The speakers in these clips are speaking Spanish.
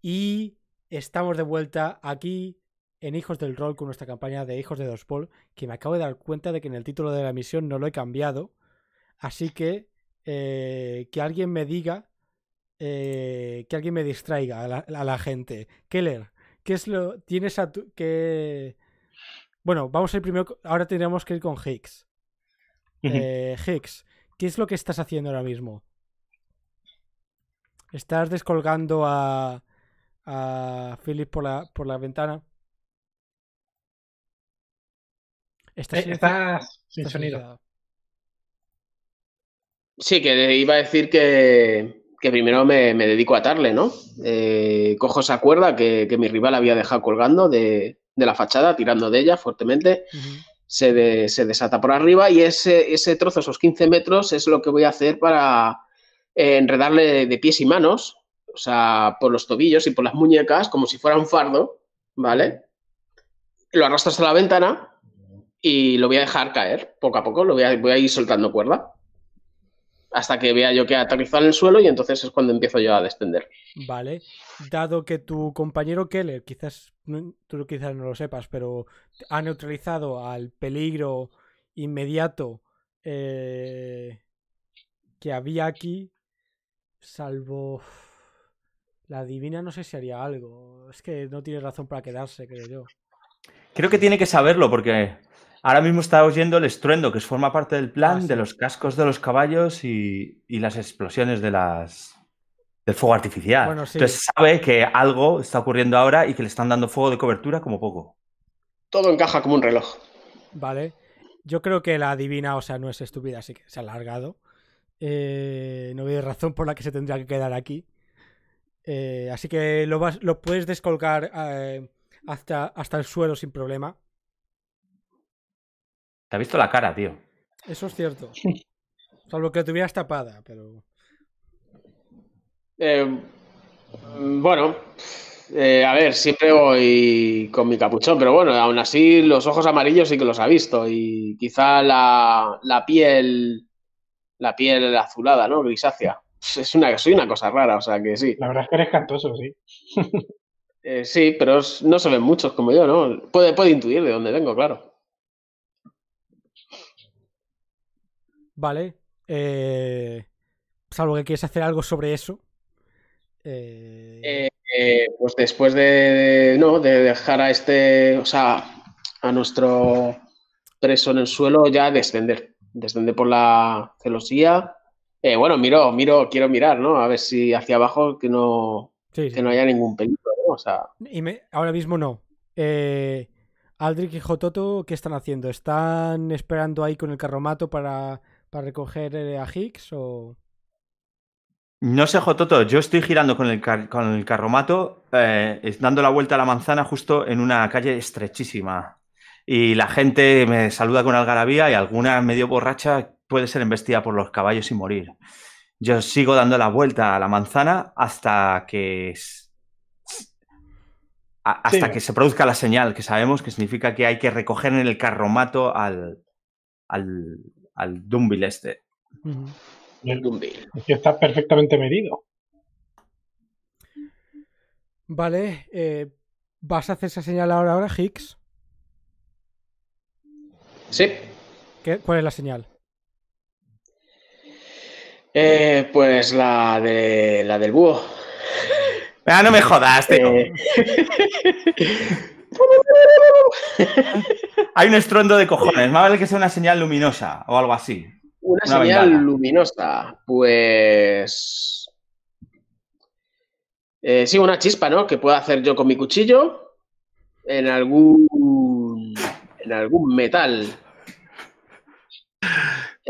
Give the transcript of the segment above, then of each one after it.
Y estamos de vuelta aquí en Hijos del Rol con nuestra campaña de Hijos de Dospol, que me acabo de dar cuenta de que en el título de la misión no lo he cambiado. Así que eh, que alguien me diga, eh, que alguien me distraiga a la, a la gente. Keller, ¿qué es lo... Tienes a tu... que... Bueno, vamos a ir primero... Ahora tendríamos que ir con Higgs. Eh, Higgs, ¿qué es lo que estás haciendo ahora mismo? ¿Estás descolgando a, a Philip por la, por la ventana? ¿Estás Eh, estás sin estás sonido. silenciado? Sí, que iba a decir que, que primero me, me dedico a atarle, ¿no? Eh, cojo esa cuerda que, que mi rival había dejado colgando de, de la fachada, tirando de ella fuertemente. Se, de- se desata por arriba y ese, ese trozo, esos 15 metros, es lo que voy a hacer para eh, enredarle de pies y manos, o sea, por los tobillos y por las muñecas, como si fuera un fardo, ¿vale? Lo arrastro hasta la ventana y lo voy a dejar caer poco a poco, lo voy a, a ir soltando cuerda hasta que vea yo que ha en el suelo y entonces es cuando empiezo yo a descender. Vale. Dado que tu compañero Keller, quizás tú quizás no lo sepas, pero ha neutralizado al peligro inmediato eh, que había aquí, salvo la divina, no sé si haría algo. Es que no tiene razón para quedarse, creo yo. Creo que tiene que saberlo porque ahora mismo está oyendo el estruendo que forma parte del plan Ah, sí. de los cascos de los caballos y, y las explosiones de las del fuego artificial. Bueno, sí. Entonces sabe que algo está ocurriendo ahora y que le están dando fuego de cobertura como poco. Todo encaja como un reloj. Vale. Yo creo que la divina, o sea, no es estúpida, así que se ha alargado. Eh, no veo razón por la que se tendría que quedar aquí. Eh, así que lo, vas, lo puedes descolgar eh, hasta, hasta el suelo sin problema. Te ha visto la cara, tío. Eso es cierto. Salvo que la tuvieras tapada, pero. Eh, bueno, eh, a ver, siempre voy con mi capuchón, pero bueno, aún así los ojos amarillos sí que los ha visto y quizá la, la piel, la piel azulada, ¿no? Grisácea. Es una, soy una cosa rara, o sea que sí. La verdad es que eres cantoso, sí. Eh, sí, pero es- no se ven muchos como yo, ¿no? Puede, puede intuir de dónde vengo, claro. Vale. eh, salvo que quieres hacer algo sobre eso. Eh, Eh, eh, pues después de, no, de dejar a este, o sea, a nuestro preso en el suelo, ya descender. Descender por la celosía. Eh, bueno, miro, miro, quiero mirar, ¿no? A ver si hacia abajo que no, sí, sí. que no haya ningún peligro, ¿no? O sea, Y me- ahora mismo no. Eh, Aldrich y Jototo, ¿qué están haciendo? ¿Están esperando ahí con el carromato para, para recoger eh, a Higgs o...? No sé, Jototo, yo estoy girando con el, car- con el carromato, eh, dando la vuelta a la manzana justo en una calle estrechísima. Y la gente me saluda con algarabía y alguna medio borracha puede ser embestida por los caballos y morir. Yo sigo dando la vuelta a la manzana hasta que hasta Sí. que se produzca la señal, que sabemos que significa que hay que recoger en el carromato al, al, al Dumbil este. El- Dumbil. Es que está perfectamente medido. Vale, eh, ¿vas a hacer esa señal ahora, ahora Higgs? Sí. ¿Qué- ¿Cuál es la señal? Eh, pues la de la del búho. Ah, no me jodas, tío. Eh, Hay un estruendo de cojones. Más vale que sea una señal luminosa o algo así. Una, Una señal luminosa, pues. Eh, sí, una chispa, ¿no? Que puedo hacer yo con mi cuchillo en algún. en algún metal.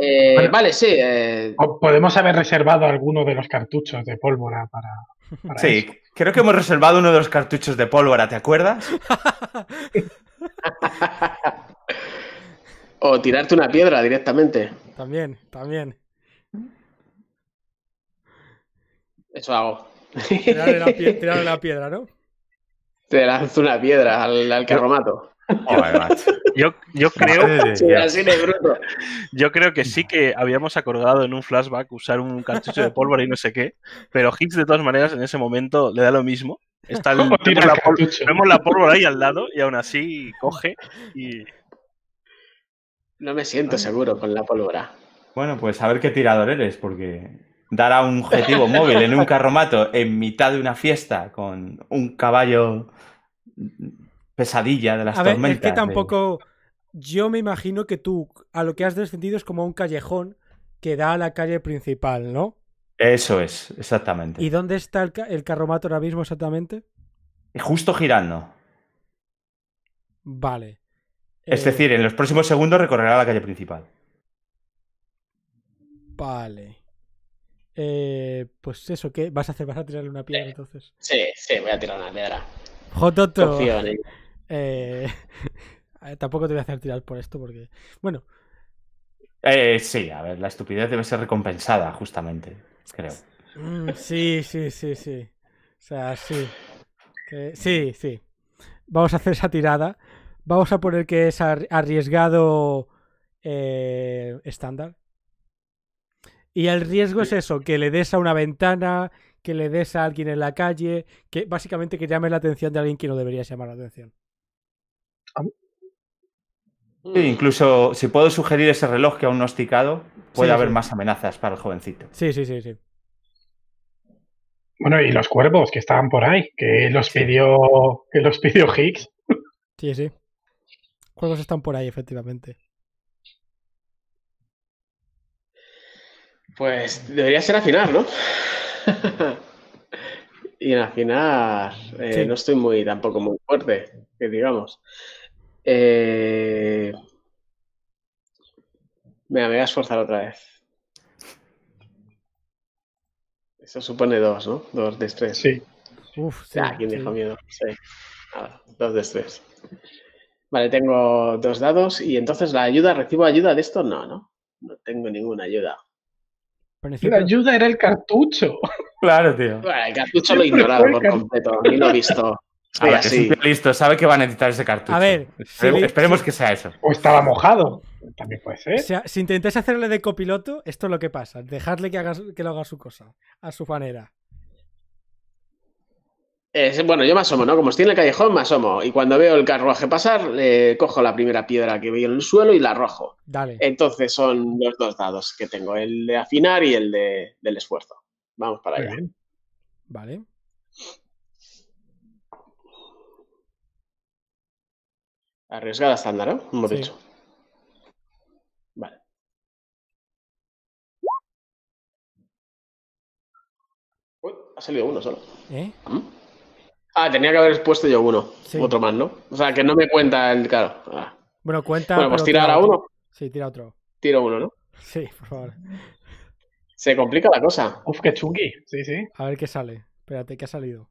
Eh, vale, sí. eh, O podemos haber reservado alguno de los cartuchos de pólvora para. para Sí, eso. creo que hemos reservado uno de los cartuchos de pólvora, ¿te acuerdas? o tirarte una piedra directamente. También, también. Eso hago. Tirarle la, pie- tirarle la piedra, ¿no? Te lanzo una piedra al, al carromato. Yo, yo creo, yo creo que sí que habíamos acordado en un flashback usar un cartucho de pólvora y no sé qué, pero Higgs de todas maneras en ese momento le da lo mismo. Está el- vemos, el la vemos la pólvora ahí al lado y aún así coge y No me siento seguro con la pólvora. Bueno, pues a ver qué tirador eres, porque dar a un objetivo móvil en un carromato en mitad de una fiesta con un caballo pesadilla de las A ver, tormentas. es que de- tampoco. Yo me imagino que tú a lo que has descendido es como a un callejón que da a la calle principal, ¿no? Eso es, exactamente. ¿Y dónde está el, el carromato ahora mismo exactamente? Justo girando. Vale. Es Eh, decir, en los próximos segundos recorrerá la calle principal. Vale. Eh, pues eso, ¿qué vas a hacer? ¿Vas a tirarle una piedra entonces? Sí, sí, voy a tirar una piedra. Jototo. Confío en ello. Eh, tampoco te voy a hacer tirar por esto porque. Bueno, Eh, sí, a ver, la estupidez debe ser recompensada, justamente, creo. mm, sí, sí, sí, sí. O sea, sí. Que- sí, sí. Vamos a hacer esa tirada. Vamos a poner que es ar- arriesgado eh, estándar. Y el riesgo es eso, que le des a una ventana, que le des a alguien en la calle, que básicamente que llame la atención de alguien que no deberías llamar la atención. Sí, incluso si puedo sugerir ese reloj que aún no has ticado, puede Sí, haber sí. más amenazas para el jovencito. Sí, sí, sí, sí. Bueno, y los cuervos que estaban por ahí, que los pidió, que los pidió Higgs. Sí, sí. Juegos están por ahí, efectivamente. Pues debería ser afinar, ¿no? y en afinar eh, Sí. no estoy muy tampoco muy fuerte, que digamos. Eh... Me voy a esforzar otra vez. Eso supone dos, ¿no? Dos de estrés. Sí. Uf, sí, Ah, ¿quién sí. dijo miedo? Sí. Nada, dos de estrés. Vale, tengo dos dados y entonces la ayuda, ¿recibo ayuda de esto? No, no. No tengo ninguna ayuda. La ayuda era el cartucho. Claro, tío. Bueno, el cartucho lo he ignorado por completo, ni lo he visto. Es tío listo, sabe que va a necesitar ese cartucho. A ver, Espere- si- esperemos si- que sea eso. O estaba mojado. También puede o ser. sea, si intentáis hacerle de copiloto, esto es lo que pasa. Dejarle que, haga, que lo haga su cosa, a su manera. Eh, bueno, yo me asomo, ¿no? Como estoy en el callejón, me asomo. Y cuando veo el carruaje pasar, cojo la primera piedra que veo en el suelo y la arrojo. Dale. Entonces son los dos dados que tengo, el de afinar y el de, del esfuerzo. Vamos para Muy allá. bien. Vale. Arriesgada estándar, ¿no? Hemos Sí. dicho. Vale. Uy, ha salido uno solo. ¿Eh? ¿Mm? Ah, tenía que haber puesto yo uno. Sí. Otro más, ¿no? O sea, que no me cuenta el. Claro. Ah. Bueno, cuenta. Bueno, pues tira a otro. uno. Sí, tira otro. Tiro uno, ¿no? Sí, por favor. Se complica la cosa. Uf, qué chungui. Sí, sí. A ver qué sale. Espérate, ¿qué ha salido?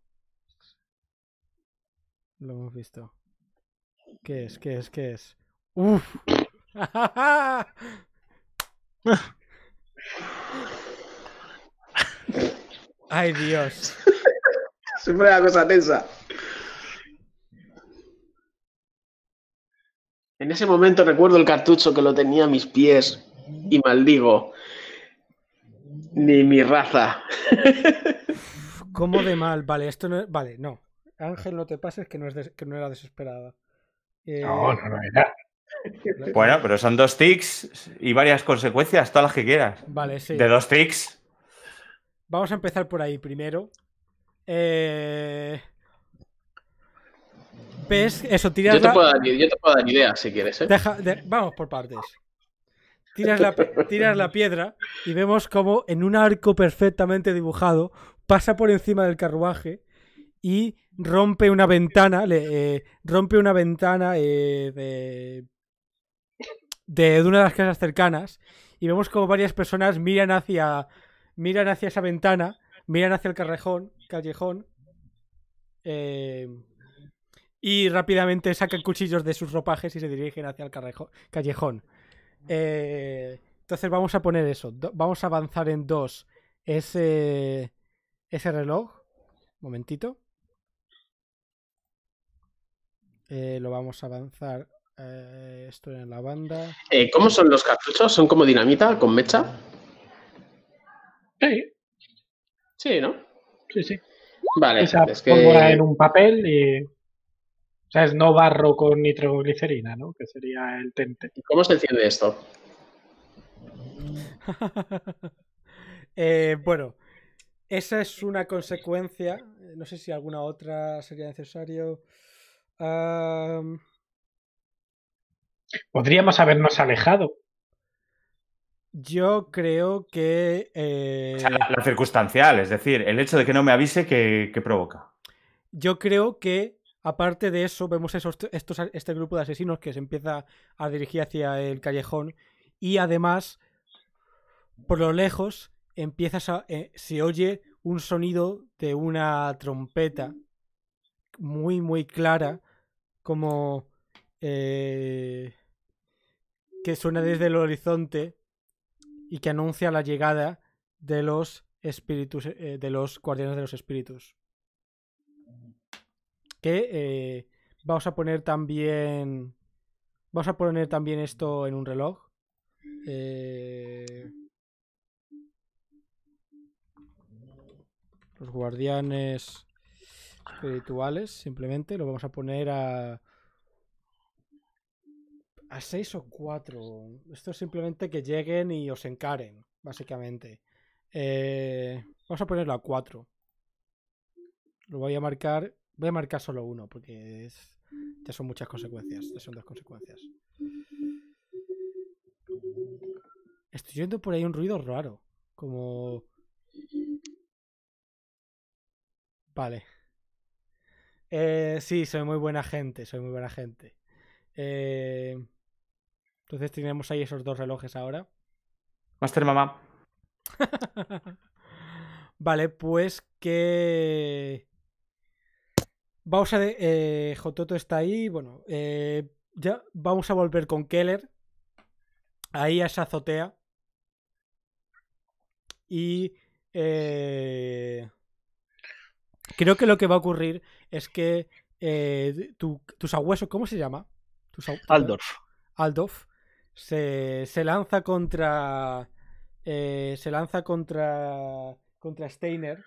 Lo hemos visto. ¿Qué es? ¿Qué es? ¿Qué es? ¡Uf! ¡Ay, Dios! Pone la cosa tensa. En ese momento recuerdo el cartucho que lo tenía a mis pies y maldigo. Ni mi raza. ¿Cómo de mal? Vale, esto no es... Vale, no. Ángel, no te pases que no, es des- que no era desesperada. Eh, No, no, no era. Bueno, pero son dos tics y varias consecuencias, todas las que quieras. Vale, sí. De dos tics. Vamos a empezar por ahí primero. Eh... ¿Ves? Eso, tiras Yo te, la- puedo dar, yo te puedo dar ideas si quieres, ¿eh? Deja- de- Vamos por partes. Tiras la, pe- tiras la piedra y vemos como en un arco perfectamente dibujado pasa por encima del carruaje y rompe una ventana, le- eh, rompe una ventana eh, de, de, una de las casas cercanas y vemos como varias personas miran hacia, miran hacia esa ventana, miran hacia el callejón, callejón eh, y rápidamente sacan cuchillos de sus ropajes y se dirigen hacia el callejón. Entonces vamos a poner eso. vamos a avanzar en dos ese, ese reloj. Momentito. Eh, lo vamos a avanzar. eh, esto en la banda. Eh, ¿Cómo son los cartuchos? ¿Son como dinamita con mecha? Sí, Sí, ¿no? sí, sí. Vale, esa es que... pólvora en un papel y. O sea, es no barro con nitroglicerina, ¿no? Que sería el tente. ¿Cómo se enciende esto? Eh, bueno, esa es una consecuencia. No sé si alguna otra sería necesario. Am, Podríamos habernos alejado. yo creo que. eh, O sea, la, la circunstancial, es decir, el hecho de que no me avise que, que provoca. Yo creo que, aparte de eso, vemos esos, estos, este grupo de asesinos que se empieza a dirigir hacia el callejón y además, por lo lejos, empiezas a... eh, se oye un sonido de una trompeta muy, muy clara, como... eh, que suena desde el horizonte y que anuncia la llegada de los espíritus, eh, de los guardianes de los espíritus. Que eh, vamos a poner también vamos a poner también esto en un reloj los guardianes espirituales simplemente lo vamos a poner a a 6 o 4 esto es simplemente que lleguen y os encaren básicamente Eh, vamos a ponerlo a 4 lo voy a marcar Voy a marcar solo uno porque es... ya son muchas consecuencias. Ya son dos consecuencias. Estoy oyendo por ahí un ruido raro. Como... Vale. Eh, sí, soy muy buena gente. Soy muy buena gente. Eh, Entonces tenemos ahí esos dos relojes ahora. Master Mamá. vale, pues que... Vamos a... Eh, Jototo está ahí. Bueno, eh, ya vamos a volver con Keller. Ahí a esa azotea. Y... eh, creo que lo que va a ocurrir es que eh, tu, tus abuesos, ¿cómo se llama? Tu- Aldorf. Aldorf se, se lanza contra. eh, se lanza contra. contra Steiner.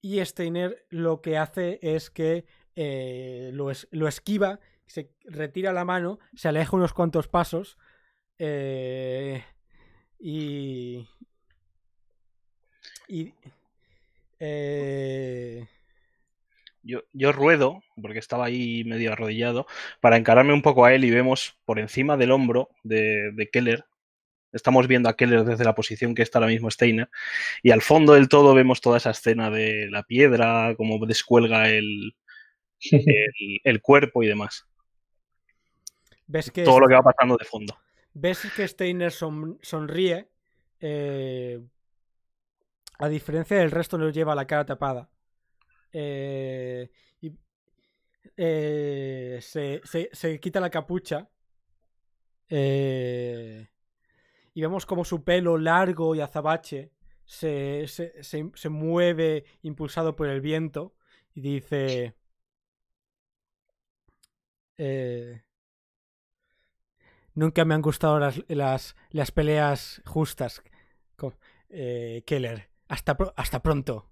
Y Steiner lo que hace es que eh, lo, es- lo esquiva, se retira la mano, se aleja unos cuantos pasos. eh, y. Y. Yo, yo ruedo, porque estaba ahí medio arrodillado, para encararme un poco a él y vemos por encima del hombro de, de Keller. Estamos viendo a Keller desde la posición que está ahora mismo Steiner. Y al fondo del todo vemos toda esa escena de la piedra, cómo descuelga el, el, el cuerpo y demás. ves que Todo lo que va pasando de fondo. ves que Steiner son- sonríe. eh, a diferencia del resto, no lleva la cara tapada. Eh, y, eh, se, se- se quita la capucha. eh, y vemos como su pelo largo y azabache se, se- mueve impulsado por el viento. Y dice. Nunca me han gustado las, las, las peleas justas. Keller, hasta, hasta pronto.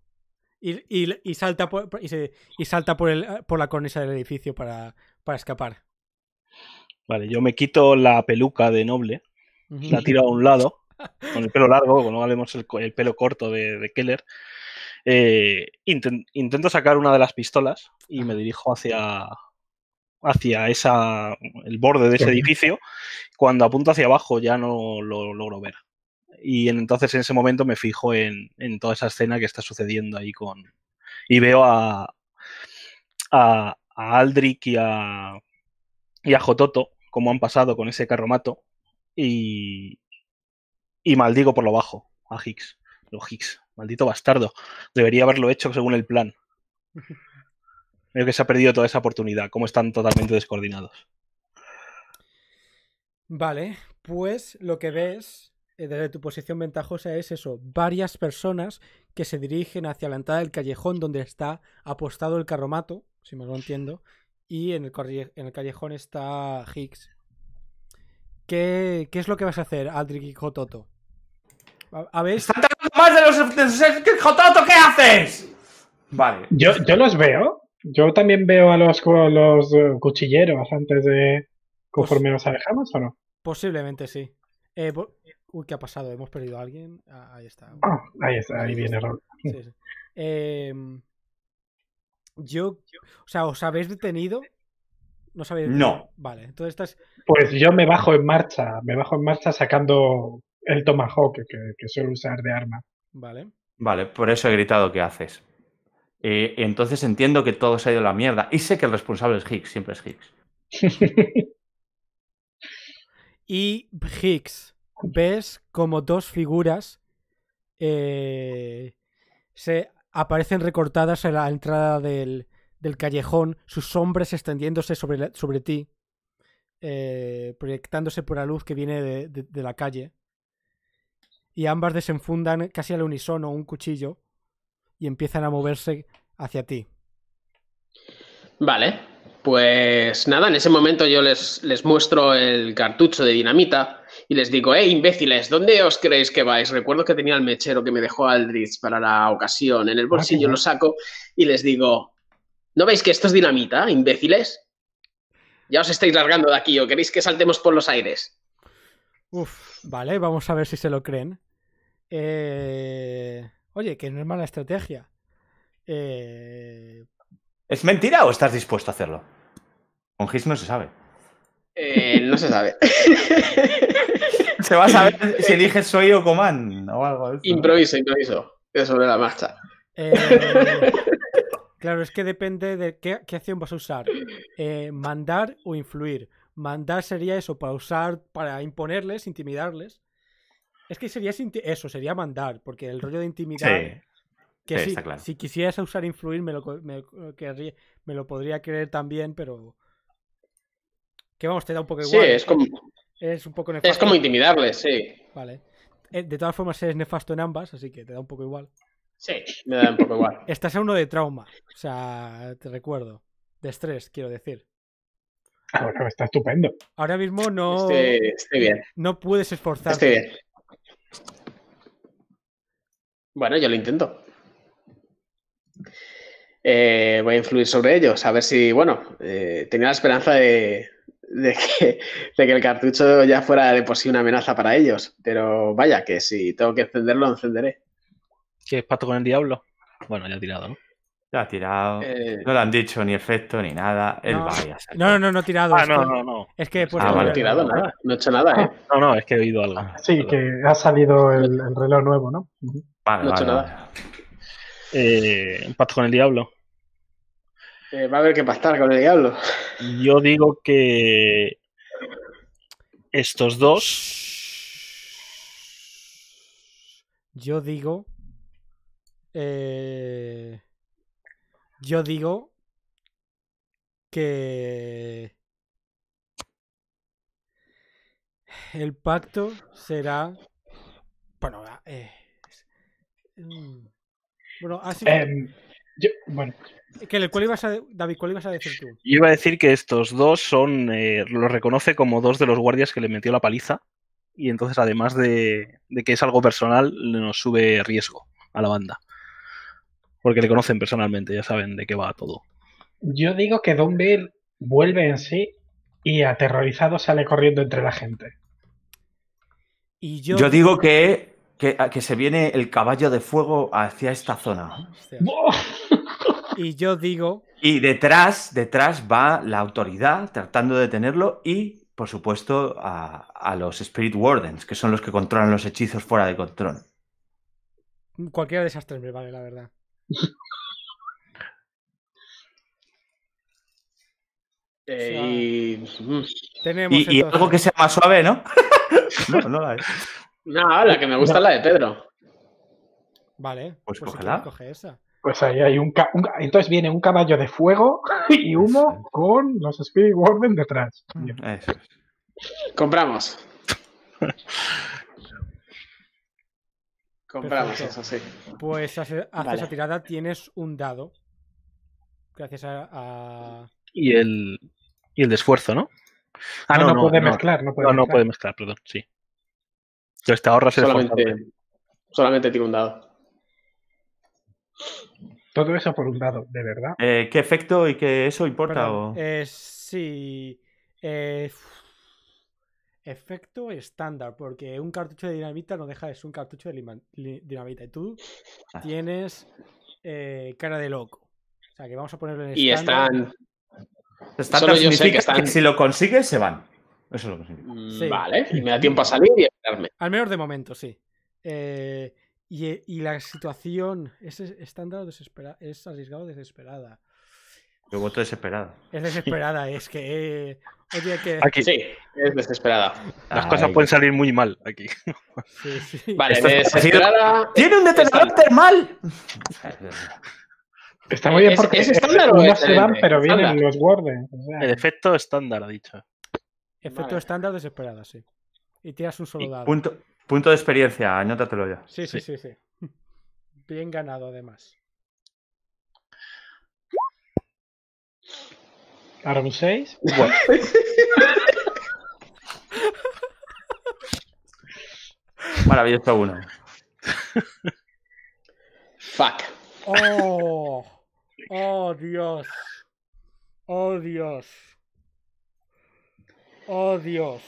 Y, y- y salta, por, y, se- y salta por, el, por la cornisa del edificio para, para escapar. Vale, yo me quito la peluca de noble, la tiro a un lado, con el pelo largo, como no vemos el, pelo corto de, de Keller. Eh, inten- intento sacar una de las pistolas y me dirijo hacia, hacia esa, el borde de ese edificio. Cuando apunto hacia abajo ya no lo logro ver. Y en- entonces en ese momento me fijo en, en toda esa escena que está sucediendo ahí con... Y veo a, a, a Aldrich y a, y a Jototo, como han pasado con ese carromato, y, y maldigo por lo bajo a Higgs. Lo Higgs, maldito bastardo. Debería haberlo hecho según el plan. Veo que se ha perdido toda esa oportunidad, como están totalmente descoordinados. Vale, pues lo que ves desde tu posición ventajosa es eso, varias personas que se dirigen hacia la entrada del callejón donde está apostado el carromato, si me lo entiendo, y en el, corrie- en el callejón está Higgs. ¿Qué, qué es lo que vas a hacer, Aldrich y Jototo? A, a ver, ¡Están tardando más de los... de- Jototo, ¿qué haces? Vale. Yo, yo los veo. Yo también veo a los, eh, cuchilleros antes de. conforme nos alejamos o no. Posiblemente sí. Eh, Uy, ¿qué ha pasado? ¿Hemos perdido a alguien? Ah, ahí está. Ah, ahí está, ahí viene Raúl. Sí, sí. Em, yo, o sea, ¿os habéis detenido? ¿No sabéis? No. Vale, entonces estás... Pues yo me bajo en marcha, me bajo en marcha sacando el tomahawk que, que suelo usar de arma. Vale. Vale, por eso he gritado ¿qué haces? Eh, entonces entiendo que todo se ha ido a la mierda. Y sé que el responsable es Higgs, siempre es Higgs. Y Higgs, ves como dos figuras eh, se aparecen recortadas en la entrada del, del callejón, sus sombras extendiéndose sobre, sobre ti, eh, proyectándose por la luz que viene de, de- de la calle. Y ambas desenfundan casi al unísono un cuchillo y empiezan a moverse hacia ti. Vale, pues nada, en ese momento yo les, les muestro el cartucho de dinamita y les digo, ¡eh, imbéciles! ¿Dónde os creéis que vais? Recuerdo que tenía el mechero que me dejó Aldrich para la ocasión. En el bolsillo bueno. lo saco y les digo, ¿no veis que esto es dinamita, imbéciles? Ya os estáis largando de aquí o queréis que saltemos por los aires. Uf, vale, vamos a ver si se lo creen. Eh, Oye, que no es mala estrategia. Eh, ¿Es mentira o estás dispuesto a hacerlo? Con Higgs no se sabe. Eh, no se sabe. Se va a saber si eliges Soy o Coman o algo de eso. improviso, improviso. Es sobre la marcha. eh, claro, es que depende de qué, qué acción vas a usar. Eh, mandar o influir. Mandar sería eso, para usar, para imponerles, intimidarles. Es que sería eso, sería mandar, porque el rollo de intimidar. Sí. Que Sí, sí, está claro. si quisieras usar influir, me lo, me, lo querría- me lo podría creer también, pero. Que vamos, te da un poco Sí, igual. es como, Es un poco nefasto. es como intimidarles, sí. Vale. Eh, De todas formas, eres nefasto en ambas, así que te da un poco igual. Sí, me da un poco igual. Estás a uno de trauma. O sea, te recuerdo. De estrés, quiero decir. Ah, bueno, está estupendo. Ahora mismo no, Estoy, estoy bien, no puedes esforzarte. estoy bien. Bueno, yo lo intento. Eh, voy a influir sobre ellos, a ver si, bueno, eh, tenía la esperanza de, de que, de que el cartucho ya fuera de por sí una amenaza para ellos, pero vaya, que si tengo que encenderlo, encenderé. ¿Qué es pacto con el diablo? Bueno, ya he tirado, ¿no? Ya ha tirado. Eh, No le han dicho ni efecto ni nada. Él No. va y ya está. No, no, no, no he tirado. Ah, es, no, que, no, no. es que he puesto Ah, no vale. he tirado nada, no he hecho nada, ¿eh? No, no, es que he oído algo. Sí, que ha salido el, el reloj nuevo, ¿no? Vale, No he hecho vale, nada. Eh, pacto con el diablo. Eh, va a haber que pactar con el diablo. Yo digo que estos dos. Yo digo. eh, yo digo. Que. El pacto será. Bueno, eh, mm, bueno, así Em, yo- bueno, que ¿cuál ibas a, David, ¿cuál ibas a decir tú? Yo iba a decir que estos dos son. eh, los reconoce como dos de los guardias que le metió la paliza. Y entonces, además de, de que es algo personal, le nos sube riesgo a la banda. Porque le conocen personalmente, ya saben de qué va todo. yo digo que Don Bill vuelve en sí y aterrorizado sale corriendo entre la gente. Y yo, Yo digo que, que, que se viene el caballo de fuego hacia esta zona. Hostia. Y yo digo Y detrás, detrás va la autoridad tratando de detenerlo y, por supuesto, a, a los Spirit Wardens, que son los que controlan los hechizos fuera de control. cualquiera de esas tres me vale, la verdad. Eh, y... mm, Tenemos Y, y entonces- algo que sea más suave, ¿no? no, no la es. No, la que me gusta es la de Pedro. Vale, Pues cógela. quieres, coge esa. Pues ahí hay un, Entonces viene un caballo de fuego y humo con los Spirit Warden detrás. Bien. Eso es. Compramos. Compramos Perfecto. eso, sí. Pues hace- haces Vale. esa tirada, tienes un dado. Gracias a. a- Y el, y el de esfuerzo, ¿no? Ah, no, no, puede no. mezclar, no puede No, no mezclar. puede mezclar, perdón, sí. Entonces te ahorras el Solamente, esfuerzo. solamente tiro un dado. Todo eso por un lado, de verdad. Eh, ¿Qué efecto y qué eso importa? Perdón, o- eh, sí. eh, efecto estándar, porque un cartucho de dinamita no deja de ser un cartucho de lima- li- dinamita. Y tú Ah. tienes eh, cara de loco. O sea, que vamos a ponerlo en Y estándar. están. Estándar solo yo sé significa que están- si lo consigues, se van. Eso es lo que significa. Sí. Vale, y me da tiempo a salir y a esperarme. Al menos de momento, sí. Eh, y, y la situación es es- estándar o desesperada. Es arriesgado o desesperada. Yo voto desesperado. Es desesperada, es que. eh, oye, que. Aquí Sí, es desesperada. las cosas pueden salir muy mal aquí. Sí, sí. Vale, Esto de es- desesperada. ¡Tiene un detonador termal! Está muy bien ¿Es- porque es estándar o unos se van, excelente? pero vienen los o sea, El efecto estándar, ha dicho. Efecto Vale. estándar desesperada, sí. Y tiras un solo dado. punto, punto de experiencia, anótatelo ya. Sí, sí, sí, sí. Bien ganado, además. Ahora un 6. Maravilloso uno. Fuck. ¡Oh! ¡Oh, Dios! ¡Oh, Dios! ¡Oh, Dios!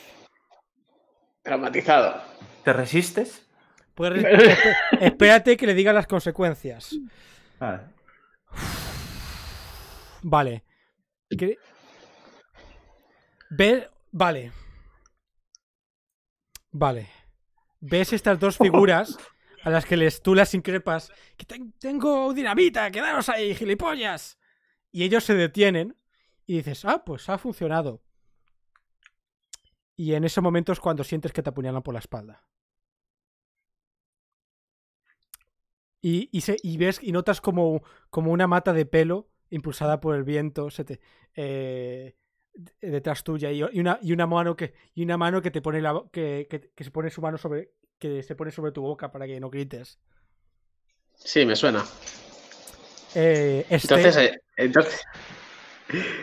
Traumatizado. ¿Te resistes? Espe- espérate que le diga las consecuencias. Vale. Vale. ¿Qué- Ve- Vale. Vale. ¿Ves estas dos figuras a las que les, tú las increpas? Que ten- tengo dinamita, quedaros ahí, gilipollas. Y ellos se detienen y dices, ah, pues ha funcionado. Y en ese momento es cuando sientes que te apuñalan por la espalda. Y, y, se- y ves y notas como, como una mata de pelo impulsada por el viento se te, eh, de- detrás tuya y, y una, y una mano que y una mano que te pone la que, que- que se pone su mano sobre que se pone sobre tu boca para que no grites. Sí, me suena. Eh, este- Entonces, eh, entonces.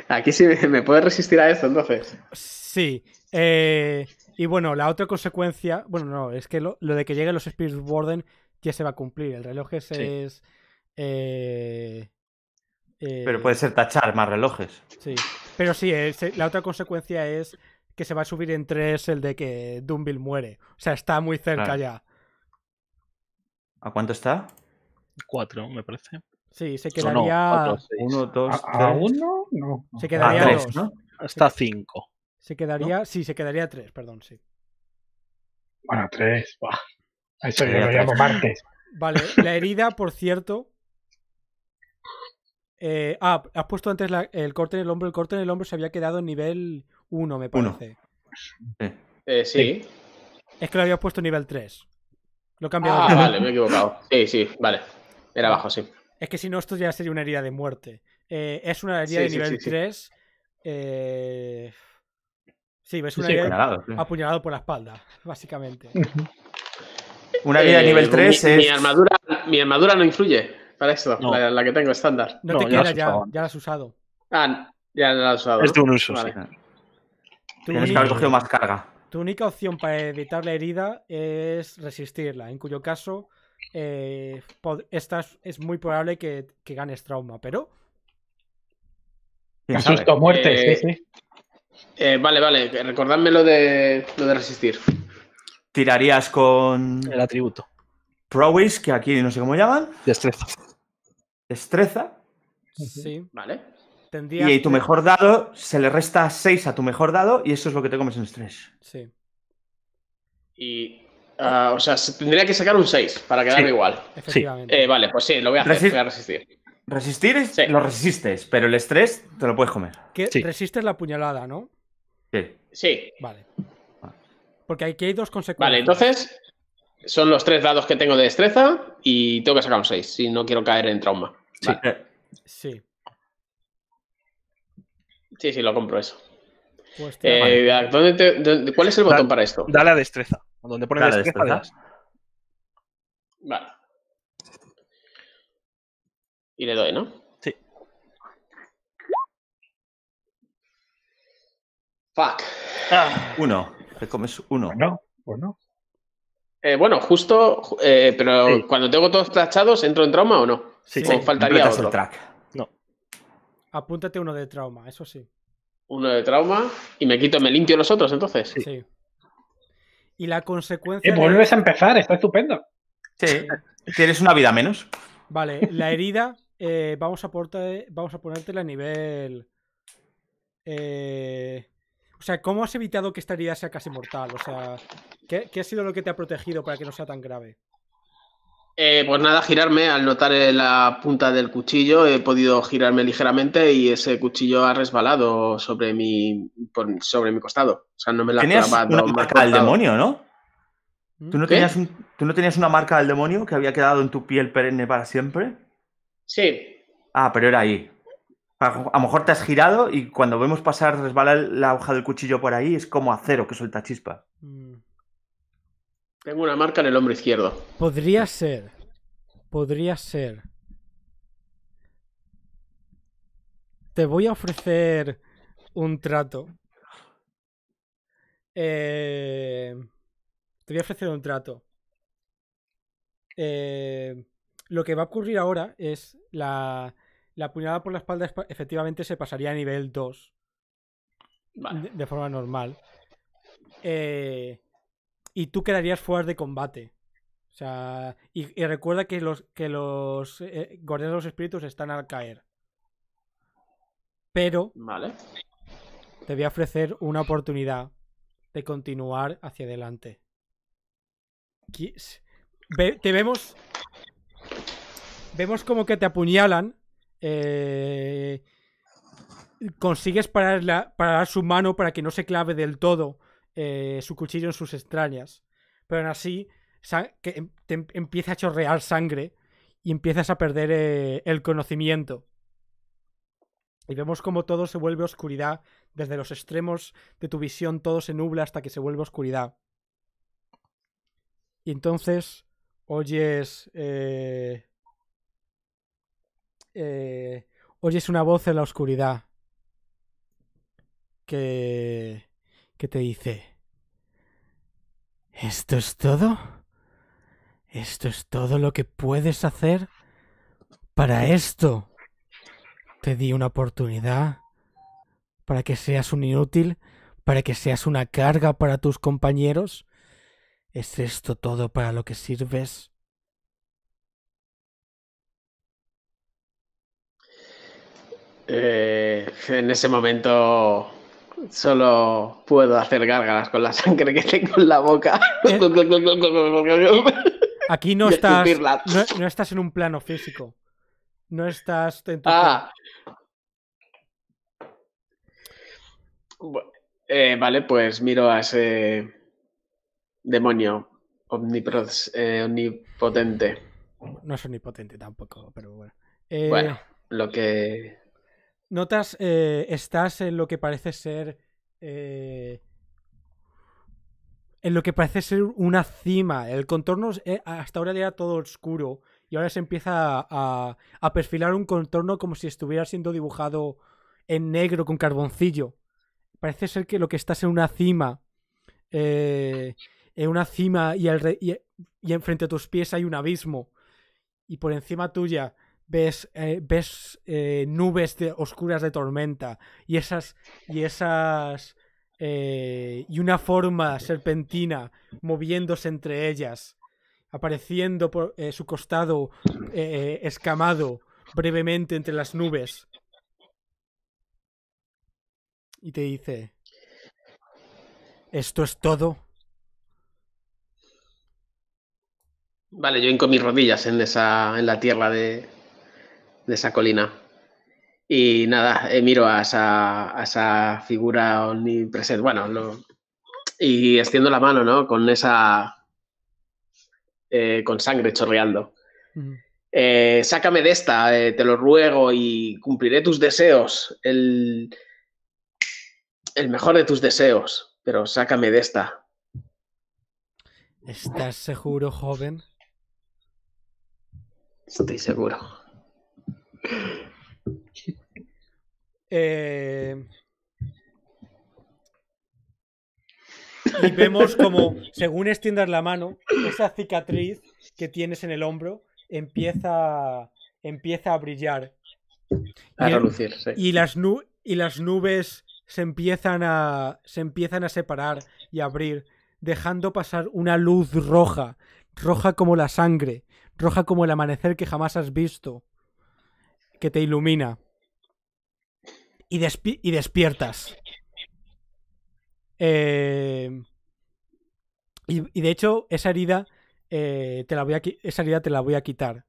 Aquí sí me, me puedes resistir a esto, entonces. Sí. eh, y bueno, la otra consecuencia. Bueno, no, es que lo, lo de que lleguen los Spirit Warden ya se va a cumplir. El reloj es. Sí. es, eh, eh, Pero puede ser tachar más relojes. Sí. Pero sí, es- la otra consecuencia es que se va a subir en tres el de que Dumbil muere. O sea, está muy cerca Claro. ya. ¿A cuánto está? Cuatro, me parece. Sí, se no, quedaría. cuatro, seis. Uno, dos, ¿A, a tres. uno? No. no. Se Ah, quedaría tres, dos. ¿no? Hasta cinco. Se quedaría. Sí, se quedaría tres, perdón, sí. Bueno, 3. A eso yo lo llamo martes. Vale, la herida, por cierto. eh, ah, has puesto antes la- el corte en el hombro. El corte en el hombro se había quedado en nivel 1, me Uno. parece. Sí. Eh, sí. Es que lo había puesto en nivel 3. Lo he cambiado. Ah, vale, me he equivocado. Sí, sí, vale. Era abajo, sí. Es que si no, esto ya sería una herida de muerte. Eh, es una herida Sí, de sí, nivel sí, sí. 3. eh, Sí, ves Sí, una sí, herida Apuñalado, sí. apuñalado por la espalda, básicamente. Una herida de Eh, nivel 3 mi, es. mi armadura, mi armadura no influye para esto, No. la, la que tengo estándar. No, No, te ya queda has ya, usado. ya la has usado. Ah, ya la he usado. Es de ¿no? un uso, Vale. sí. Tu, Tienes que única- haber cogido más carga. tu única opción para evitar la herida es resistirla, en cuyo caso eh, esta es, muy probable que, que ganes trauma, pero ¿Quién sabe? Asusto, muerte, Eh, sí, sí. Eh, vale, vale, que recordadme lo de, lo de resistir. Tirarías con El atributo. Prowess, que aquí no sé cómo llaman. Destreza. Destreza. sí, Vale. tendrías Y tu mejor dado, se le resta 6 a tu mejor dado y eso es lo que te comes en estrés. Sí. Y. ah, o sea, se- tendría que sacar un 6 para quedarme Sí. igual. Efectivamente. Eh, vale, pues sí, lo voy a hacer. Resist- Voy a resistir. Resistir es- Sí. lo resistes, pero el estrés te lo puedes comer. que sí. resistes la puñalada, ¿no? Sí. Sí. Vale. Porque aquí hay dos consecuencias. Vale, entonces. Son los tres dados que tengo de destreza y tengo que sacar un 6 si no quiero caer en trauma. Sí. Vale. Sí. Sí, sí, lo compro eso. Pues Eh, ¿dónde te- dónde- ¿Cuál es el Da- botón para esto? Dale a destreza. Donde pone Dale a destreza, destreza. das. Vale. Y le doy, ¿no? Sí. Fuck. Ah, uno. Te comes uno. Bueno, bueno. Eh, bueno, justo, ju- eh, pero Sí. cuando tengo todos tachados, ¿entro en trauma o no? Sí, ¿O sí. faltaría otro? el track. Apúntate uno de trauma, eso sí. Uno de trauma y me quito, me limpio los otros entonces. Sí. Y la consecuencia. Eh, de- vuelves a empezar, está estupendo. Sí. Tienes una vida menos. Vale, la herida eh, vamos, a porte- vamos a ponértela a nivel... eh, O sea, ¿cómo has evitado que esta herida sea casi mortal? O sea, ¿qué, qué ha sido lo que te ha protegido para que no sea tan grave? Eh, pues nada, girarme al notar eh, la punta del cuchillo, he podido girarme ligeramente y ese cuchillo ha resbalado sobre mi, por- sobre mi costado. O sea, no me la ha Tenías clavado, una marca del demonio, ¿no? ¿Mm? ¿Tú no, tenías un- ¿Tú no tenías una marca del demonio que había quedado en tu piel perenne para siempre? Sí, Ah, pero era ahí. A lo mejor te has girado y cuando vemos pasar resbala la hoja del cuchillo por ahí es como acero que suelta chispas. Mm. tengo una marca en el hombro izquierdo. Podría ser. Podría ser. Te voy a ofrecer un trato. Eh, te voy a ofrecer un trato. Eh, lo que va a ocurrir ahora es la, la puñalada por la espalda espa- efectivamente se pasaría a nivel 2 Vale. de, de forma normal. Eh, y tú quedarías fuera de combate. O sea, y, y recuerda que los, que los eh, guardianes de los espíritus están al caer. Pero Vale. te voy a ofrecer una oportunidad de continuar hacia adelante. Te vemos. Vemos como que te apuñalan. Eh, consigues parar, parar su mano para que no se clave del todo eh, su cuchillo en sus extrañas. Pero aún así, que em- te em- empieza a chorrear sangre y empiezas a perder eh, el conocimiento. Y vemos como todo se vuelve oscuridad. Desde los extremos de tu visión todo se nubla hasta que se vuelve oscuridad. Y entonces oyes... eh, eh, oyes una voz en la oscuridad que... que te dice... ¿Esto es todo? ¿Esto es todo lo que puedes hacer? Para esto te di una oportunidad para que seas un inútil, para que seas una carga para tus compañeros. ¿Es esto todo para lo que sirves? Eh, en ese momento solo puedo hacer gárgaras con la sangre que tengo en la boca. Eh. Aquí no estás, no, no estás en un plano físico. No estás en tu Ah. Eh, vale, pues miro a ese demonio eh, omnipotente. No es omnipotente tampoco, pero bueno. Bueno. Lo que. Notas, eh, estás en lo que parece ser. eh, en lo que parece ser una cima. El contorno eh, hasta ahora era todo oscuro. Y ahora se empieza a, a- perfilar un contorno como si estuviera siendo dibujado en negro con carboncillo. Parece ser que lo que estás en una cima. eh, en una cima y, alre- y, y enfrente a tus pies hay un abismo. Y por encima tuya ves, eh, ves eh, nubes de, oscuras de tormenta y esas y esas eh, y una forma serpentina moviéndose entre ellas apareciendo por su costado escamado brevemente entre las nubes y te dice esto es todo Vale, yo hinco mis rodillas en esa. en la tierra de. De esa colina. Y nada, eh, miro a esa, a esa figura omnipresente. Bueno, lo- y extiendo la mano, ¿no? Con esa. eh, con sangre chorreando. Eh, sácame de esta, te lo ruego, y cumpliré tus deseos. El, el mejor de tus deseos. Pero sácame de esta. ¿Estás seguro, joven? Estoy seguro. Eh, Y vemos como, según extiendas la mano, esa cicatriz que tienes en el hombro empieza, empieza a brillar. A Y el- relucir, sí. y las, nu- y las nubes se empiezan, a, se empiezan a separar y a abrir, dejando pasar una luz roja, roja como la sangre, roja como el amanecer que jamás has visto, que te ilumina. Y, despi- y despiertas. Eh, y, de hecho, esa herida, eh, te la voy a, esa herida te la voy a quitar.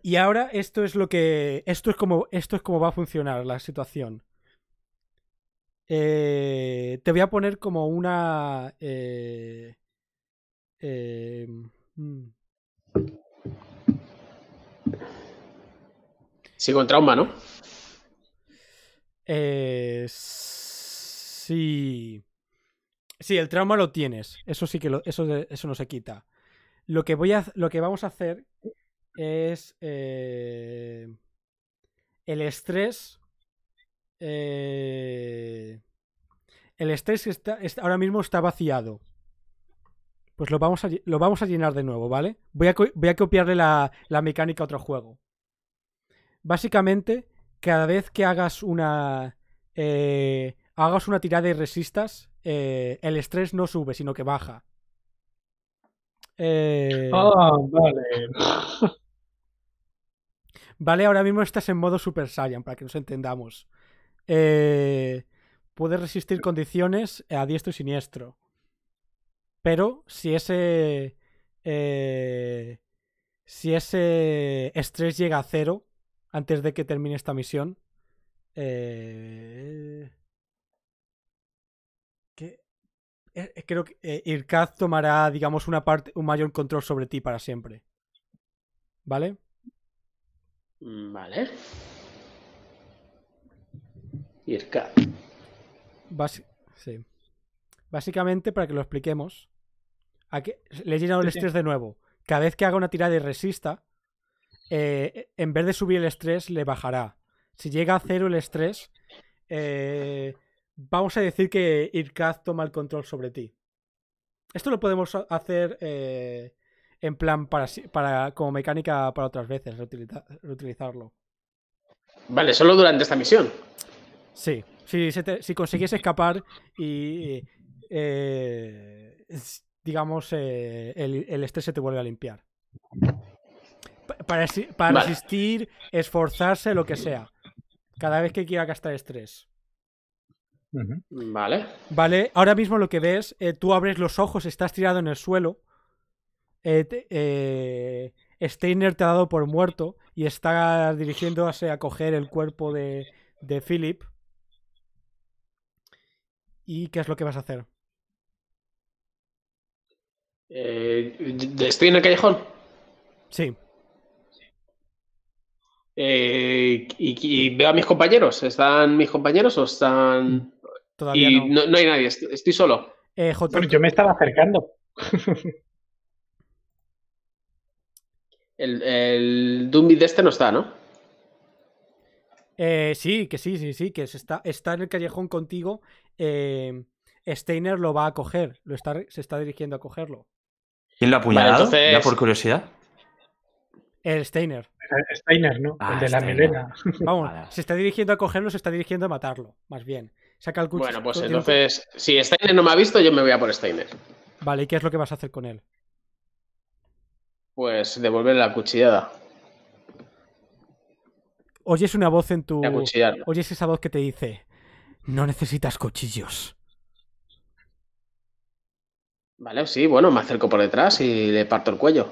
Y ahora esto es lo que. Esto es como. Esto es como va a funcionar la situación. Eh, te voy a poner como una. eh, Sigo en trauma, ¿no? eh, sí. Sí, el trauma lo tienes. Eso sí que eso, eso no se quita. Lo que voy a, lo que vamos a hacer es eh, el estrés. eh, el estrés está- ahora mismo está vaciado. Pues lo vamos a, lo vamos a llenar de nuevo, ¿vale? Voy a, co- voy a copiarle la, la mecánica a otro juego. Básicamente, cada vez que hagas una. eh, hagas una tirada y resistas, eh, el estrés no sube, sino que baja. Eh, Ah, vale. Vale, ahora mismo estás en modo Super Saiyan, para que nos entendamos. Eh, puedes resistir condiciones a diestro y siniestro. Pero si ese. eh, si ese estrés llega a cero antes de que termine esta misión. eh, que- eh, creo que Irkaz tomará, digamos, una parte, un mayor control sobre ti para siempre. ¿Vale? Mm, Vale. Irka. Basi- sí. Básicamente, para que lo expliquemos, le he llenado el Sí, sí. estrés de nuevo. Cada vez que haga una tirada y resista, eh, en vez de subir el estrés, le bajará. Si llega a cero el estrés, eh, vamos a decir que Irkaz toma el control sobre ti. Esto lo podemos ha- hacer eh, en plan para, como mecánica para otras veces, reutiliza- reutilizarlo. Vale, solo durante esta misión. Sí, si, se te- si consigues escapar y, eh, digamos, eh, el, el estrés se te vuelve a limpiar. Pa- Para, para Vale. resistir, esforzarse, lo que sea. Cada vez que quiera gastar estrés. Vale. Vale, ahora mismo lo que ves, eh, tú abres los ojos, estás tirado en el suelo. eh, te- eh, Steiner te ha dado por muerto y está dirigiéndose a coger el cuerpo de, de Philip. ¿Y qué es lo que vas a hacer? Eh, ¿Estoy en el callejón? Sí, Eh, y, y veo a mis compañeros. ¿Están mis compañeros o están.? todavía Y no. no, no hay nadie, est- estoy solo. Eh, Bueno, yo me estaba acercando. El, el de este no está, ¿no? eh, sí, que sí, sí, sí, que se está, está en el callejón contigo. eh, Steiner lo va a coger, lo está, se está dirigiendo a cogerlo. ¿Quién lo ha apuñalado? entonces- Ya por curiosidad. El Steiner. Steiner, ¿no? Ah, el de la Steiner. melena. Vamos, Vale. se está dirigiendo a cogerlo, se está dirigiendo a matarlo, más bien. Saca el cuchillo. Bueno, pues un entonces, si Steiner no me ha visto, yo me voy a por Steiner. Vale, ¿y qué es lo que vas a hacer con él? Pues devolverle la cuchillada. Oyes una voz en tu. Oyes esa voz que te dice: No necesitas cuchillos. Vale, sí, bueno, me acerco por detrás y le parto el cuello.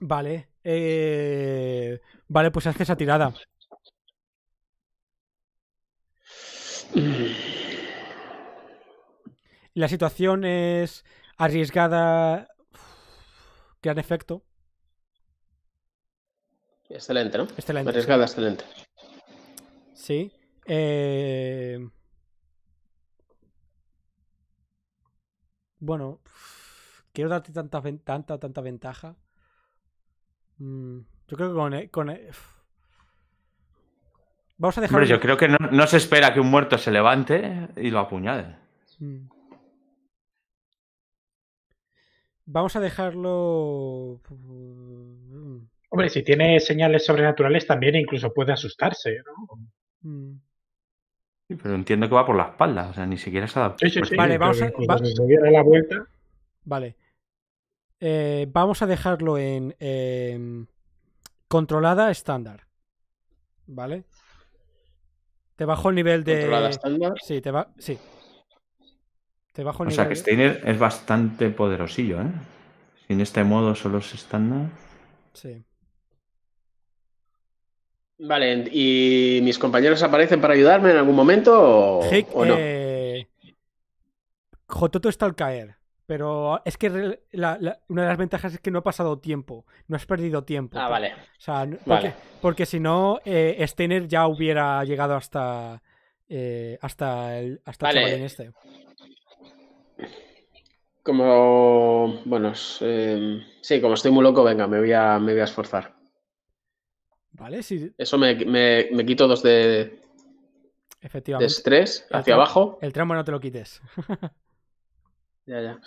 Vale. eh, Vale, pues haces esa tirada. La situación es arriesgada. Gran efecto. Excelente, ¿no? Excelente. Arriesgada, excelente. Sí. Eh, Bueno, quiero darte tanta, ven- tanta, tanta ventaja. Mm, Yo creo que con, e- con e- Vamos a dejarlo. Hombre, yo creo que no, no se espera que un muerto se levante y lo apuñale. Mm. Vamos a dejarlo. mm, Hombre, si tiene señales sobrenaturales también incluso puede asustarse, ¿no? mm. Sí, Pero entiendo que va por la espalda, o sea, ni siquiera se ha dado. Sí, sí, sí. Vale, vamos a- va- la vuelta. Vale. Eh, vamos a dejarlo en em, controlada estándar. ¿Vale? Te bajo el nivel de. Controlada estándar. Sí, te va. Sí. Te bajo el O sea, nivel. que Steiner es bastante poderosillo, ¿eh? Si en este modo solo es estándar. Sí. Vale, ¿y mis compañeros aparecen para ayudarme en algún momento o, Hick, o no? eh, Jototo está al caer. Pero es que re- la- la- una de las ventajas es que no ha pasado tiempo. No has perdido tiempo. Ah, vale. O sea, porque, porque si no, eh, Steiner ya hubiera llegado hasta. eh, hasta el, hasta el Vale. chavalín este. Como. Bueno, eh, sí, como estoy muy loco, venga, me voy a, me voy a esforzar. ¿Vale? Eso me, me- me quito dos de, de efectivamente. estrés El hacia tra- abajo. El tramo no te lo quites. Ya, ya.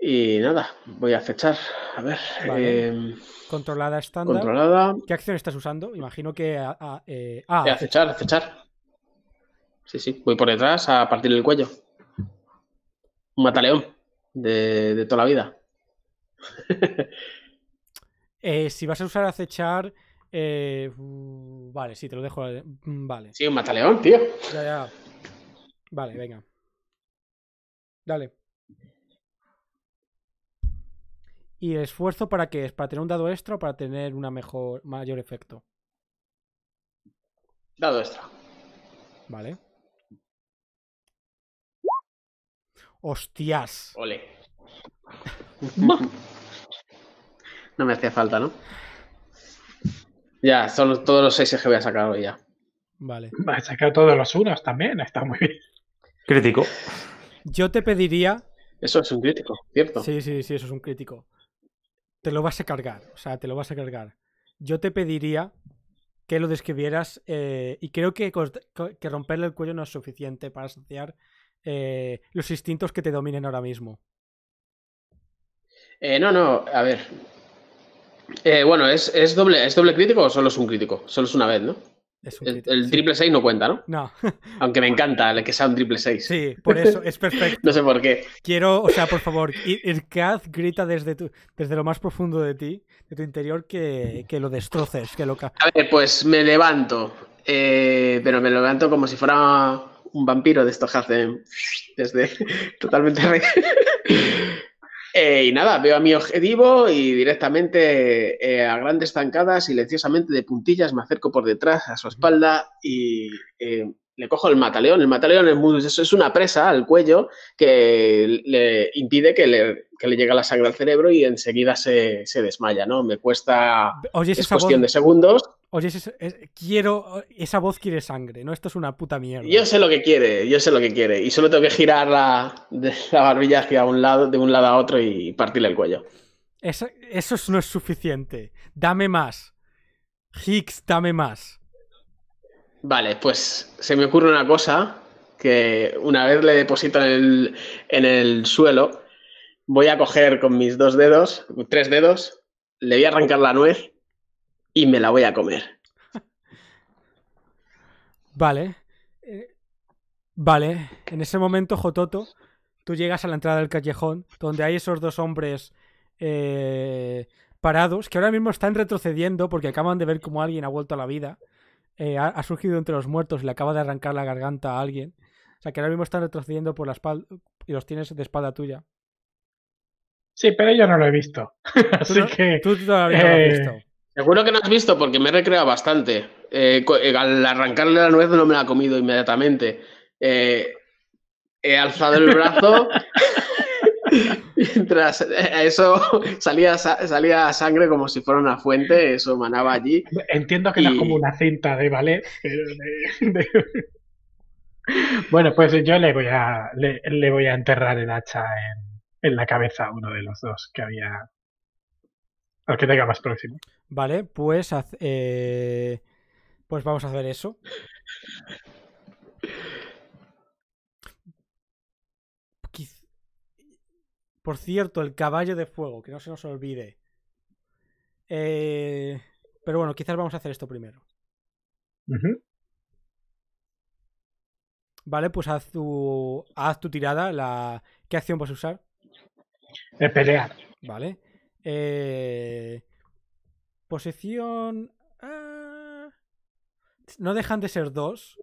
Y nada, voy a acechar. A ver. Vale. eh, Controlada estándar. controlada. ¿Qué acción estás usando? Imagino que. a- a- eh, ah, Eh, acechar, acechar. Sí, sí. Voy por detrás a partir el cuello. Un mataleón de, de toda la vida. eh, si vas a usar acechar. Eh, uh, vale, sí, te lo dejo. eh, mm, Vale. Sí, un mataleón, tío. Ya, ya. Vale, venga. Dale. ¿Y el esfuerzo para qué es? ¿Para tener un dado extra o para tener una mejor, mayor efecto? Dado extra. Vale. Hostias. Ole. No me hacía falta, ¿no? Ya, son los- todos los 6 que voy a sacar hoy ya. Vale. Va a sacar todos los unos también, está muy bien. Crítico. Yo te pediría. Eso es un crítico, ¿cierto? Sí, sí, sí, eso es un crítico. Te lo vas a cargar. O sea, te lo vas a cargar. Yo te pediría que lo describieras. eh, y creo que, que romperle el cuello no es suficiente para saciar eh, los instintos que te dominen ahora mismo. Eh, no, no, a ver. Eh, bueno, ¿es, es doble, ¿es doble crítico o solo es un crítico? Solo es una vez, ¿no? Es un El, crítico, el sí. triple 6 no cuenta, ¿no? No, Aunque me encanta el que sea un triple 6. sí, por eso, es perfecto. No sé por qué. Quiero, o sea, por favor, Ir- Irkaz grita desde, tu, desde lo más profundo de ti, de tu interior, que, que lo destroces, que lo... ca- A ver, pues me levanto. eh, pero me levanto como si fuera un vampiro de estos que hacen desde totalmente Eh, y nada, veo a mi objetivo y directamente eh, a grandes zancadas, silenciosamente de puntillas, me acerco por detrás a su espalda y eh, le cojo el mataleón. El mataleón es, muy- es- una presa al cuello que le impide que le, que le llegue la sangre al cerebro y enseguida se, se desmaya, ¿no? Me cuesta... Oyes Es esa voz, cuestión de segundos. Oyes esa- es- quiero, esa voz quiere sangre, ¿no? Esto es una puta mierda. Yo sé lo que quiere, yo sé lo que quiere. Y solo tengo que girar la, de la barbilla hacia un lado, de un lado a otro y partirle el cuello. Esa- eso no es suficiente. Dame más. Higgs, dame más. Vale, pues se me ocurre una cosa que una vez le deposito en el, en el suelo, voy a coger con mis dos dedos, tres dedos, le voy a arrancar la nuez y me la voy a comer. Vale. Eh, vale. En ese momento, Jototo, tú llegas a la entrada del callejón, donde hay esos dos hombres eh, parados, que ahora mismo están retrocediendo porque acaban de ver cómo alguien ha vuelto a la vida. Eh, ha, ha surgido entre los muertos y le acaba de arrancar la garganta a alguien. O sea, que ahora mismo están retrocediendo por la espalda y los tienes de espalda tuya. Sí, pero yo no lo he visto. Tú, Así no- que. tú todavía no lo has visto. Seguro que no has visto porque me he recreado bastante. Eh, eh, al arrancarle la nuez no me la he comido inmediatamente. Eh, he alzado el brazo. Mientras eso salía, sa- salía sangre como si fuera una fuente, eso manaba allí. Entiendo que no es como una cinta de ballet, pero de- de- Bueno, pues yo le voy a le, le voy a enterrar el hacha en, en la cabeza a uno de los dos que había. Al que tenga más próximo. Vale, pues haz- eh, Pues vamos a hacer eso. Por cierto, el caballo de fuego, que no se nos olvide. Eh, Pero bueno, quizás vamos a hacer esto primero. Vale, pues haz tu, haz tu tirada. La... ¿Qué acción vas a usar? De pelear. Vale. Eh, Posición... ah, No dejan de ser dos.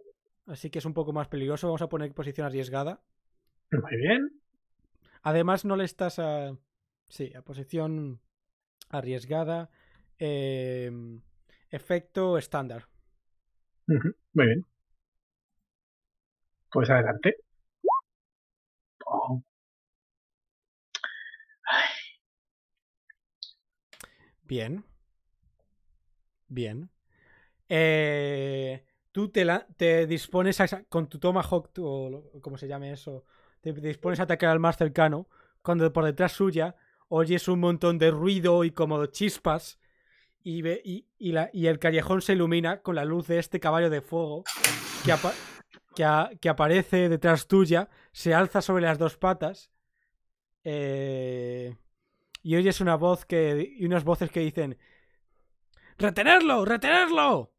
Así que es un poco más peligroso. Vamos a poner posición arriesgada. Muy bien. Además, no le estás a. Sí, a posición arriesgada. eh, efecto estándar. Muy bien. Pues adelante. Oh, Bien. Bien. Eh, tú te, te dispones a, con tu Tomahawk, o como se llame eso, te dispones a atacar al más cercano, cuando por detrás suya oyes un montón de ruido y como chispas, y, ve, y, y la- y el callejón se ilumina con la luz de este caballo de fuego que, que, que aparece detrás tuya, se alza sobre las dos patas. eh, y oyes una voz que. y unas voces que dicen. ¡Retenerlo! ¡Retenerlo!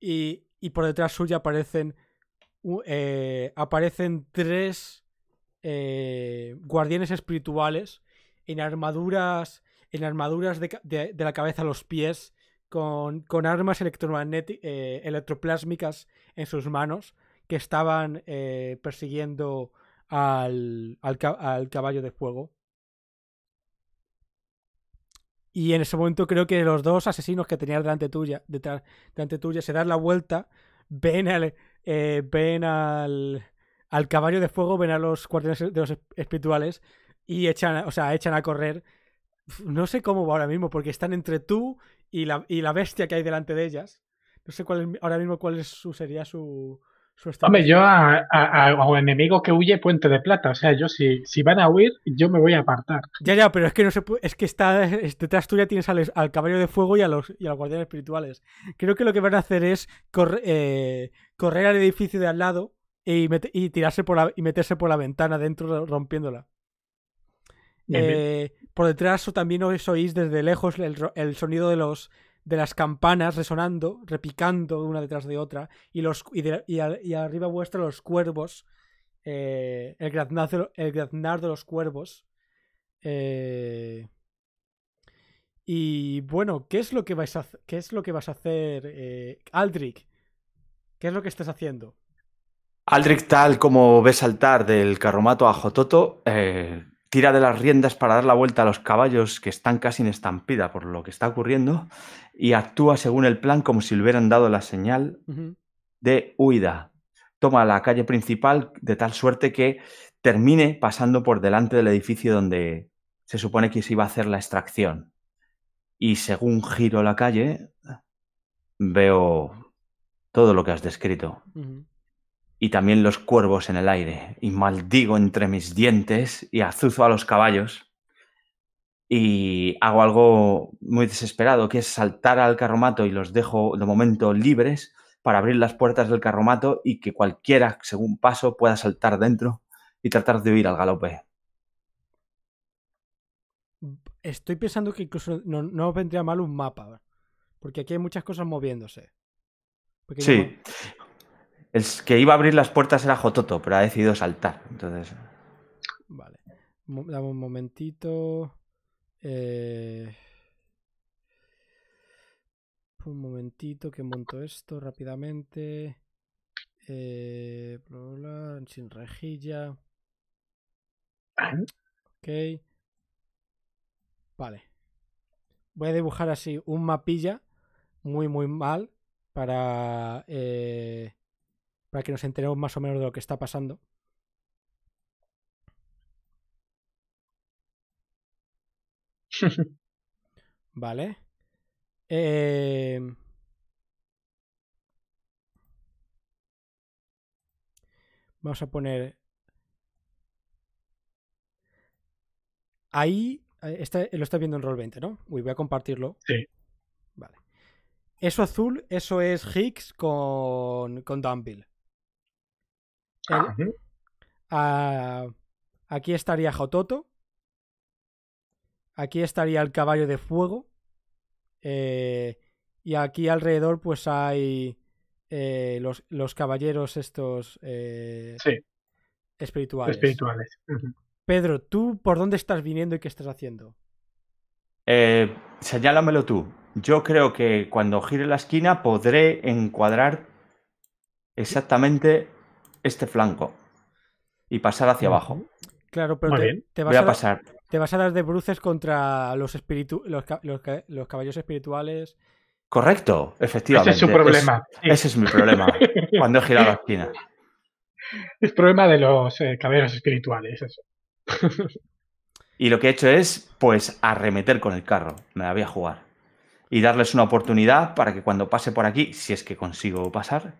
Y, y por detrás suya aparecen. eh, aparecen tres eh, guardianes espirituales en armaduras. En armaduras de, de- de la cabeza a los pies. Con, con armas eh, electroplásmicas en sus manos. Que estaban eh, persiguiendo al, al al caballo de fuego. Y en ese momento creo que los dos asesinos que tenías delante tuya, delante tuya, se dan la vuelta, ven al, eh, ven al, al caballo de fuego, ven a los guardianes de los espirituales y echan, o sea, echan a correr. No sé cómo va ahora mismo, porque están entre tú y la, y la bestia que hay delante de ellas. No sé cuál es- ahora mismo cuál es su, sería su, su Hombre, yo a, a- a un enemigo que huye, puente de plata. O sea, yo si, si van a huir, yo me voy a apartar. Ya, ya, pero es que no se puede, es que está es- detrás tuya tienes al, al caballo de fuego y a los y a los guardianes espirituales. Creo que lo que van a hacer es corre- eh, correr al edificio de al lado y, mete- y tirarse por la, y meterse por la ventana dentro rompiéndola. Bien, bien. Eh, por detrás también os oís desde lejos el sonido de los de las campanas resonando, repicando una detrás de otra y los y, de- y arriba vuestra los cuervos, eh, el graznar el graznar de los cuervos. Eh, y bueno, ¿qué es lo que vais a? ¿Qué es lo que vas a hacer, eh, Aldrich? ¿Qué es lo que estás haciendo? Aldrich, tal como ve saltar del carromato a Jototo, eh, tira de las riendas para dar la vuelta a los caballos que están casi en estampida por lo que está ocurriendo y actúa según el plan como si le hubieran dado la señal de huida. Toma la calle principal de tal suerte que termine pasando por delante del edificio donde se supone que se iba a hacer la extracción. Y según giro la calle, veo todo lo que has descrito y también los cuervos en el aire, y maldigo entre mis dientes y azuzo a los caballos. Y hago algo muy desesperado, que es saltar al carromato y los dejo de momento libres para abrir las puertas del carromato y que cualquiera, según paso, pueda saltar dentro y tratar de huir al galope. Estoy pensando que incluso no, no vendría mal un mapa. Porque aquí hay muchas cosas moviéndose. Porque Sí. El que iba a abrir las puertas era Jototo, pero ha decidido saltar. Entonces, Vale. Dame un momentito. Eh, Un momentito que monto esto rápidamente. Eh, sin rejilla. Ok. Vale. Voy a dibujar así un mapilla muy muy mal para eh, para que nos enteremos más o menos de lo que está pasando. Vale. Eh, Vamos a poner. Ahí. eh, está- lo está viendo en Roll20, ¿no? Uy, voy a compartirlo. Sí. Vale. Eso azul, eso es Higgs con, con. El- ujú. Ah, aquí estaría Jototo. Aquí estaría el caballo de fuego. eh, y aquí alrededor, pues hay eh, los, los caballeros estos eh, Sí, espirituales. espirituales. Pedro, ¿tú por dónde estás viniendo y qué estás haciendo? Eh, señálamelo tú. Yo creo que cuando gire la esquina podré encuadrar exactamente este flanco y pasar hacia abajo. Claro, pero te, te vas Voy a pasar. Te vas a dar de bruces contra los, espiritu los, ca- los ca- los caballos espirituales. Correcto, Ese efectivamente. es su problema. Sí, ese es mi problema. cuando he girado la esquina. Es problema de los eh, caballeros espirituales. Eso. Y lo que he hecho es, pues, arremeter con el carro. Me la voy a jugar. Y darles una oportunidad para que cuando pase por aquí, si es que consigo pasar.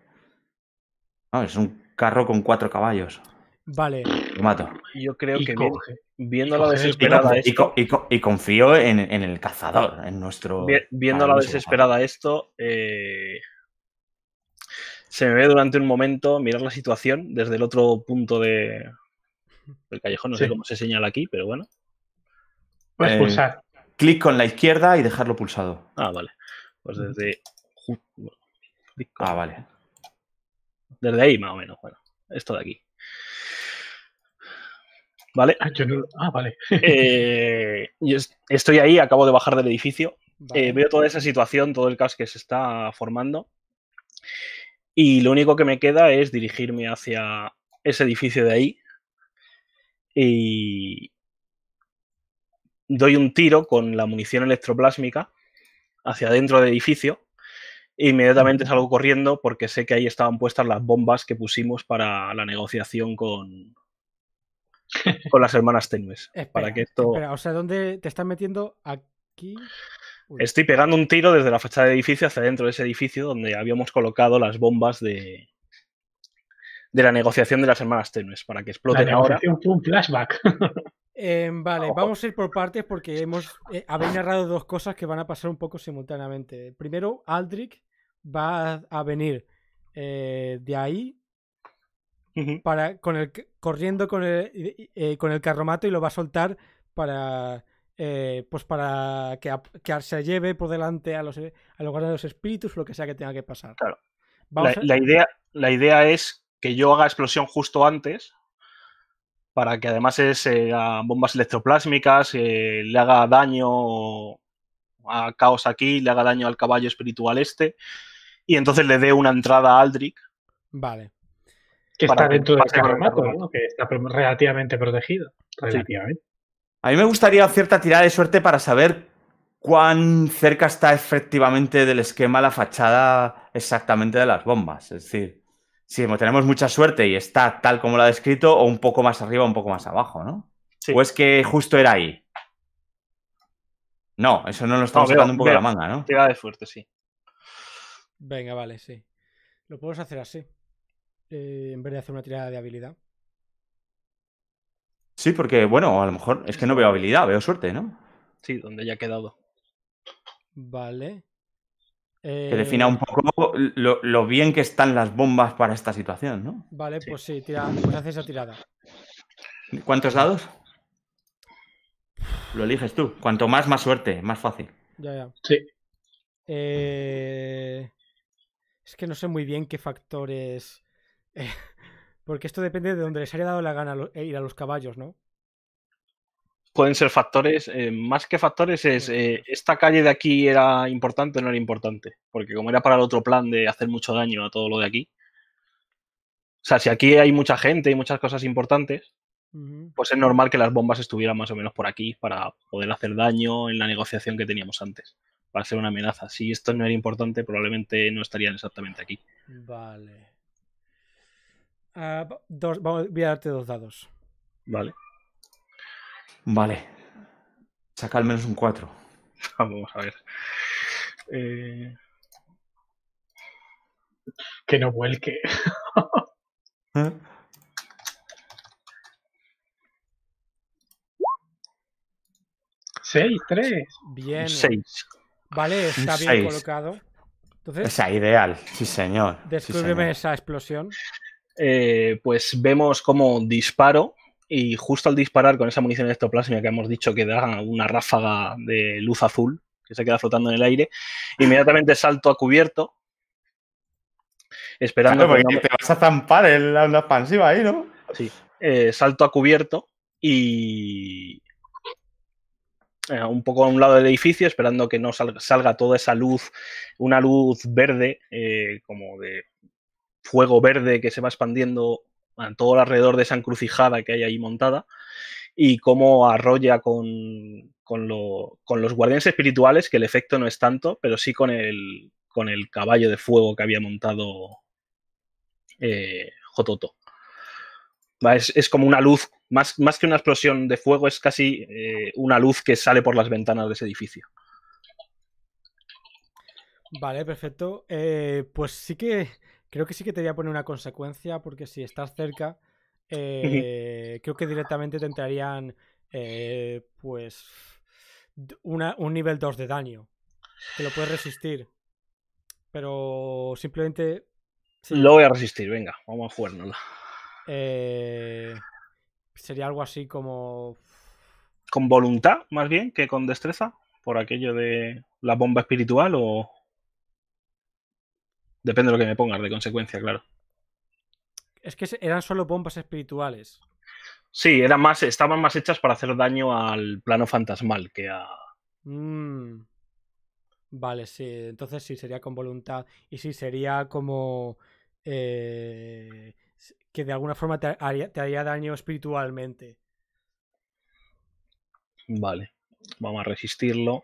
No, es un carro con cuatro caballos. Vale, Lo mato. Yo creo Y que coge. Viendo y la coge el Y, desesperada y esto, y co- y confío en, en el cazador, en nuestro. vi- viendo la maravilloso desesperada esto, eh, se me ve durante un momento mirar la situación desde el otro punto de, del callejón. No sé cómo se señala aquí, pero bueno. Puedes Eh, pulsar. Clic con la izquierda y dejarlo pulsado. Ah, vale. Pues desde. Ah, vale. Desde ahí, más o menos. Bueno, esto de aquí. Vale. Ah, yo no- ah, vale. eh, yo es- estoy ahí, acabo de bajar del edificio. vale. Eh, veo toda esa situación, todo el caos que se está formando. Y lo único que me queda es dirigirme hacia ese edificio de ahí. Y doy un tiro con la munición electroplásmica hacia dentro del edificio. E inmediatamente salgo corriendo porque sé que ahí estaban puestas las bombas que pusimos para la negociación con, con las hermanas tenues. Espera, para que esto. espera, o sea, ¿dónde te estás metiendo? Aquí. Uy, Estoy pegando un tiro desde la fachada del edificio hacia dentro de ese edificio donde habíamos colocado las bombas de, de la negociación de las hermanas tenues para que La exploten ahora. negociación fue un flashback. Eh, vale, vamos a ir por partes porque hemos eh, habéis narrado dos cosas que van a pasar un poco simultáneamente. Primero, Aldrich va a, a venir eh, de ahí Para con el corriendo con el eh, con el carromato y lo va a soltar para eh, pues para que, a- que se lleve por delante a los eh, a los guardianes de los espíritus lo que sea que tenga que pasar. Claro. La, a- la idea, la idea es que yo haga explosión justo antes para que además es eh, a bombas electroplásmicas, eh, le haga daño a Caos aquí, le haga daño al caballo espiritual este y entonces le dé una entrada a Aldrich. Vale. Que está dentro del carromato. ¿no? Que está relativamente protegido. Relativamente. A mí me gustaría cierta tirada de suerte para saber cuán cerca está efectivamente del esquema la fachada exactamente de las bombas. Es decir, si tenemos mucha suerte y está tal como lo ha descrito, o un poco más arriba o un poco más abajo, ¿no? Sí. O es que justo era ahí. No, eso no lo estamos sacando un poco de la manga, ¿no? Tira de fuerte, sí. Venga, vale, sí. Lo podemos hacer así. Eh, en vez de hacer una tirada de habilidad. Sí, porque, bueno, a lo mejor es que no veo habilidad, veo suerte, ¿no? Sí, donde ya ha quedado. Vale. Que Eh, defina un poco lo, lo bien que están las bombas para esta situación, ¿no? Vale, Sí. pues sí, tira, pues hace esa tirada. ¿Cuántos dados? Lo eliges tú. Cuanto más, más suerte, más fácil. Ya, ya. Sí. Eh, Es que no sé muy bien qué factores. Eh, Porque esto depende de donde les haya dado la gana eh, ir a los caballos, ¿no? Pueden ser factores, eh, más que factores es, eh, ¿esta calle de aquí era importante o no era importante? Porque como era para el otro plan de hacer mucho daño a todo lo de aquí. O sea, si aquí hay mucha gente y muchas cosas importantes, pues es normal que las bombas estuvieran más o menos por aquí para poder hacer daño en la negociación que teníamos antes, para ser una amenaza. Si esto no era importante, probablemente no estarían exactamente aquí. Vale. Ah, dos, vamos, voy a darte dos dados. Vale, Vale. Saca al menos un 4. vamos a ver. Eh, Que no vuelque. Seis, tres. Bien. seis. Vale, está bien seis. colocado. Entonces, Esa, ideal. Sí, señor. Sí, señor. esa explosión. Eh, pues vemos como disparo y justo al disparar con esa munición ectoplásmica que hemos dicho que da una ráfaga de luz azul que se queda flotando en el aire, inmediatamente salto a cubierto, esperando Claro, que porque me- te vas a zampar en la expansiva ahí, ¿no? Sí, eh, salto a cubierto y eh, un poco a un lado del edificio, esperando que no salga, salga toda esa luz, una luz verde, eh, como de fuego verde que se va expandiendo a todo alrededor de esa encrucijada que hay ahí montada, y cómo arrolla con, con, lo- con los guardianes espirituales, que el efecto no es tanto, pero sí con el, con el caballo de fuego que había montado eh, Jototo. Es como una luz, más, más que una explosión de fuego, es casi eh, una luz que sale por las ventanas de ese edificio. Vale, perfecto. Eh, pues sí que creo que sí que te voy a poner una consecuencia, porque si estás cerca, eh, creo que directamente te entrarían eh, pues una- un nivel 2 de daño. Que lo puedes resistir. Pero simplemente. sí, Lo voy a resistir, venga, vamos a jugárnosla. eh, sería algo así como. ¿Con voluntad, más bien, que con destreza? ¿Por aquello de la bomba espiritual o...? Depende de lo que me pongas de consecuencia, claro. Es que eran solo bombas espirituales. Sí, eran más, estaban más hechas para hacer daño al plano fantasmal que a... Mm. Vale, sí. Entonces sí, sería con voluntad. Y sí, sería como. eh, que de alguna forma te haría, te haría daño espiritualmente. Vale, vamos a resistirlo.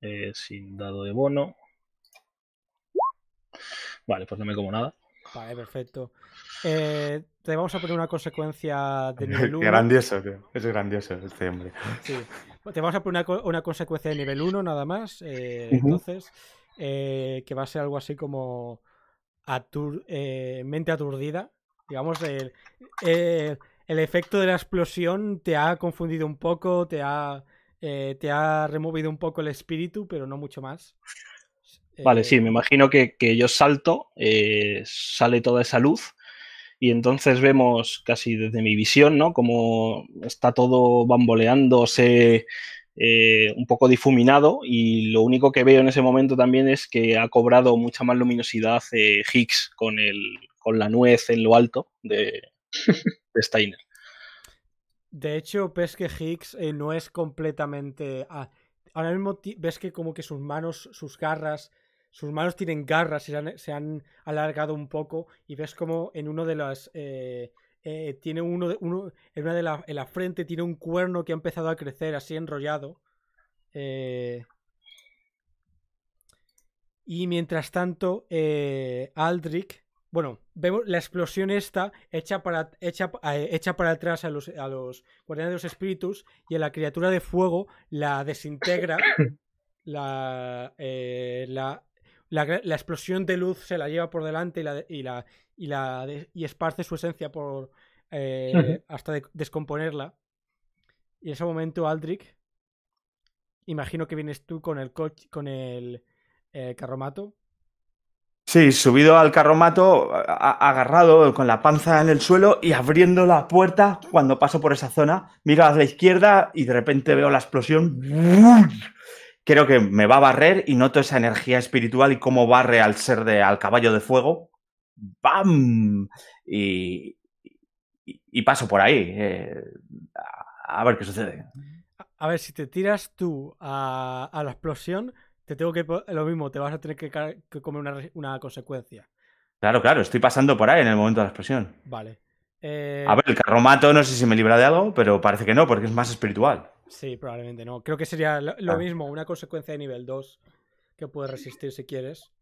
Eh, sin dado de bono. Vale, pues no me como nada. Vale, perfecto. Eh, te vamos a poner una consecuencia de nivel 1. grandioso, tío. Es grandioso este hombre. Sí. Te vamos a poner una, co- una consecuencia de nivel 1 nada más. eh. Entonces, eh, que va a ser algo así como atur- eh, mente aturdida. Digamos, el, el- el efecto de la explosión te ha confundido un poco, te ha, eh, te ha removido un poco el espíritu, pero no mucho más. Vale, Eh, sí, me imagino que, que yo salto, eh, sale toda esa luz y entonces vemos casi desde mi visión, ¿no? Como está todo bamboleándose, eh, un poco difuminado y lo único que veo en ese momento también es que ha cobrado mucha más luminosidad eh, Higgs con, el, con la nuez en lo alto de, de Steiner. De hecho, ves que Higgs eh, no es completamente. ah, ahora mismo ves que como que sus manos, sus garras, sus manos tienen garras y se han, se han alargado un poco. Y ves como en uno de las. eh, eh, tiene uno, de, uno en una de la, en la frente tiene un cuerno que ha empezado a crecer así enrollado. Eh, y mientras tanto, eh, Aldrich bueno, vemos la explosión esta hecha para, hecha, hecha para atrás a los, a los guardianes de los espíritus y a la criatura de fuego la desintegra. la, eh, la, la, la explosión de luz se la lleva por delante y la, y la, y la y esparce su esencia por eh, hasta de- descomponerla. Y en ese momento, Aldrich, imagino que vienes tú con el coche, con el eh, carromato. Sí, subido al carromato, a- a- agarrado con la panza en el suelo y abriendo la puerta cuando paso por esa zona, miro a la izquierda y de repente veo la explosión. Creo que me va a barrer y noto esa energía espiritual y cómo barre al ser de al caballo de fuego. ¡Bam! Y, y- y paso por ahí. eh, a, a ver qué sucede. A- A ver, si te tiras tú a, a la explosión, te tengo que. Lo mismo, te vas a tener que, comer una, una consecuencia. Claro, claro, estoy pasando por ahí en el momento de la explosión. Vale. Eh, A ver, el carromato no sé si me libra de algo, pero parece que no, porque es más espiritual. Sí, probablemente no. Creo que sería lo, lo Ah. mismo, una consecuencia de nivel 2 que puedes resistir si quieres.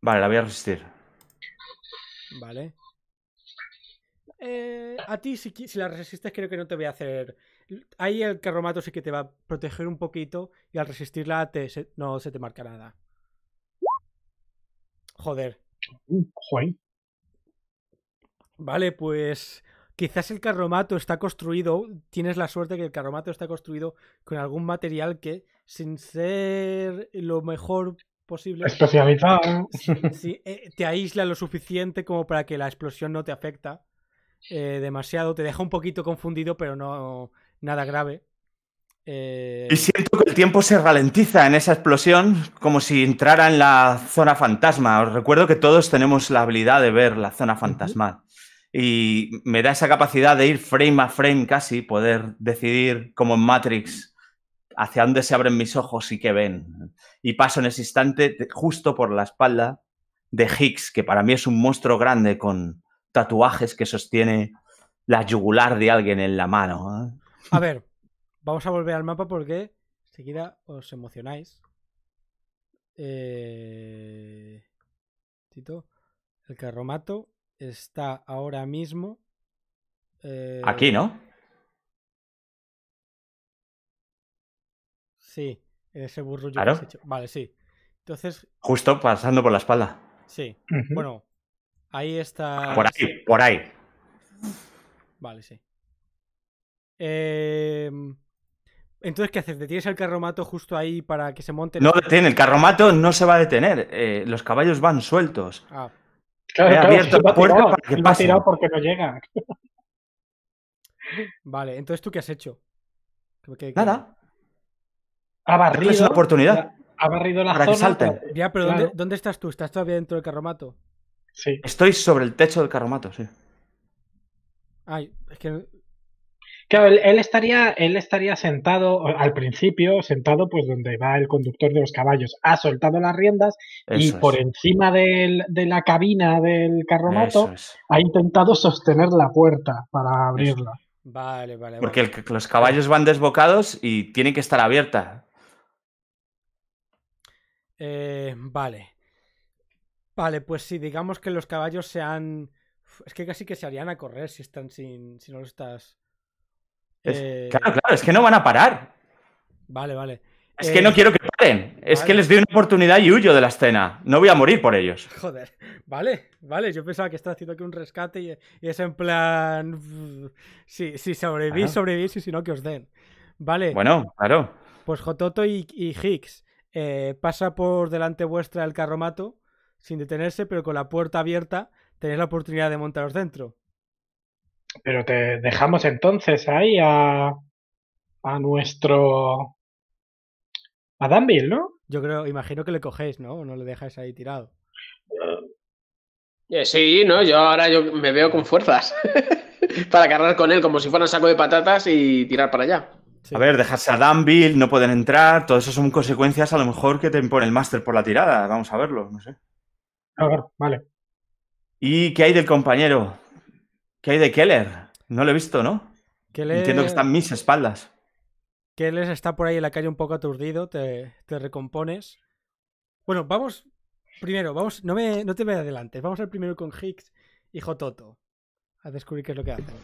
Vale, la voy a resistir. Vale. Eh, a ti, si, la resistes, creo que no te voy a hacer. Ahí el carromato sí que te va a proteger un poquito y al resistirla te, se- no se te marca nada. Joder. Uh, joder. Vale, pues quizás el carromato está construido, tienes la suerte que el carromato está construido con algún material que, sin ser lo mejor posible, Especializado. sí, eh, te aísla lo suficiente como para que la explosión no te afecta eh, demasiado. Te deja un poquito confundido, pero no nada grave. Eh, Y siento que el tiempo se ralentiza en esa explosión, como si entrara en la zona fantasma. Os recuerdo que todos tenemos la habilidad de ver la zona fantasmal. Y me da esa capacidad de ir frame a frame casi, poder decidir, como en Matrix, hacia dónde se abren mis ojos y qué ven. Y paso en ese instante justo por la espalda de Higgs, que para mí es un monstruo grande con tatuajes que sostiene la yugular de alguien en la mano. ¿eh? A ver, vamos a volver al mapa porque enseguida os emocionáis. Eh... Tito, el carromato está ahora mismo. eh, Aquí, ¿no? Sí, en ese burro Claro. que has hecho. Vale, sí. Entonces, Justo pasando por la espalda. sí. Bueno, ahí está. Por ahí, por ahí. Vale, sí. Eh, Entonces, ¿qué haces? ¿Detienes el carromato justo ahí para que se monte? No detiene, el carromato no se va a detener. eh, los caballos van sueltos. Ah, Claro, abierto la puerta tirado, para que se lo ha pasen. tirado porque no llega. vale. Entonces, ¿tú qué has hecho? ¿Qué- qué- Nada, Ha barrido, una oportunidad ha barrido la para que zona. salten. Ya, pero Claro. ¿dónde, dónde estás tú? ¿Estás todavía dentro del carromato? Sí. Estoy sobre el techo del carromato, sí. Ay, es que. Claro, él, él estaría, él estaría sentado al principio, sentado pues donde va el conductor de los caballos. Ha soltado las riendas y por encima del- de la cabina del carromato es. ha intentado sostener la puerta para abrirla. Vale, vale. Porque vale. el- los caballos van desbocados y tienen que estar abiertas. Eh, vale. Vale, pues sí, digamos que los caballos se han. Es que casi que se harían a correr si están sin. si no los estás. Es- Eh, Claro, claro, es que no van a parar. Vale, vale. Es Eh, que no quiero que paren. Es que les doy una oportunidad y huyo de la escena. No voy a morir por ellos. Joder, vale, vale. Yo pensaba que estaba haciendo aquí un rescate y, y es en plan. uf, Sí, si sobrevivís, sobrevivís y si no, que os den. Vale, Bueno, claro. pues Jototo y, y Higgs eh, pasa por delante vuestra el carromato sin detenerse, pero con la puerta abierta tenéis la oportunidad de montaros dentro. Pero te dejamos entonces ahí a, a nuestro... A Danville, ¿no? Yo creo, imagino que le cogéis, ¿no? O no le dejáis ahí tirado. Eh, sí, no, yo ahora yo me veo con fuerzas para cargar con él como si fuera un saco de patatas y tirar para allá. Sí. A ver, dejarse a Danville, no pueden entrar. Todo eso son consecuencias a lo mejor que te impone el máster por la tirada. Vamos a verlo, no sé. A ver, vale. ¿Y qué hay del compañero? ¿Qué hay de Keller? No lo he visto, ¿no? Le... Entiendo que está en mis espaldas. les está por ahí en la calle un poco aturdido, te, te recompones. Bueno, vamos. Primero, vamos. No, me, no te me adelantes. Vamos al primero con Higgs y Jototo. A descubrir qué es lo que hacen.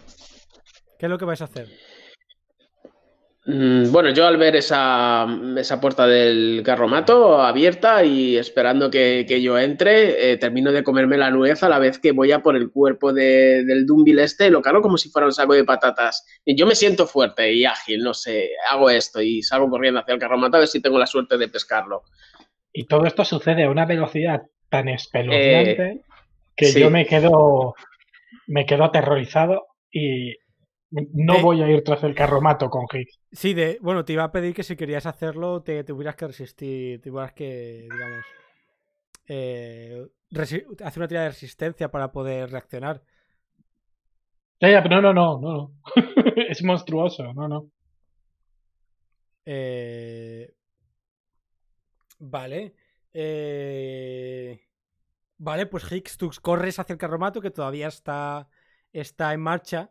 ¿Qué es lo que vais a hacer? Mm, Bueno, yo al ver esa, esa puerta del carromato abierta y esperando que, que yo entre, eh, termino de comerme la nuez a la vez que voy a por el cuerpo de- del Dumbil este, lo cargo como si fuera un saco de patatas. Y yo me siento fuerte y ágil, no sé, hago esto y salgo corriendo hacia el carromato a ver si tengo la suerte de pescarlo. Y todo esto sucede a una velocidad tan espeluznante que sí. yo me quedo me quedo aterrorizado y no voy a ir tras el carromato con Higgs. Sí, de. Bueno, te iba a pedir que si querías hacerlo, te tuvieras que resistir. Tuvieras que, digamos. eh, hacer una tirada de resistencia para poder reaccionar. Ya, ya, pero no, no, no, no. es monstruoso, no, no. Eh, Vale. Eh, Vale, pues Higgs, tú corres hacia el carromato que todavía está, está en marcha.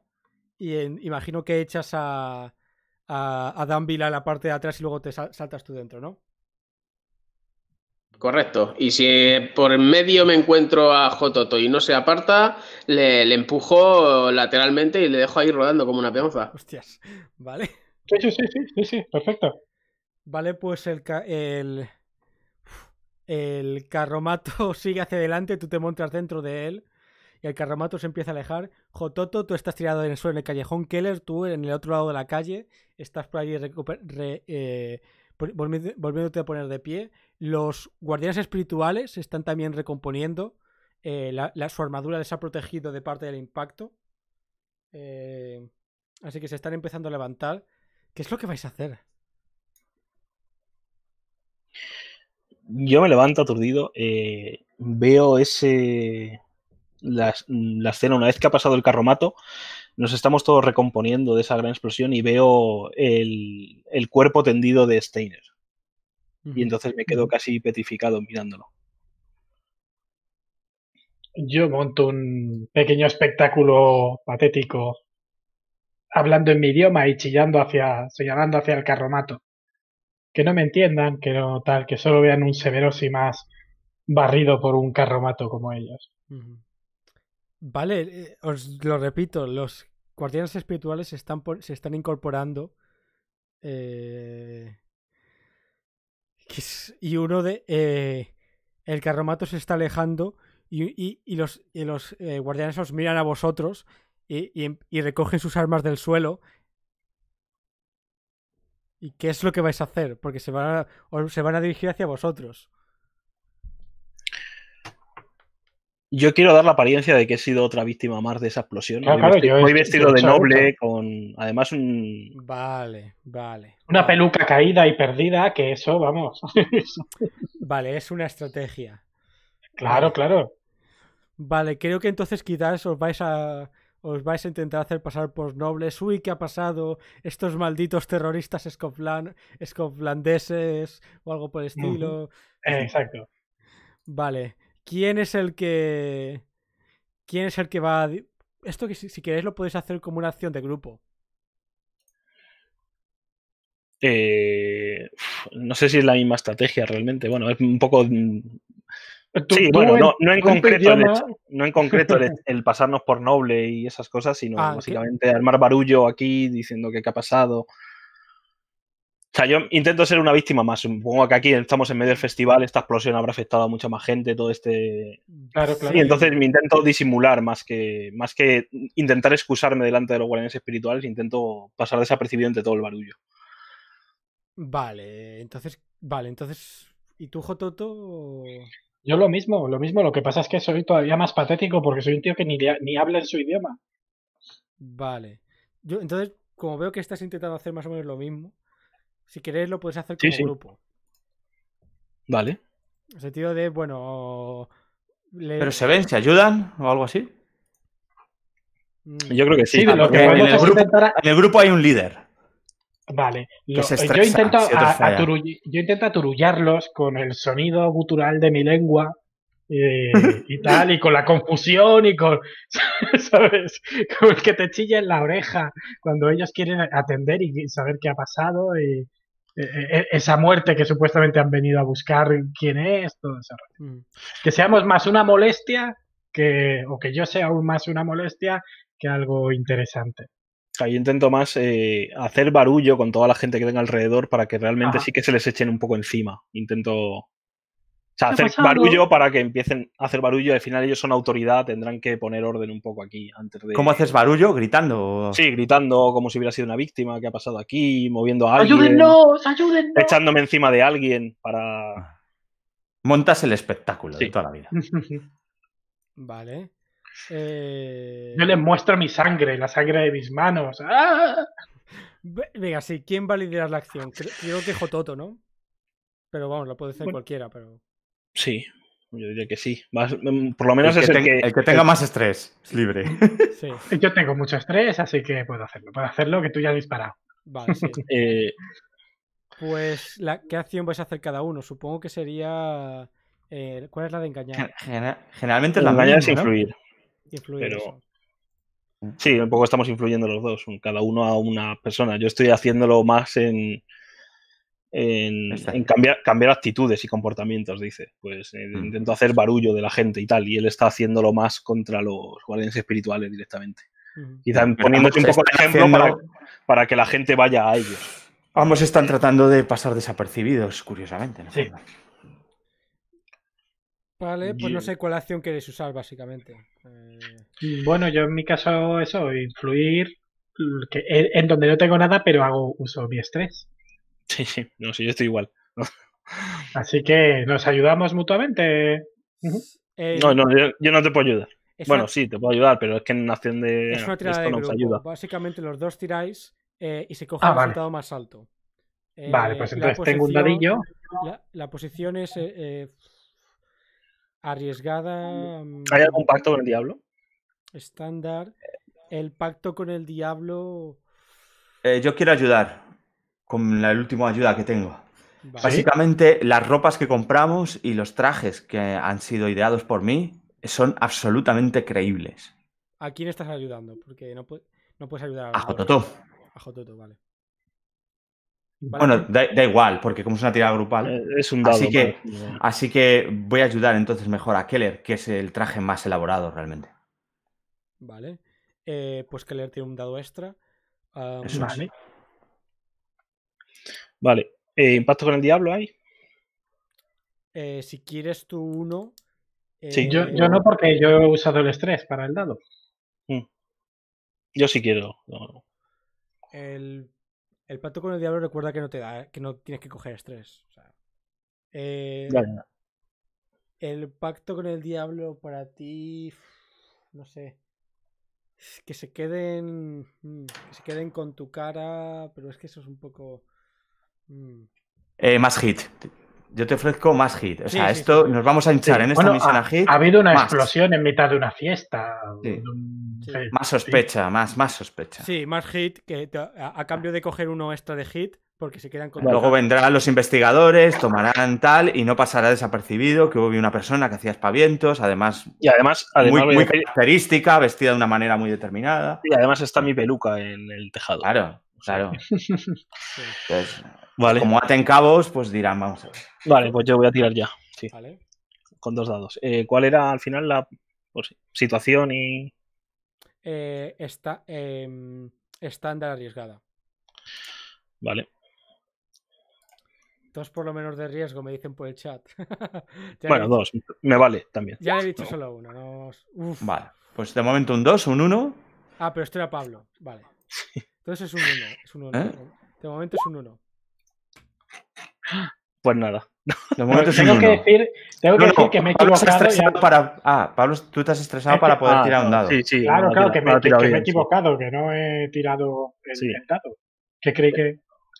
Y en- imagino que echas a, a, a Danville a la parte de atrás y luego te sal- saltas tú dentro, ¿no? Correcto. Y si por en medio me encuentro a Jototo y no se aparta, le, le empujo lateralmente y le dejo ahí rodando como una peonza. Hostias. Vale. Sí, sí, sí, sí, sí, sí, perfecto. Vale, pues el, el, el carromato sigue hacia adelante, tú te montas dentro de él y el carromato se empieza a alejar. Jototo, tú estás tirado en el suelo en el callejón. Keller, tú en el otro lado de la calle, estás por allí re- eh, volviéndote a poner de pie. Los guardianes espirituales están también recomponiendo. Eh, la, su armadura les ha protegido de parte del impacto. Eh, así que se están empezando a levantar. ¿Qué es lo que vais a hacer? Yo me levanto aturdido, veo ese la, la escena una vez que ha pasado el carromato, nos estamos todos recomponiendo de esa gran explosión y veo el, el cuerpo tendido de Steiner. Y entonces me quedo casi petrificado mirándolo. Yo monto un pequeño espectáculo patético hablando en mi idioma y chillando hacia, señalando hacia el carromato. Que no me entiendan, que no tal, que solo vean un Severosi más barrido por un carromato como ellos. Vale, eh, os lo repito, los guardianes espirituales se están, por- se están incorporando. eh, y uno de... eh, el carromato se está alejando y, y- y los, y los eh, guardianes os miran a vosotros em- y recogen sus armas del suelo. ¿Y qué es lo que vais a hacer? Porque se van a, se van a dirigir hacia vosotros. Yo quiero dar la apariencia de que he sido otra víctima más de esa explosión. Claro, voy claro, vestido, yo voy he- vestido yo he de noble, con además un... Vale, vale. Una vale. peluca caída y perdida, que eso, vamos. Vale, es una estrategia. claro, Vale. claro. Vale, creo que entonces quizás os vais a os vais a intentar hacer pasar por nobles. Uy, ¿qué ha pasado? Estos malditos terroristas escoflan- escoflandeses o algo por el estilo. Eh, exacto. Vale. ¿Quién es el que quién es el que va a esto que si, si queréis lo podéis hacer como una acción de grupo. eh, no sé si es la misma estrategia realmente. Bueno, es un poco... mm, sí, bueno, en- no, no en concreto, el, idioma- hecho- no en concreto el, el pasarnos por noble y esas cosas, sino Ah, ¿qué? básicamente armar barullo aquí diciendo que qué ha pasado. O sea, yo intento ser una víctima más. Supongo que aquí estamos en medio del festival, esta explosión habrá afectado a mucha más gente, todo este... Claro, claro. Y entonces me intento disimular más que, más que intentar excusarme delante de los guardianes espirituales, intento pasar desapercibido entre todo el barullo. Vale, entonces vale, entonces ¿y tú Jototo? Yo lo mismo, lo mismo. Lo que pasa es que soy todavía más patético porque soy un tío que ni, ni habla en su idioma. Vale. Yo entonces como veo que estás intentando hacer más o menos lo mismo, si queréis lo puedes hacer Sí, como sí. grupo. Vale. En el sentido de, bueno. le- ¿Pero se ven? ¿Se ayudan o algo así? Mm, Yo creo que sí. Sí, lo que en el es grupo- intentar. En el grupo hay un líder. Vale. lo- se yo, estresa intento a- yo intento aturullarlos con el sonido gutural de mi lengua eh, y tal, y con la confusión y con, ¿sabes? Con el que te chilla en la oreja cuando ellos quieren atender y saber qué ha pasado y eh, eh, esa muerte que supuestamente han venido a buscar quién es, todo eso. mm. Que seamos más una molestia que, o que yo sea aún más una molestia que algo interesante. Yo intento más eh, hacer barullo con toda la gente que tenga alrededor para que realmente Ajá. sí que se les echen un poco encima. Intento. O sea, ¿Qué ha hacer pasado? barullo para que empiecen a hacer barullo. Al final ellos son autoridad, tendrán que poner orden un poco aquí antes de. ¿Cómo haces barullo? ¿Gritando? Sí, gritando como si hubiera sido una víctima, qué ha pasado aquí, moviendo a alguien, ¡Ayúdennos! ¡Ayúdennos! echándome encima de alguien para. Montas el espectáculo de toda la vida. Vale. Eh, Yo les muestro mi sangre, la sangre de mis manos. ¡Ah! ve- Venga, sí, ¿quién va a liderar la acción? Creo, creo que Jototo, ¿no? Pero vamos, lo puede hacer Bueno. cualquiera, pero. Sí, yo diría que sí. Más- mm, por lo menos el, es que el ten- que. el que tenga más estrés, libre. Sí, Yo tengo mucho estrés, así que puedo hacerlo. Puedo hacerlo que tú ya has disparado. vale, sí. eh, Pues, la, ¿qué acción vais a hacer cada uno? Supongo que sería. eh, ¿Cuál es la de engañar? Gen- Generalmente la engañar es influir. Influir pero- eso. Sí, un poco estamos influyendo los dos, cada uno a una persona. Yo estoy haciéndolo más en, en, cambiar, cambiar actitudes y comportamientos, dice. Pues eh, Mm. intento hacer barullo de la gente y tal, y él está haciéndolo más contra los guardianes espirituales directamente. Quizá Pero poniéndose un poco de ejemplo para, haciendo- para que la gente vaya a ellos. Ambos están tratando de pasar desapercibidos, curiosamente. ¿no? Sí. Vale, pues no sé cuál acción queréis usar, básicamente. Eh, Bueno, yo en mi caso, eso, influir que, en, donde no tengo nada, pero hago uso mi estrés. Sí, sí, no sé, yo estoy igual. Así que nos ayudamos mutuamente. El- No, no, yo, yo no te puedo ayudar. Bueno, una- sí, te puedo ayudar, pero es que en una acción de Es una tirada esto de nos ayuda. Básicamente los dos tiráis eh, y se coge Ah, el vale. resultado más alto. Eh, Vale, pues entonces tengo un dadillo. La, la posición es eh, eh, arriesgada. mm, ¿Hay algún pacto con el diablo? Estándar. El pacto con el diablo. Eh, yo quiero ayudar con la última ayuda que tengo. vale. Básicamente, las ropas que compramos y los trajes que han sido ideados por mí son absolutamente creíbles. ¿A quién estás ayudando? Porque no, pu- no puedes ayudar a, A. Jototo. A Jototo, vale. Bueno, da, da igual, porque como es una tirada grupal. Eh, Es un dado. Así que- ¿vale? Así que voy a ayudar entonces mejor a Keller, que es el traje más elaborado realmente. Vale. Eh, pues que leer tiene un dado extra. Am, Eso es. Vale. Eh, ¿Impacto con el diablo hay? eh, si quieres tú uno. Sí, Yo, eh, yo no, porque yo he usado el estrés para el dado. Yo sí quiero. no. El, el pacto con el diablo recuerda que no te da, que no tienes que coger estrés. o sea, eh, Ya, ya. El pacto con el diablo para ti. No sé. Que se queden. mm, Que se queden con tu cara. Pero es que eso es un poco. Mm. Eh, más hit. Yo te ofrezco más hit. O Sí, sea, sí, esto sí, nos vamos a hinchar Sí, en esta bueno, misión ha, a hit. ha habido una más. explosión en mitad de una fiesta. Sí. Un- Sí. sí. Más sospecha, más, más sospecha. Sí, más hit. Que te- a, a cambio de coger uno extra de hit. Porque se quedan con Luego vendrán los investigadores, tomarán tal y no pasará desapercibido que hubo una persona que hacía espavientos, además, Y además, además, muy, muy decir- característica, vestida de una manera muy determinada. y además está mi peluca en el tejado. Claro, claro. Sí. Entonces, Vale. como aten cabos, pues dirán, vamos a ver. Vale, pues yo voy a tirar ya. Sí, Vale. con dos dados. Eh, ¿Cuál era al final la pues situación y. Eh, está. em, estándar arriesgada. Vale. Dos por lo menos de riesgo, me dicen por el chat. Bueno, dos. Me vale también. Ya he dicho solo uno. No... os- Uf. Vale, pues de momento un 2, un 1. Ah, pero esto era Pablo. Vale. Entonces es un 1. Es un uno. ¿Eh? De momento es un 1. Pues nada. De momento tengo que 1. decir, tengo que, No, decir no, que me he Pablo equivocado. estresado ya- para... Ah, Pablo, tú te has estresado para poder Ah, tirar un dado. Sí, sí. Claro, claro, que me, que- que me he bien, sí. equivocado, que no he tirado el, Sí. dado. Que creí que.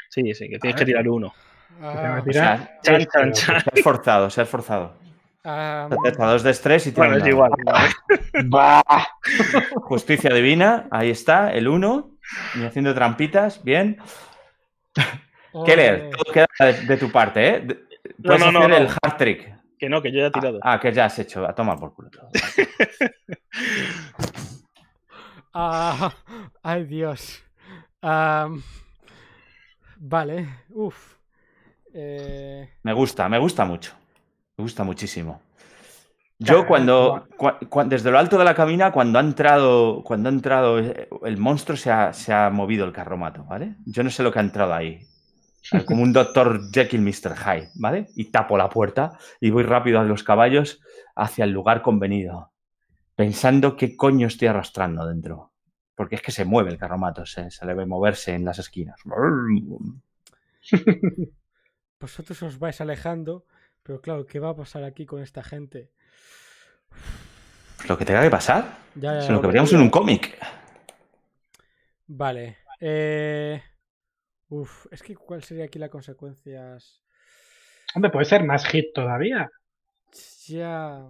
Sí, sí, que tienes que tirar uno. Ah, O sea, Chan, chan, o- chan. se ha esforzado, se ha esforzado. ah, Se ha echado dos de estrés y tira Bueno, es igual. Bah. Justicia divina, ahí está, el 1. Y haciendo trampitas, bien. Keller, todo queda de, de tu parte, ¿eh? Puedes no, no, hacer no. el hard trick. Que no, que yo ya he tirado. Ah, que ya has hecho. A tomar por culo. Ah, ay, Dios. Vale. Uf. Eh, Me gusta, me gusta mucho. Me gusta muchísimo. Yo cuando, cua- cua- desde lo alto de la cabina, cuando ha entrado, cuando ha entrado eh, el monstruo, se ha, se ha movido el carromato, ¿vale? Yo no sé lo que ha entrado ahí. Eh, Como un Dr. Jekyll, Mr. Hyde, ¿vale? Y tapo la puerta y voy rápido a los caballos hacia el lugar convenido, pensando qué coño estoy arrastrando dentro. Porque es que se mueve el carromato, se, se le ve moverse en las esquinas. vosotros os vais alejando, pero claro, ¿qué va a pasar aquí con esta gente? Lo que tenga que pasar. Ya, lo que veríamos en un cómic. Vale. Eh... Uf, es que ¿cuál sería aquí las consecuencias? Hombre, puede ser más hit todavía. Ya.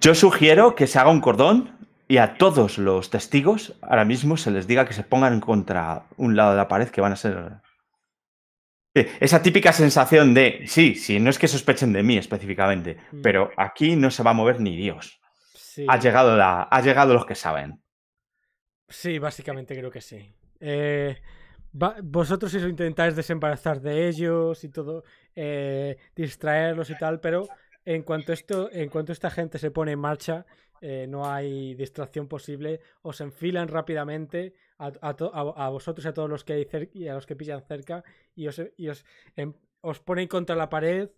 Yo sugiero que se haga un cordón y a todos los testigos ahora mismo se les diga que se pongan contra un lado de la pared que van a ser... Sí, Esa típica sensación de, sí, sí, no es que sospechen de mí específicamente, Mm. pero aquí no se va a mover ni Dios. Sí. Ha llegado, la, ha llegado los que saben. Sí, básicamente creo que sí. Eh, va- vosotros os intentáis desembarazar de ellos y todo, eh, distraerlos y tal, pero en cuanto esto, en cuanto esta gente se pone en marcha, eh, no hay distracción posible. Os enfilan rápidamente a, a a- a vosotros y a todos los que hay cer- y a los que pillan cerca y os, y os, em- os ponen contra la pared.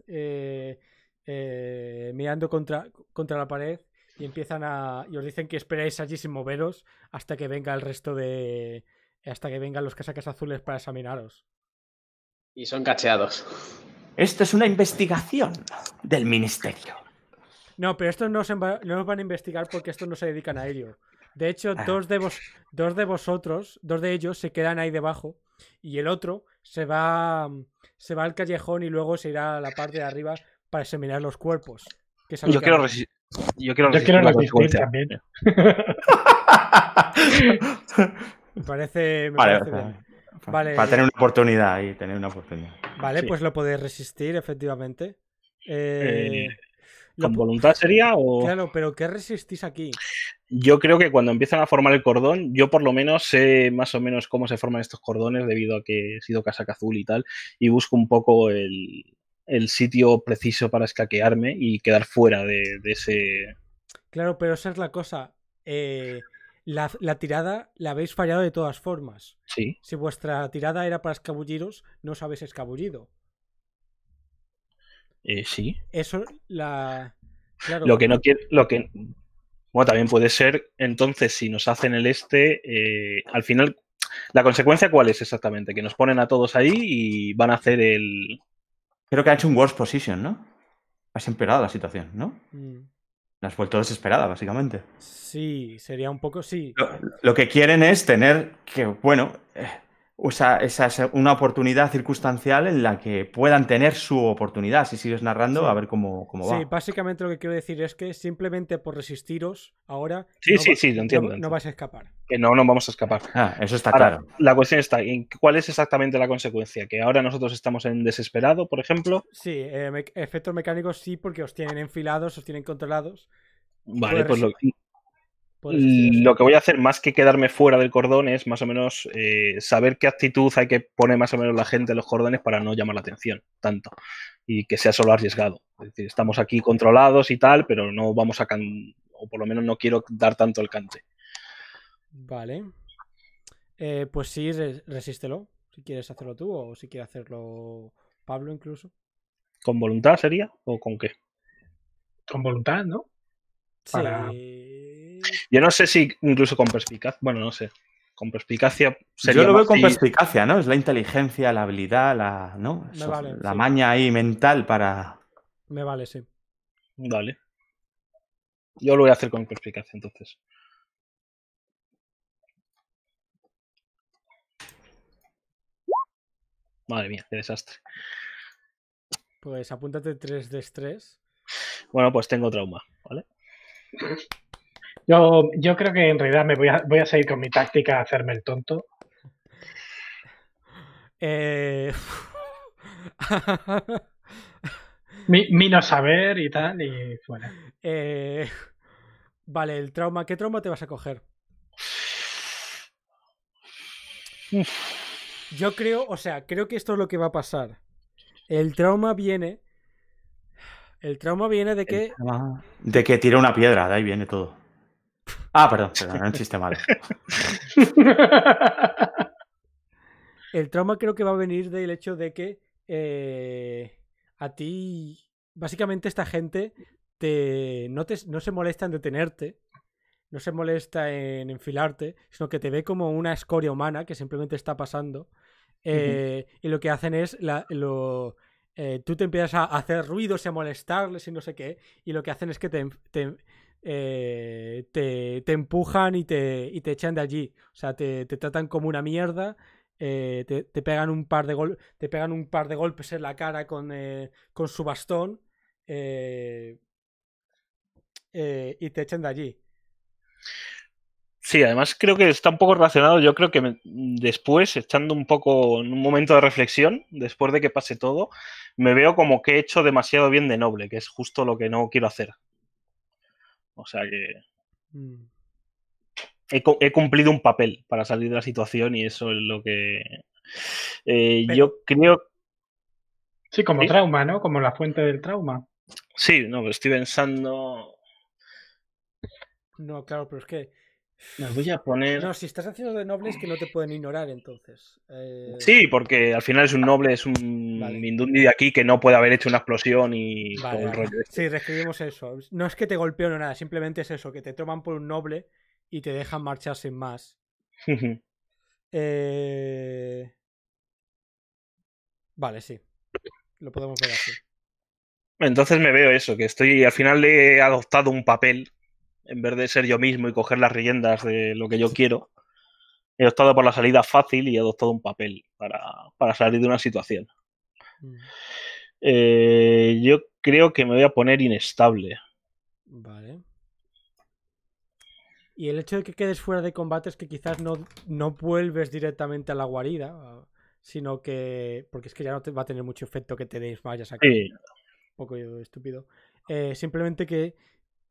eh, mirando contra, contra la pared y empiezan a. y os dicen que esperáis allí sin moveros hasta que venga el resto de. Hasta que vengan los casacas azules para examinaros. Y son cacheados. Esto es una investigación del ministerio. No, pero estos no, se va- no os van a investigar porque estos no se dedican a ello. De hecho, Ah. dos, de vos, dos de vosotros, dos de ellos se quedan ahí debajo y el otro se va, se va al callejón y luego se irá a la parte de arriba para examinar los cuerpos. que Yo que quiero, yo quiero Yo resistir quiero resistir también. Me parece, me Vale, parece para, bien. Vale. para tener una oportunidad y tener una oportunidad. Vale, Sí. pues lo podéis resistir, efectivamente. Eh, Eh, ¿Con voluntad sería o...? Claro, pero ¿qué resistís aquí? Yo creo que cuando empiezan a formar el cordón, yo por lo menos sé más o menos cómo se forman estos cordones debido a que he sido casaca azul y tal, y busco un poco el, el sitio preciso para escaquearme y quedar fuera de, de ese... Claro, pero esa es la cosa. eh, la, la tirada la habéis fallado de todas formas. Sí, Si vuestra tirada era para escabulliros, no os habéis escabullido. eh, sí. Eso, la. Claro, Lo que no quiere... Lo que... Bueno, también puede ser, entonces, si nos hacen el este, eh, al final, ¿la consecuencia cuál es exactamente? Que nos ponen a todos ahí y van a hacer el... Creo que ha hecho un worst position, ¿no? Has empeorado la situación, ¿no? mm, La has vuelto desesperada, básicamente. Sí, sería un poco. Sí. Lo, lo que quieren es tener que, bueno, eh, usa esa es una oportunidad circunstancial en la que puedan tener su oportunidad. Si sigues narrando, Sí. a ver cómo, cómo va. Sí, básicamente lo que quiero decir es que simplemente por resistiros ahora. Sí, no sí, va- sí, lo no- entiendo, No, entiendo. vais a escapar. que no nos vamos a escapar. Ah, eso está Ahora, claro. la cuestión está en cuál es exactamente la consecuencia. Que ahora nosotros estamos en desesperado, por ejemplo. Sí, eh, me- efectos mecánicos sí, porque os tienen enfilados, os tienen controlados. Vale, pues lo. Lo que voy a hacer más que quedarme fuera del cordón es más o menos eh, saber qué actitud hay que poner más o menos la gente en los cordones para no llamar la atención tanto y que sea solo arriesgado. Es decir, estamos aquí controlados y tal, pero no vamos a can o por lo menos no quiero dar tanto el cante. Vale. Eh, pues sí, re- resístelo. Si quieres hacerlo tú o si quiere hacerlo Pablo incluso. ¿Con voluntad sería o con qué? Con voluntad, ¿no? Para- Sí. Yo no sé si incluso con perspicacia, bueno, no sé. Con perspicacia sería Yo lo veo con perspicacia, ¿no? Es la inteligencia, la habilidad, la, ¿no? Eso, vale, la sí. maña ahí mental para. Me vale, sí. Vale. Yo lo voy a hacer con perspicacia entonces. Madre mía, qué desastre. Pues apúntate 3 de estrés. Bueno, pues tengo trauma, ¿vale? Yo, yo creo que en realidad me voy a, voy a seguir con mi táctica de hacerme el tonto. Eh... Mi, mi no saber y tal, y fuera. eh, Vale, el trauma. ¿Qué trauma te vas a coger? Yo creo, o sea, creo que esto es lo que va a pasar. El trauma viene. El trauma viene de que. De que tira una piedra, de ahí viene todo. Ah, perdón, perdón, era un chiste malo. El trauma creo que va a venir del hecho de que eh, a ti, básicamente esta gente te no, te no se molesta en detenerte, no se molesta en enfilarte, sino que te ve como una escoria humana que simplemente está pasando. eh, Y lo que hacen es, la- lo, eh, tú te empiezas a hacer ruidos y a molestarles y no sé qué, y lo que hacen es que te, te, eh, te, empujan y te, echan de allí. O sea, te, tratan como una mierda eh, te, pegan un par de gol te pegan un par de golpes en la cara con, eh, su bastón y te echan de allí. Sí, además creo que está un poco relacionado. Yo creo que después, echando un poco en un momento de reflexión, después de que pase todo, me veo como que he hecho demasiado bien de noble, que es justo lo que no quiero hacer. O sea que Mm. he, cu- he cumplido un papel para salir de la situación y eso es lo que eh, Pero- yo creo. Sí, como Sí. trauma, ¿no? Como la fuente del trauma. Sí, no, pero estoy pensando. No, claro, pero es que Me voy a poner. No, si estás haciendo de noble es que no te pueden ignorar entonces. Eh, Sí, porque al final es un noble, es un Vale. Mindundi de aquí que no puede haber hecho una explosión y Vale, todo el vale. rollo. este. Sí, reescribimos eso. No es que te golpeen o nada, simplemente es eso, que te toman por un noble y te dejan marchar sin más. Eh, Vale, sí. Lo podemos ver así. Entonces me veo eso, que estoy, al final he adoptado un papel, en vez de ser yo mismo y coger las riendas de lo que yo quiero, he optado por la salida fácil y he adoptado un papel para, para salir de una situación. Mm, Eh, yo creo que me voy a poner inestable. Vale. Y el hecho de que quedes fuera de combate es que quizás no, no vuelves directamente a la guarida, sino que. Porque es que ya no te va a tener mucho efecto que te desmayas aquí. Sí, un poco estúpido. Eh, simplemente que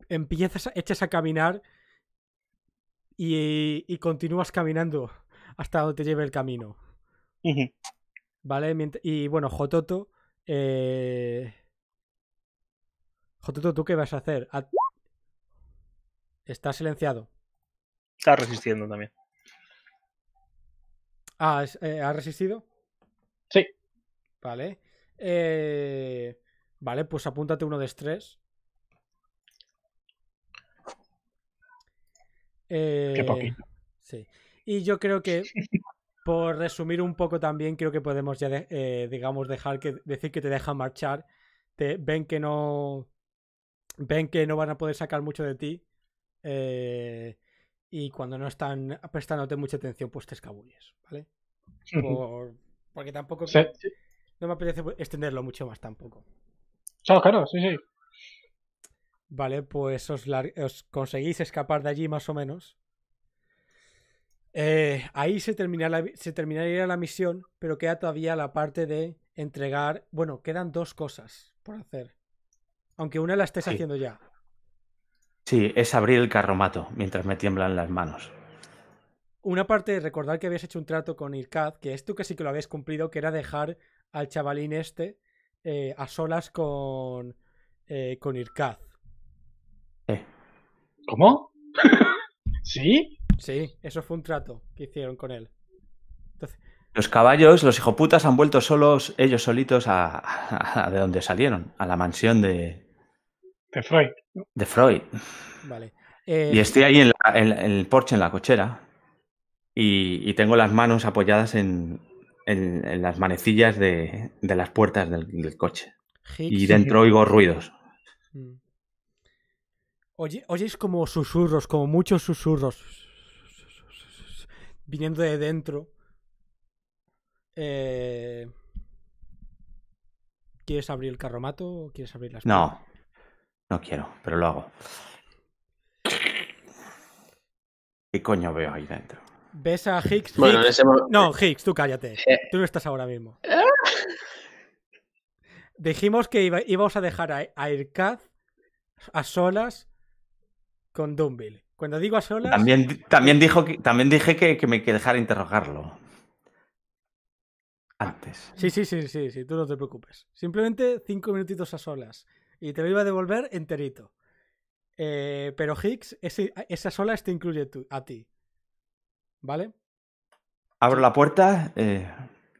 empiezas, echas a caminar y, y continúas caminando hasta donde te lleve el camino. ¿Vale? Y bueno, Jototo. Eh... Jototo, ¿tú qué vas a hacer? A- Está silenciado. Está resistiendo también. Ah, eh, ¿has resistido? Sí. Vale. Eh, Vale, pues apúntate uno de estrés. Qué Eh, poquito. Sí. Y yo creo que, por resumir un poco también, creo que podemos ya, de- eh, digamos, dejar que decir que te dejan marchar. Te, ven que no. Ven que no van a poder sacar mucho de ti. eh, y cuando no están prestándote mucha atención, pues te escabulles, ¿vale? Por- porque tampoco. Sí, sí. No me apetece extenderlo mucho más tampoco. Claro, claro, sí, sí. Vale, pues os, conseguís escapar de allí más o menos. Eh, ahí se, la- se terminaría la misión, pero queda todavía la parte de entregar. Bueno, quedan dos cosas por hacer. Aunque una la estés Sí. haciendo ya. Sí, es abrir el carromato mientras me tiemblan las manos. Una parte, recordar que habías hecho un trato con Irkad, que esto que sí que lo habéis cumplido, que era dejar al chavalín este eh, a solas con, eh, con Irkad. Eh, ¿Cómo? ¿Sí? Sí, eso fue un trato que hicieron con él. Entonces, Los caballos, los hijoputas, han vuelto solos, ellos solitos, a, a de donde salieron, a la mansión de, De Freud. de Freud. vale. Eh, Y estoy ahí en, la- en el porche, en la cochera, y, y tengo las manos apoyadas en, en- en las manecillas de, de las puertas del, del coche. Y dentro oigo ruidos. Mm. Oye, oyes como susurros, como muchos susurros. Viniendo de dentro. Eh, ¿Quieres abrir el carromato o quieres abrir las No, no quiero, pero lo hago. ¿Qué coño veo ahí dentro? ¿Ves a Higgs? Bueno, en ese No, Higgs, tú cállate. Tú no estás ahora mismo. Dijimos que iba- íbamos a dejar a, a Irkaz a solas con Dumbil. Cuando digo a solas. También, también, dijo que, también dije que, que me que dejara interrogarlo. Antes. Sí, sí, sí, sí, sí, tú no te preocupes. Simplemente cinco minutitos a solas. Y te lo iba a devolver enterito. Eh, pero Higgs, ese- esa solas te incluye tú- a ti. ¿Vale? Abro la puerta. eh,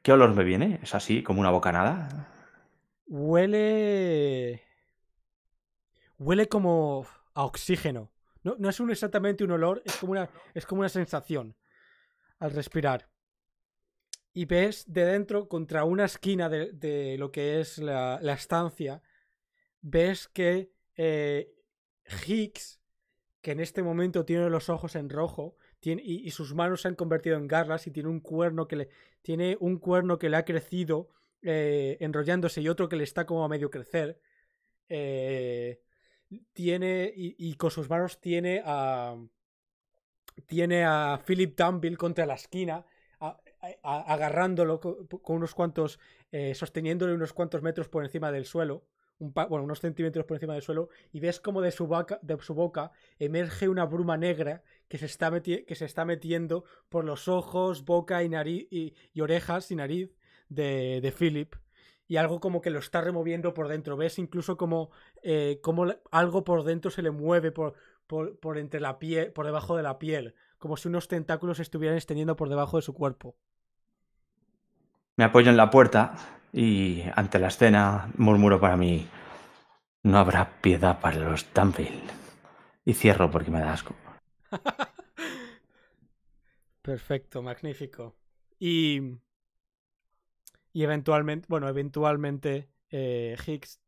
¿Qué olor me viene? ¿Es así, como una bocanada? Huele. Huele como a oxígeno. No, es un, exactamente un olor, es como, una, es como una sensación al respirar. Y ves de dentro, contra una esquina de, lo que es la, la estancia, ves que eh, Higgs, que en este momento tiene los ojos en rojo, y sus manos se han convertido en garras y tiene un cuerno que le, tiene un cuerno que le ha crecido eh, enrollándose y otro que le está como a medio crecer. eh, tiene y, y con sus manos tiene a tiene a Philip Dunville contra la esquina a- agarrándolo co- con, unos cuantos eh, sosteniéndole unos cuantos metros por encima del suelo bueno unos centímetros por encima del suelo y ves como de su boca de su boca emerge una bruma negra que se está que se está metiendo por los ojos boca y nariz y orejas y nariz de, de Philip y algo como que lo está removiendo por dentro. Ves incluso como, eh, como algo por dentro se le mueve por, por, por entre la piel, por debajo de la piel, como si unos tentáculos se estuvieran extendiendo por debajo de su cuerpo. Me apoyo en la puerta y ante la escena murmuro para mí, no habrá piedad para los Danville. Y cierro porque me da asco. Perfecto, magnífico. Y. Y eventualmente, bueno, eventualmente eh, Higgs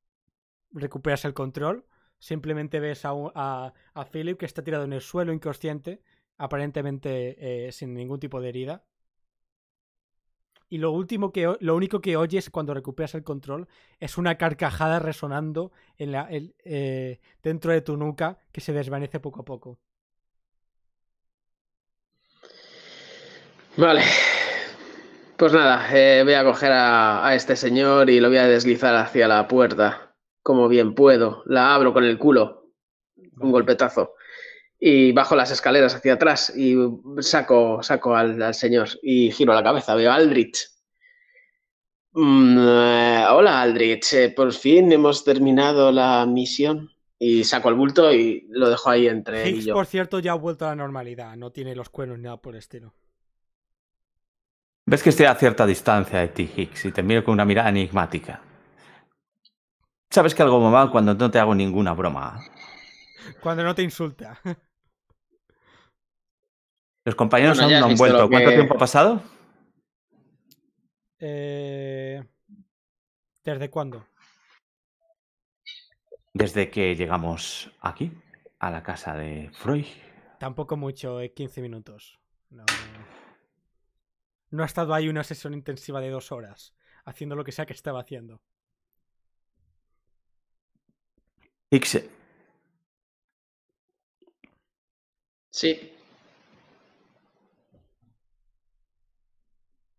recuperas el control. Simplemente ves a, a, a Philip que está tirado en el suelo inconsciente, aparentemente eh, sin ningún tipo de herida. Y lo último que lo único que oyes cuando recuperas el control es una carcajada resonando en la, el- eh, dentro de tu nuca que se desvanece poco a poco. Vale. Pues nada, eh, voy a coger a, a este señor y lo voy a deslizar hacia la puerta, como bien puedo. La abro con el culo, un golpetazo. Y bajo las escaleras hacia atrás y saco, saco al, al señor y giro la cabeza. Veo a Aldrich. Mm, eh, hola Aldrich, Eh, por fin hemos terminado la misión. Y saco el bulto y lo dejo ahí entre él y Higgs, yo. por cierto, ya ha vuelto a la normalidad. No tiene los cuernos ni nada por el estilo. Ves que estoy a cierta distancia de ti, Higgs, y te miro con una mirada enigmática. Sabes que algo me va cuando no te hago ninguna broma. Cuando no te insulta. Los compañeros Bueno, aún no han vuelto. ¿Cuánto que- tiempo ha pasado? Eh, ¿Desde cuándo? Desde que llegamos aquí, a la casa de Freud. Tampoco mucho, eh, 15 minutos. No, no ha estado ahí una sesión intensiva de dos horas, haciendo lo que sea que estaba haciendo. Higgs, Sí.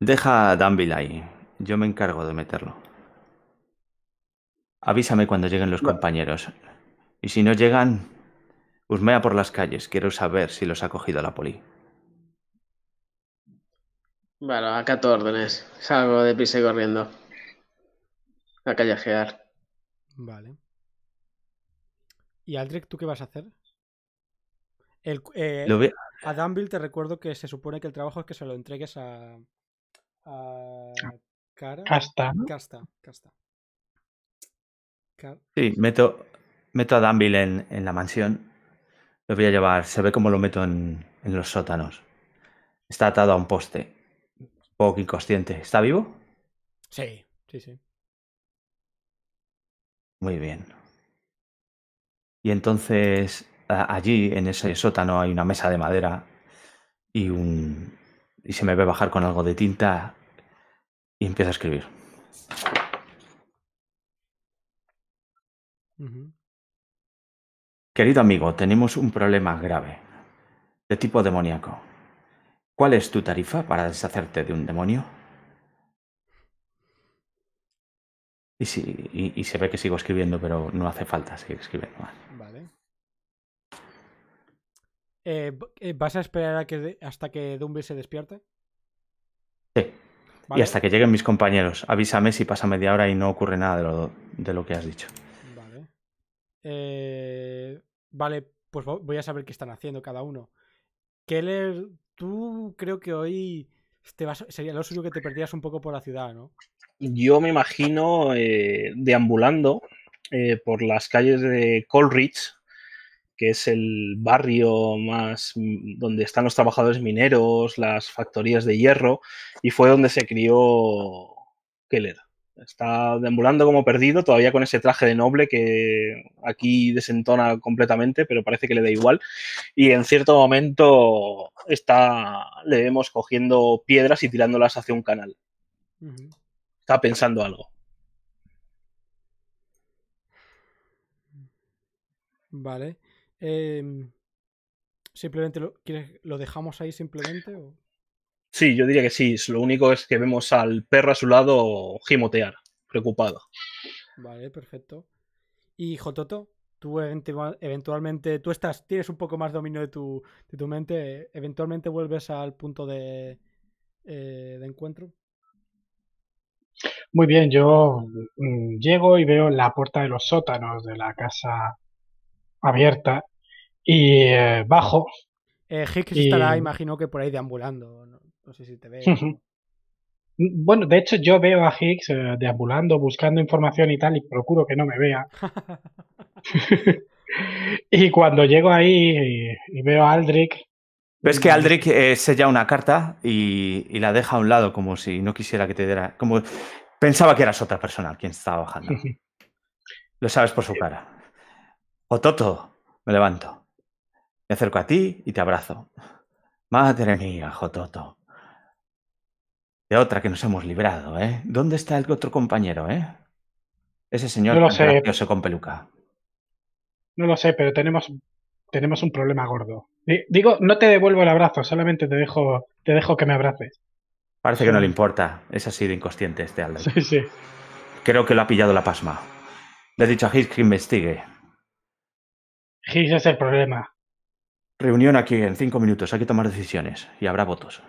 deja a Danville ahí. Yo me encargo de meterlo. Avísame cuando lleguen los compañeros. Y si no llegan, husmea por las calles. Quiero saber si los ha cogido la poli. Bueno, acato órdenes. Salgo deprisa y corriendo. A callejear. Vale. ¿Y Aldrich, tú qué vas a hacer? El, eh, Lo ve- A Danville te recuerdo que se supone que el trabajo es que se lo entregues a. a. Cara. Casta. Casta. Casta. Ca- Sí, meto, meto a Danville en, en la mansión. Lo voy a llevar. Se ve como lo meto en, en los sótanos. Está atado a un poste. Poco inconsciente. ¿Está vivo? Sí, sí, sí. Muy bien. Y entonces allí en ese sótano hay una mesa de madera y un y se me ve bajar con algo de tinta y empiezo a escribir. Querido amigo, tenemos un problema grave de tipo demoníaco. ¿Cuál es tu tarifa para deshacerte de un demonio? Y, sí, y, y se ve que sigo escribiendo, pero no hace falta seguir escribiendo más. Vale. Eh, eh, ¿Vas a esperar a que de- hasta que Dumble se despierte? Sí. Y hasta que lleguen mis compañeros, avísame si pasa media hora y no ocurre nada de lo, de lo que has dicho. Vale. Eh, vale, pues vo- voy a saber qué están haciendo cada uno. Keller, tú creo que hoy te vas, sería lo suyo que te perdías un poco por la ciudad, ¿no? Yo me imagino eh, deambulando eh, por las calles de Coleridge, que es el barrio más mm, donde están los trabajadores mineros, las factorías de hierro, y fue donde se crió Keller. Está deambulando como perdido, todavía con ese traje de noble que aquí desentona completamente, pero parece que le da igual. Y en cierto momento está, le vemos cogiendo piedras y tirándolas hacia un canal. Está pensando algo. Vale. Em, simplemente lo, ¿quieres- lo dejamos ahí simplemente? o? Sí, yo diría que sí. Lo único es que vemos al perro a su lado gimotear, preocupado. Vale, perfecto. Y Jototo, tú eventua- eventualmente, tú estás, tienes un poco más dominio de tu, de tu mente, eventualmente vuelves al punto de, eh, de encuentro. Muy bien, yo mm, llego y veo la puerta de los sótanos de la casa abierta Y eh, bajo. Eh, Hicks Y- estará, imagino que por ahí deambulando. No, no sé si te ve. Bueno, de hecho yo veo a Higgs eh, deambulando, buscando información y tal, y procuro que no me vea. y cuando llego ahí y, y veo a Aldrich, Ves que Aldrich eh, sella una carta y, y la deja a un lado como si no quisiera que te diera. Como pensaba que eras otra persona quien estaba bajando. Lo sabes por su cara. Jototo, me levanto. Me acerco a ti y te abrazo. Madre mía, Jototo. De otra que nos hemos librado, ¿eh? ¿Dónde está el otro compañero, eh? Ese señor No lo sé. gracioso con peluca. no lo sé, pero tenemos, tenemos un problema gordo. Di- Digo, no te devuelvo el abrazo, solamente te dejo, te dejo que me abraces. Parece que no le importa. Es así de inconsciente este Aldrich. Sí, sí. Creo que lo ha pillado la pasma. Le he dicho a Hicks que investigue. Higgs es el problema. Reunión aquí en cinco minutos. Hay que tomar decisiones. Y habrá votos.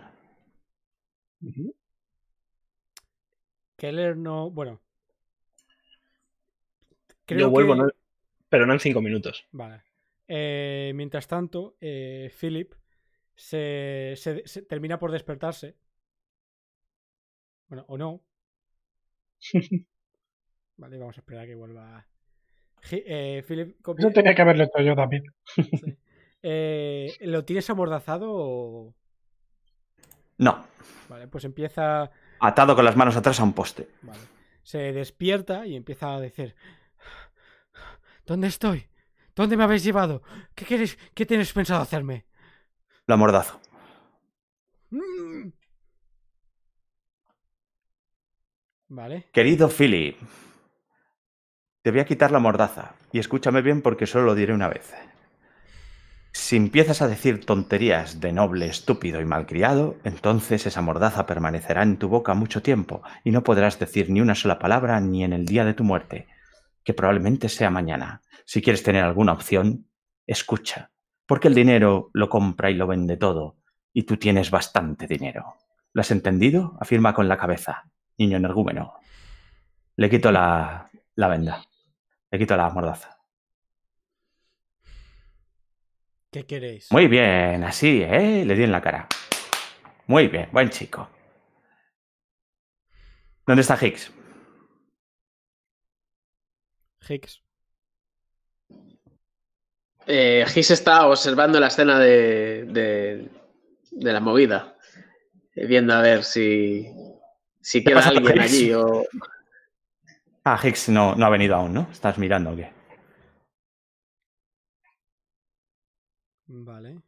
Keller no. Bueno. Creo Yo vuelvo, que- ¿no? pero no en cinco minutos. Vale. Eh, mientras tanto, eh, Philip se, se- se termina por despertarse. Bueno, o no. Vale, vamos a esperar a que vuelva. Eh, Philip. Eso tenía que haberlo hecho yo también. sí. Eh, ¿Lo tienes amordazado o.? No. Vale, pues empieza. Atado con las manos atrás a un poste. Vale. Se despierta y empieza a decir: ¿Dónde estoy? ¿Dónde me habéis llevado? ¿Qué queréis? ¿Qué tienes pensado hacerme? Lo amordazo. Mm. Vale. Querido Philip. Te voy a quitar la mordaza. Y escúchame bien porque solo lo diré una vez. Si empiezas a decir tonterías de noble, estúpido y malcriado, entonces esa mordaza permanecerá en tu boca mucho tiempo y no podrás decir ni una sola palabra ni en el día de tu muerte, que probablemente sea mañana. Si quieres tener alguna opción, escucha, porque el dinero lo compra y lo vende todo, y tú tienes bastante dinero. ¿Lo has entendido? Afirma con la cabeza, niño energúmeno. Le quito la, la venda, le quito la mordaza. ¿Qué queréis? Muy bien, así, ¿eh? Le di en la cara. Muy bien, buen chico. ¿Dónde está Higgs? Hicks. Eh, Higgs está observando la escena de, de, de la movida, eh, viendo a ver si, si queda alguien Higgs? allí o... Ah, Higgs no, no ha venido aún, ¿no? ¿Estás mirando o qué? Vale.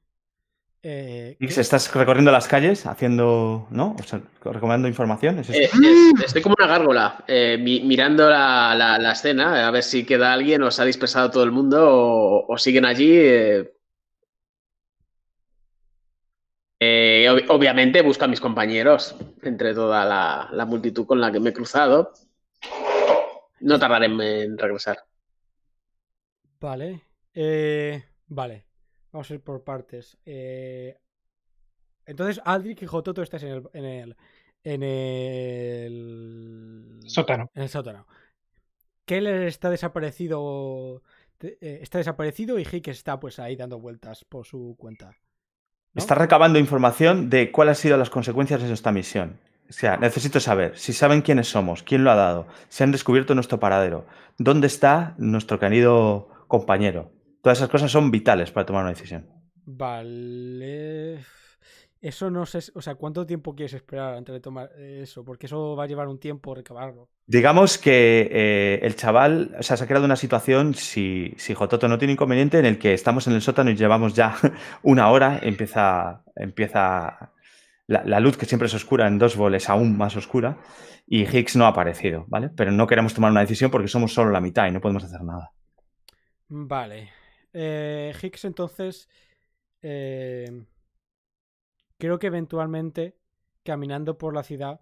Eh, ¿qué? ¿estás recorriendo las calles haciendo, ¿no? O sea, recomendando información? Eh, es- estoy como una gárgola, eh, mi- mirando la, la- la escena, a ver si queda alguien o se ha dispersado todo el mundo o, o siguen allí. eh. Eh, ob- obviamente busco a mis compañeros entre toda la, la multitud con la que me he cruzado. No tardaré en, en regresar. Vale. Eh, vale. Vamos a ir por partes. Eh, entonces, Aldrich y Jototo estás en el, en el. En el. Sótano. En el sótano. Keller está desaparecido. eh, Está desaparecido y Hicks está pues ahí dando vueltas por su cuenta. ¿no? Está recabando información de cuáles han sido las consecuencias de esta misión. O sea, necesito saber si saben quiénes somos, quién lo ha dado, si han descubierto nuestro paradero, dónde está nuestro querido compañero. Todas esas cosas son vitales para tomar una decisión. Vale. Eso no sé. O sea, ¿cuánto tiempo quieres esperar antes de tomar eso? Porque eso va a llevar un tiempo recabarlo. Digamos que eh, el chaval, o sea, se ha creado una situación, si, si Jototo no tiene inconveniente, en el que estamos en el sótano y llevamos ya una hora, empieza, empieza la, la luz que siempre es oscura en dos voles aún más oscura y Higgs no ha aparecido, ¿vale? Pero no queremos tomar una decisión porque somos solo la mitad y no podemos hacer nada. Vale. Eh, Hicks entonces... eh, creo que eventualmente, caminando por la ciudad,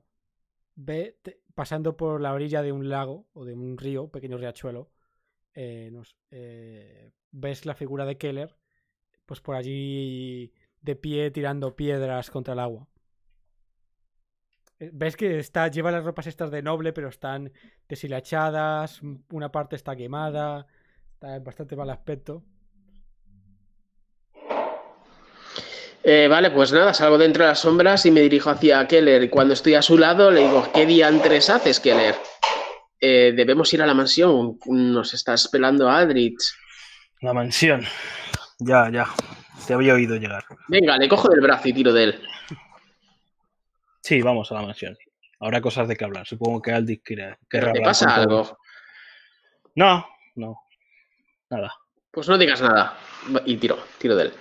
ve, pasando por la orilla de un lago o de un río, pequeño riachuelo, eh, nos- eh, ves la figura de Keller, pues por allí de pie tirando piedras contra el agua. Ves que está, lleva las ropas estas de noble, pero están deshilachadas, una parte está quemada, está en bastante mal aspecto. Eh, vale, pues nada, salgo dentro de las sombras y me dirijo hacia Keller. Y cuando estoy a su lado le digo, ¿qué diantres haces, Keller? Eh, debemos ir a la mansión. Nos está esperando Adrich. La mansión. Ya, ya. Te había oído llegar. Venga, le cojo del brazo y tiro de él. Sí, vamos a la mansión. Habrá cosas de que hablar. Supongo que Aldis quiere, querrá ¿Te hablar pasa con algo? todos. No, no. Nada. Pues no digas nada. Y tiro, tiro de él.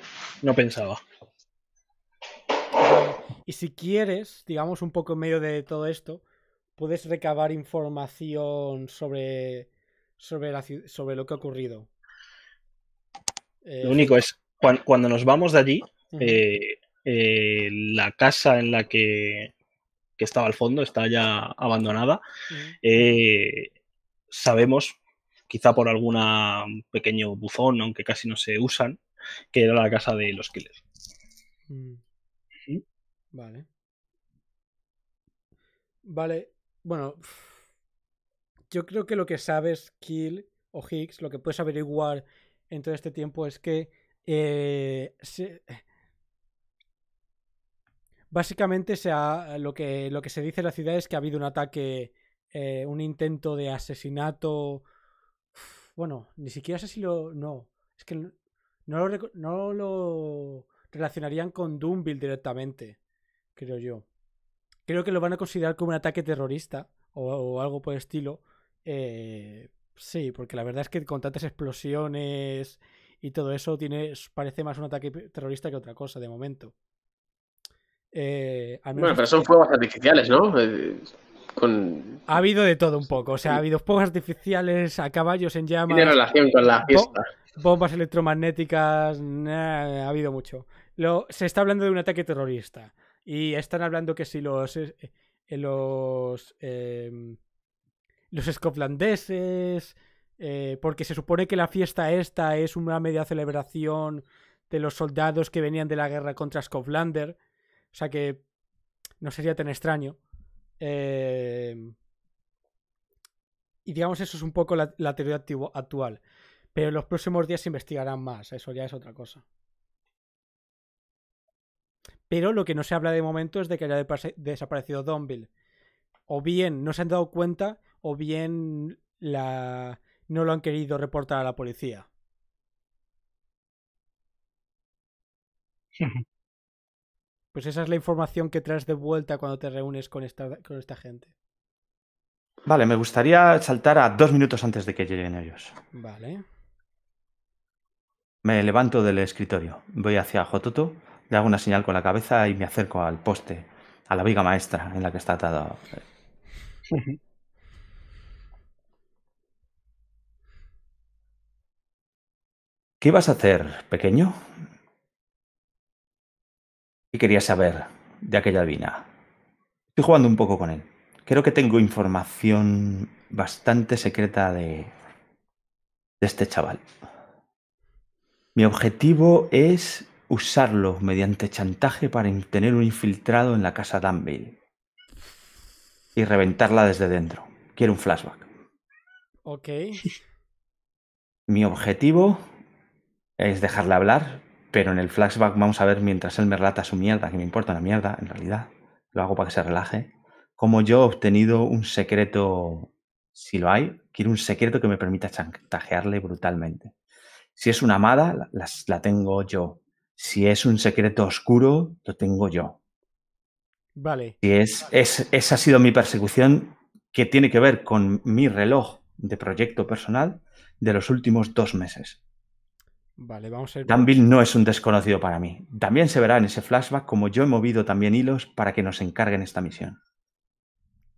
No pensaba. Y si quieres, digamos un poco en medio de todo esto, puedes recabar información sobre, sobre, la, ciu- sobre lo que ha ocurrido. Eh, Lo único es, cuan- cuando nos vamos de allí, eh, eh, la casa en la que, que estaba al fondo está ya abandonada. Eh, sabemos, quizá por algún pequeño buzón, aunque casi no se usan, que era la casa de los killers. Mm. Vale. Vale. Bueno. Yo creo que lo que sabes, Kill o Higgs, lo que puedes averiguar en todo este tiempo es que. eh, Básicamente se ha- lo, que, lo que se dice en la ciudad es que ha habido un ataque, eh, un intento de asesinato. Bueno, ni siquiera sé si lo. No. Es que no lo, no lo relacionarían con Doomville directamente, creo yo. Creo que lo van a considerar como un ataque terrorista o, o algo por el estilo. Eh, sí, porque la verdad es que con tantas explosiones y todo eso tiene, parece más un ataque terrorista que otra cosa de momento. Eh, al menos Bueno, pero son fuegos artificiales, ¿no? Eh, con... ha habido de todo un poco. O sea, ha habido fuegos artificiales a caballos en llamas. Tiene relación con la fiesta. bombas electromagnéticas, nah, ha habido mucho. Lo, se está hablando de un ataque terrorista. Y están hablando que si los eh, eh, los eh, los eh, porque se supone que la fiesta esta es una media celebración de los soldados que venían de la guerra contra Scotlander. O sea que no sería tan extraño. Eh, y digamos, eso es un poco la, la teoría actual. Pero en los próximos días se investigarán más, eso ya es otra cosa. Pero lo que no se habla de momento es de que haya desaparecido Donville. O bien no se han dado cuenta, o bien la... no lo han querido reportar a la policía. Pues esa es la información que traes de vuelta cuando te reúnes con esta, con esta gente. Vale, me gustaría saltar a dos minutos antes de que lleguen ellos. Vale. Me levanto del escritorio, voy hacia Jototo, le hago una señal con la cabeza y me acerco al poste, a la viga maestra en la que está atado. ¿Qué ibas a hacer, pequeño? ¿Qué querías saber de aquella vina? Estoy jugando un poco con él. Creo que tengo información bastante secreta de, de este chaval. Mi objetivo es usarlo mediante chantaje para tener un infiltrado en la casa Danville y reventarla desde dentro. Quiero un flashback. Ok. Mi objetivo es dejarle hablar, pero en el flashback vamos a ver mientras él me relata su mierda, que me importa una mierda, en realidad. Lo hago para que se relaje. Como yo he obtenido un secreto, si lo hay, quiero un secreto que me permita chantajearle brutalmente. Si es una amada, la, la tengo yo. Si es un secreto oscuro, lo tengo yo. Vale. Y es, es, esa ha sido mi persecución que tiene que ver con mi reloj de proyecto personal de los últimos dos meses. Vale, vamos a ir. Danville no es un desconocido para mí. También se verá en ese flashback como yo he movido también hilos para que nos encarguen esta misión.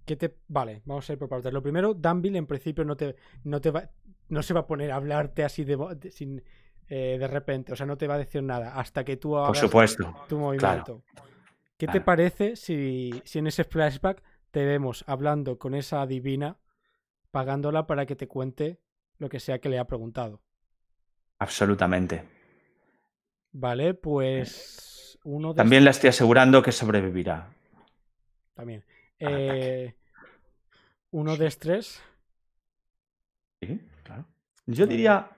¿Qué te... Vale, vamos a ir por partes. Lo primero, Danville en principio no te, no te va, no se va a poner a hablarte así de- sin, eh, de repente. O sea, no te va a decir nada hasta que tú Por hagas supuesto. tu movimiento. ¿Qué te parece si, si en ese flashback te vemos hablando con esa adivina, pagándola para que te cuente lo que sea que le ha preguntado? Absolutamente. Vale, pues uno de También le estoy asegurando que sobrevivirá. también. Eh, uno de estrés. Sí, claro. Yo diría,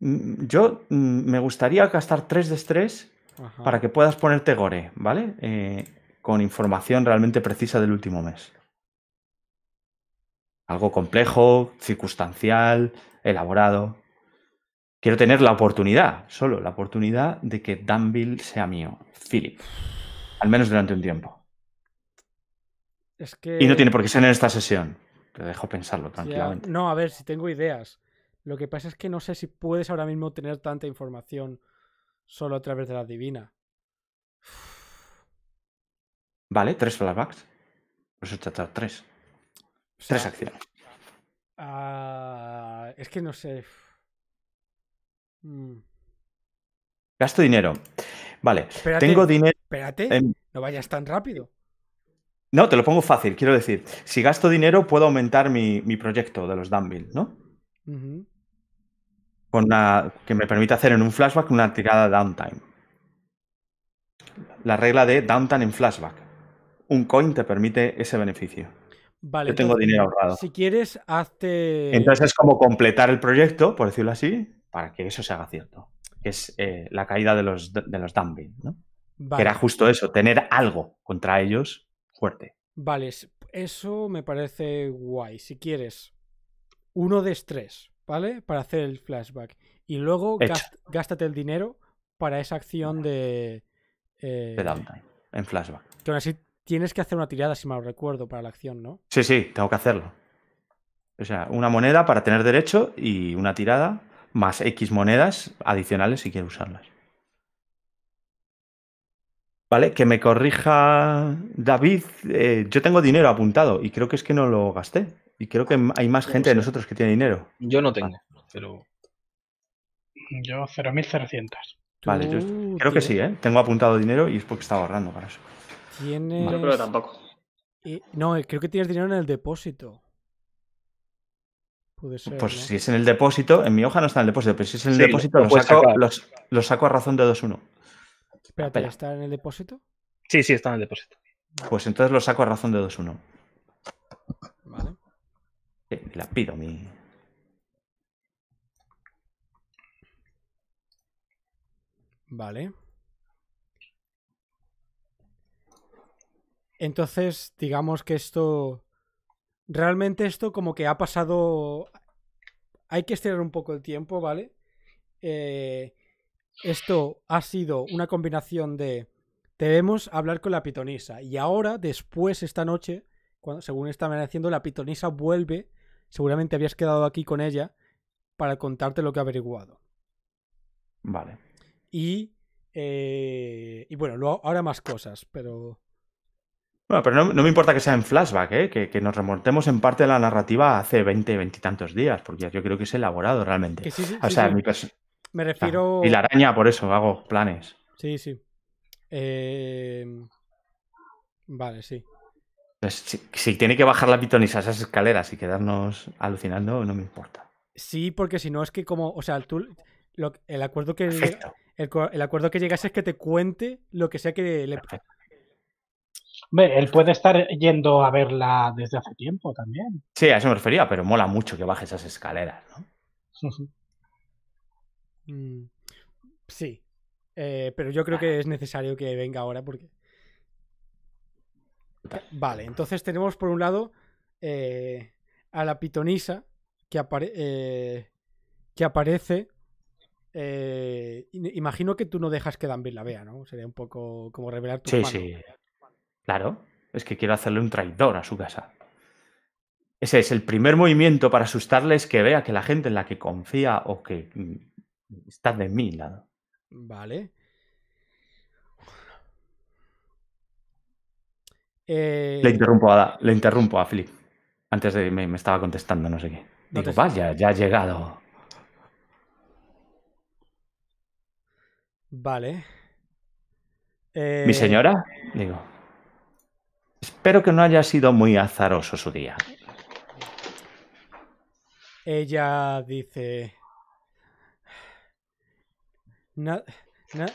yo mm, me gustaría gastar tres de estrés Ajá. para que puedas ponerte gore, ¿vale? Eh, con información realmente precisa del último mes. Algo complejo, circunstancial, elaborado. Quiero tener la oportunidad, solo la oportunidad de que Danville sea mío, Philip. Al menos durante un tiempo. Es que... Y no tiene por qué ser en esta sesión. Te dejo pensarlo Ya, tranquilamente. No, a ver, si tengo ideas. Lo que pasa es que no sé si puedes ahora mismo tener tanta información solo a través de la divina. Vale, tres flashbacks. Te he dado tres. O sea, Tres acciones. ah, es que no sé. Mm, Gasto dinero. Vale, Espérate. tengo dinero. Espérate, en- no vayas tan rápido. No, te lo pongo fácil, quiero decir. Si gasto dinero, puedo aumentar mi, mi proyecto de los Danville, ¿no? Con una, que me permite hacer en un flashback una tirada downtime. La regla de downtime en flashback. Un coin te permite ese beneficio. Vale. Yo tengo entonces, dinero ahorrado. Si quieres, hazte. Entonces es como completar el proyecto, por decirlo así, para que eso se haga cierto. Que es eh, la caída de los, de los ¿no? Vale, Que era justo eso, tener algo contra ellos fuerte. vale, eso me parece guay. Si quieres, uno de estrés, ¿vale? Para hacer el flashback. Y luego gast- gástate el dinero para esa acción de. eh, De downtime, en flashback. que aún así tienes que hacer una tirada, si mal recuerdo, para la acción, ¿no? Sí, sí, tengo que hacerlo. O sea, una moneda para tener derecho y una tirada más X monedas adicionales si quiero usarlas. Vale, que me corrija David. eh, yo tengo dinero apuntado y creo que es que no lo gasté. Y creo que hay más gente de nosotros que tiene dinero. Yo no tengo, pero Yo 0.100. Vale, yo creo que sí, ¿eh? Tengo apuntado dinero y es porque estaba ahorrando para eso. Tienes. Yo creo que tampoco. y- No, eh, creo que tienes dinero en el depósito. Puede ser. Pues ¿no? si es en el depósito, en mi hoja no está en el depósito, pero si es en el Sí, depósito, lo saco, los- lo saco a razón de 2-1. Espérate, espera. ¿está en el depósito? sí, sí, está en el depósito. Pues entonces lo saco a razón de 2-1. Eh, la pido mi. Vale. Entonces, digamos que esto. Realmente esto como que ha pasado. Hay que estirar un poco el tiempo, ¿vale? Eh, esto ha sido una combinación de. Debemos hablar con la pitonisa. Y ahora, después, esta noche, cuando, según estaban haciendo, la pitonisa vuelve. Seguramente habías quedado aquí con ella para contarte lo que ha averiguado. Vale. Y, eh, y bueno, luego, ahora más cosas, pero... Bueno, pero no, no me importa que sea en flashback, ¿eh? que, que nos remontemos en parte de la narrativa hace 20, 20 y tantos días, porque yo creo que es elaborado realmente. Sí, sí, o sí, sea, mi Me refiero... Y la araña, por eso hago planes. Sí, sí. Eh, Vale, sí. Si, si tiene que bajar la pitonisa esas escaleras y quedarnos alucinando, no me importa. Sí, porque si no es que como... O sea, tú... lo- el acuerdo que... El acuerdo que llegas es que te cuente lo que sea que le... perfecto. Hombre, él puede estar yendo a verla desde hace tiempo también. Sí, a eso me refería, pero mola mucho que baje esas escaleras, ¿no? Mm, Sí. Eh, pero yo creo que es necesario que venga ahora porque... Vale, entonces tenemos por un lado eh, a la pitonisa que, apare- eh, que aparece. eh, imagino que tú no dejas que Danville la vea, ¿no? Sería un poco como revelar tu Sí, mano. sí. Claro. Es que quiero hacerle un traidor a su casa. Ese es el primer movimiento para asustarles que vea que la gente en la que confía o que mm, está de mi lado. Vale. Eh, Le interrumpo a, le interrumpo a Philip. Antes de me, me estaba contestando, no sé qué. No Digo, vaya, ya ha llegado. Vale. Eh, Mi señora, digo. Espero que no haya sido muy azaroso su día. Ella dice. "Na- na-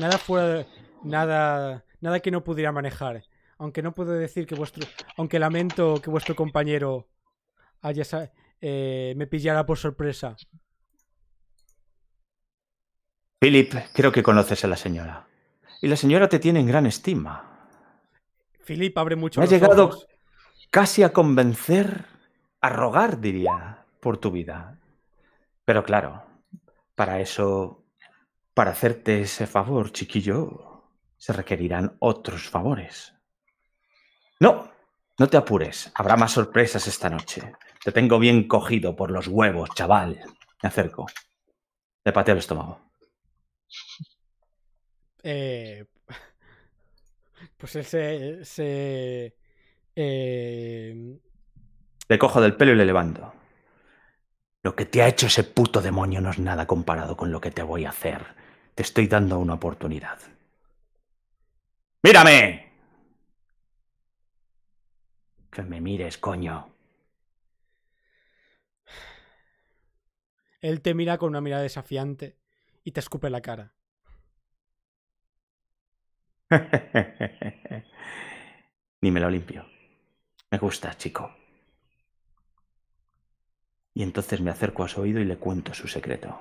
nada fuera de. Nada. Nada que no pudiera manejar. Aunque no puedo decir que vuestro. Aunque lamento que vuestro compañero haya eh, me pillara por sorpresa. Philip, creo que conoces a la señora. Y la señora te tiene en gran estima. Philip abre mucho Me ha llegado ojos. casi a convencer, a rogar, diría, por tu vida. Pero claro, para eso, para hacerte ese favor, chiquillo, se requerirán otros favores. No, no te apures, habrá más sorpresas esta noche. Te tengo bien cogido por los huevos, chaval. Me acerco. Le pateo el estómago. Eh, pues él se. se eh, Le cojo del pelo y le levanto. Lo que te ha hecho ese puto demonio no es nada comparado con lo que te voy a hacer. Te estoy dando una oportunidad. ¡Mírame! Que me mires, coño. él te mira con una mirada desafiante y te escupe la cara. Ni me lo limpio. Me gusta, chico. Y entonces me acerco a su oído y le cuento su secreto.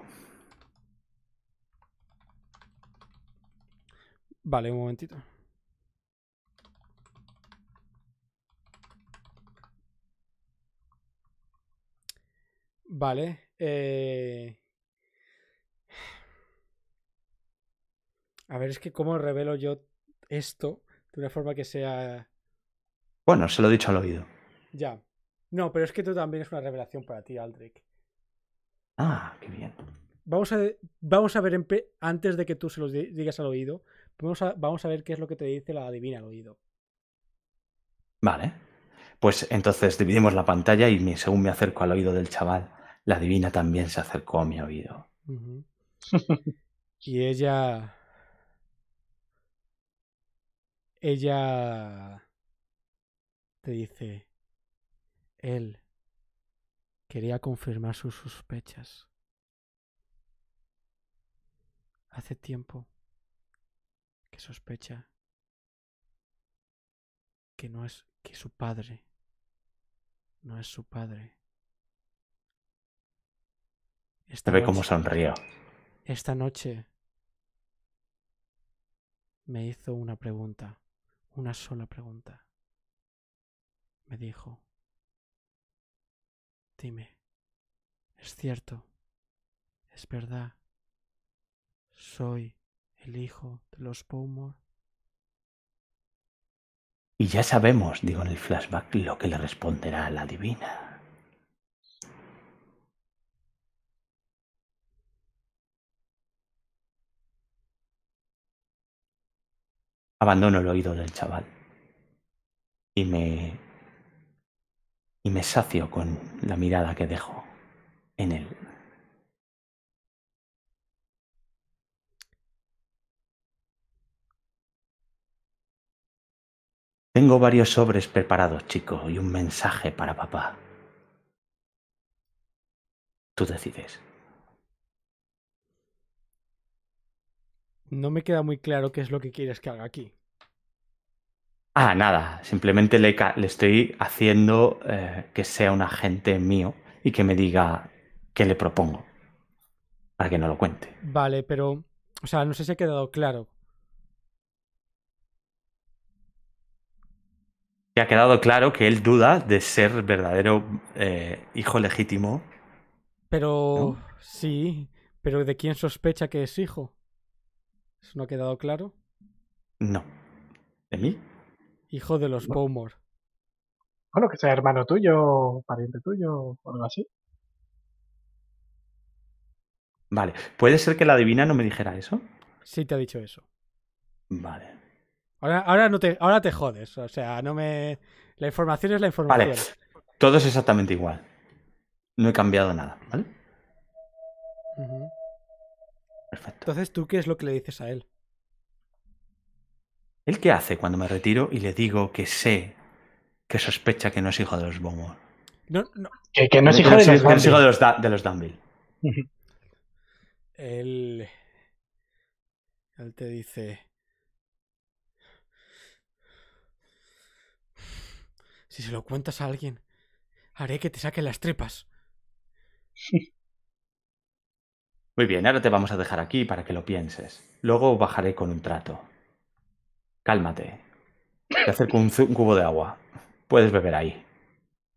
Vale, un momentito. Vale. eh, A ver, es que cómo revelo yo esto de una forma que sea... Bueno, se lo he dicho al oído. Ya. No, pero es que esto también es una revelación para ti, Aldrich. Ah, qué bien. Vamos a, vamos a ver antes de que tú se los di- digas al oído. Vamos a, vamos a ver qué es lo que te dice la adivina al oído. Vale. Pues entonces dividimos la pantalla y me- según me acerco al oído del chaval, la divina también se acercó a mi oído. Y ella. Ella. Te dice. Él. Quería confirmar sus sospechas. Hace tiempo que sospecha que no es que su padre no es su padre. Esta ve cómo sonrió. esta noche me hizo una pregunta, una sola pregunta. Me dijo, dime, ¿es cierto? ¿Es verdad? ¿Soy el hijo de los Bowmore? Y ya sabemos, digo en el flashback, lo que le responderá la divina. Abandono el oído del chaval y me y me sacio con la mirada que dejo en él. Tengo varios sobres preparados, chico, y un mensaje para papá. Tú decides. No me queda muy claro qué es lo que quieres que haga aquí. Ah, nada, simplemente le, le estoy haciendo eh, que sea un agente mío y que me diga qué le propongo. Para que no lo cuente. Vale, pero, o sea, no sé si ha quedado claro. Que ha quedado claro que él duda de ser verdadero eh, hijo legítimo. Pero, ¿No? sí, pero ¿de quién sospecha que es hijo? ¿Eso no ha quedado claro? No. ¿De mí? Hijo de los No. Bowmore. Bueno, que sea hermano tuyo, pariente tuyo, o algo así. Vale. ¿Puede ser que la divina no me dijera eso? Sí te ha dicho eso. Vale. Ahora, ahora no te, ahora te jodes. O sea, no me. La información es la información. Vale. Todo es exactamente igual. No he cambiado nada, ¿vale? Perfecto. Entonces, ¿tú qué es lo que le dices a él? ¿Él qué hace cuando me retiro y le digo que sé que sospecha que no es hijo de los Beaumont? No, no. Que, que no es hijo de los que no es hijo de los, Da- de los Danville. Él. Él te dice. Si se lo cuentas a alguien, haré que te saquen las tripas. Muy bien, ahora te vamos a dejar aquí para que lo pienses. Luego bajaré con un trato. Cálmate. Te acerco un, un cubo de agua. Puedes beber ahí.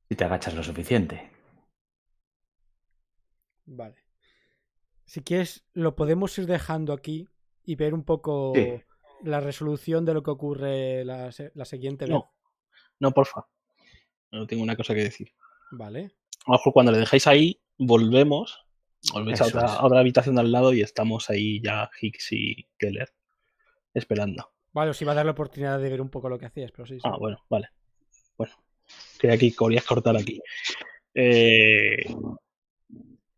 Si te agachas lo suficiente. Vale. Si quieres, lo podemos ir dejando aquí y ver un poco Sí. la resolución de lo que ocurre la, siguiente vez. No, no, porfa. No tengo una cosa que decir. Vale. A lo mejor cuando le dejéis ahí, volvemos. Volvéis a otra, es. a otra habitación de al lado y estamos ahí ya Hicks y Keller esperando. Vale, os iba a dar la oportunidad de ver un poco lo que hacías, pero sí. sí. Ah, bueno, vale. Bueno, creía que querías cortar aquí. Eh,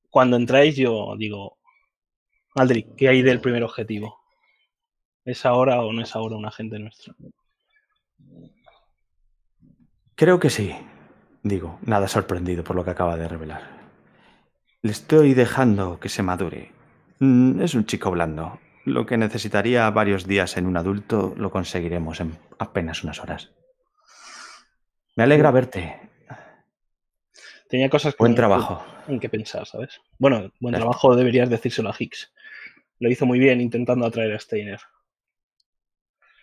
cuando entráis, yo digo, Aldrich, ¿qué hay del primer objetivo? ¿Es ahora o no es ahora un agente nuestro? Creo que sí. Digo, nada sorprendido por lo que acaba de revelar. Le estoy dejando que se madure. Mm, Es un chico blando. Lo que necesitaría varios días en un adulto lo conseguiremos en apenas unas horas. Me alegra verte. Tenía cosas que Buen no- trabajo. en que pensar, ¿sabes? Bueno, buen trabajo deberías decírselo a Hicks. Lo hizo muy bien intentando atraer a Steiner.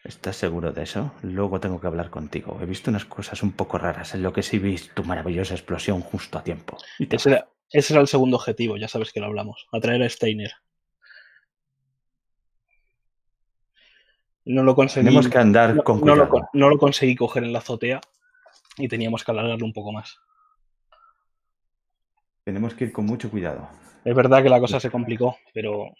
¿Estás seguro de eso? Luego tengo que hablar contigo. He visto unas cosas un poco raras en lo que sí vi tu maravillosa explosión justo a tiempo. Y te Ese era, ese era el segundo objetivo, ya sabes que lo hablamos. Atraer a Steiner. No lo conseguí. Tenemos que andar no, con no lo, no lo conseguí coger en la azotea y teníamos que alargarlo un poco más. Tenemos que ir con mucho cuidado. Es verdad que la cosa se complicó, pero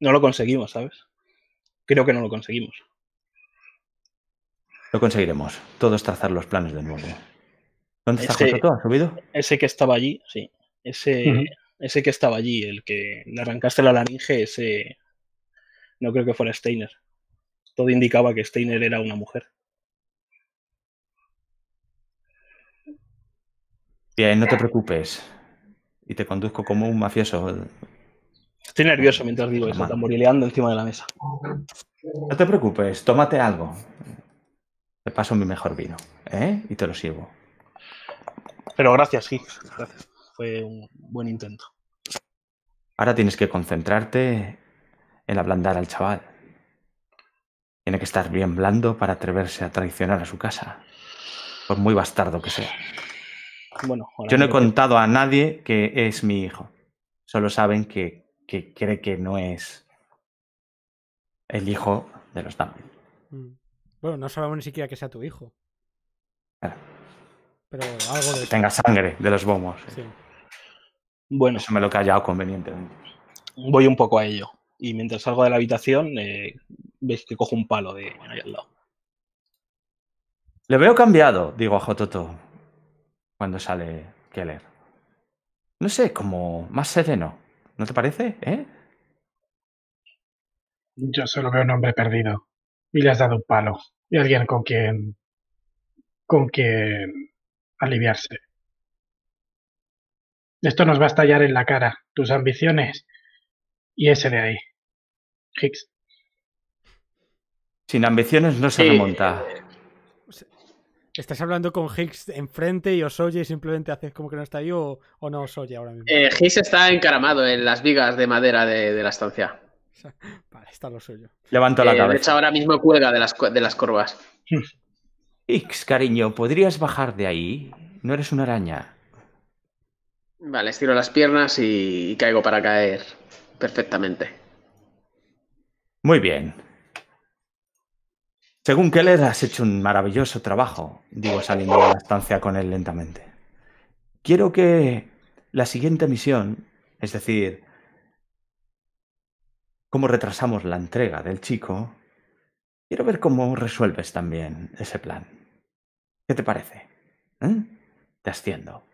no lo conseguimos, ¿sabes? Creo que no lo conseguimos. Lo conseguiremos. Todos trazar los planes de nuevo. ¿Dónde está Ese- Jototo? ¿Ha subido? Ese que estaba allí, sí. Ese, ese que estaba allí, el que le arrancaste la laringe, ese no creo que fuera Steiner. Todo indicaba que Steiner era una mujer. Bien, no te preocupes. Y te conduzco como un mafioso. Estoy nervioso mientras digo eso, tamborileando encima de la mesa. No te preocupes, tómate algo. Te paso mi mejor vino, ¿eh? Y te lo sirvo. Pero gracias, Higgs. Gracias. Fue un buen intento. Ahora tienes que concentrarte en ablandar al chaval. Tiene que estar bien blando para atreverse a traicionar a su casa. Por muy bastardo que sea. Bueno, Yo no he que- contado a nadie que es mi hijo. Solo saben que, que cree que no es el hijo de los Dumbledore. Mm. Bueno, no sabemos ni siquiera que sea tu hijo. Claro. Pero algo de Que eso. tenga sangre de los bomos. Sí. Bueno, Eso me lo he callado convenientemente. voy un poco a ello. Y mientras salgo de la habitación, eh, veis que cojo un palo de ahí al lado. Le veo cambiado, digo a Jototo, cuando sale Keller. No sé, como más sereno. ¿No te parece? ¿Eh? Yo solo veo un hombre perdido. Y le has dado un palo. Y alguien con quien. con quien aliviarse. Esto nos va a estallar en la cara. Tus ambiciones. Y ese de ahí. Hicks. Sin ambiciones no se Sí. remonta. ¿Estás hablando con Higgs enfrente y os oye y simplemente haces como que no está ahí o, o no os oye ahora mismo? Eh, Hicks está encaramado en las vigas de madera de, de la estancia. Vale, está lo suyo. Levanto la Eh, de hecho, cabeza. ahora mismo cuelga de las, de las corvas. Ix, cariño, ¿podrías bajar de ahí? No eres una araña. Vale, estiro las piernas y, y caigo para caer perfectamente. Muy bien. Según Keller, has hecho un maravilloso trabajo, digo saliendo de la estancia con él lentamente. Quiero que la siguiente misión, es decir, cómo retrasamos la entrega del chico, quiero ver cómo resuelves también ese plan. ¿Qué te parece? ¿Eh? Te asciendo.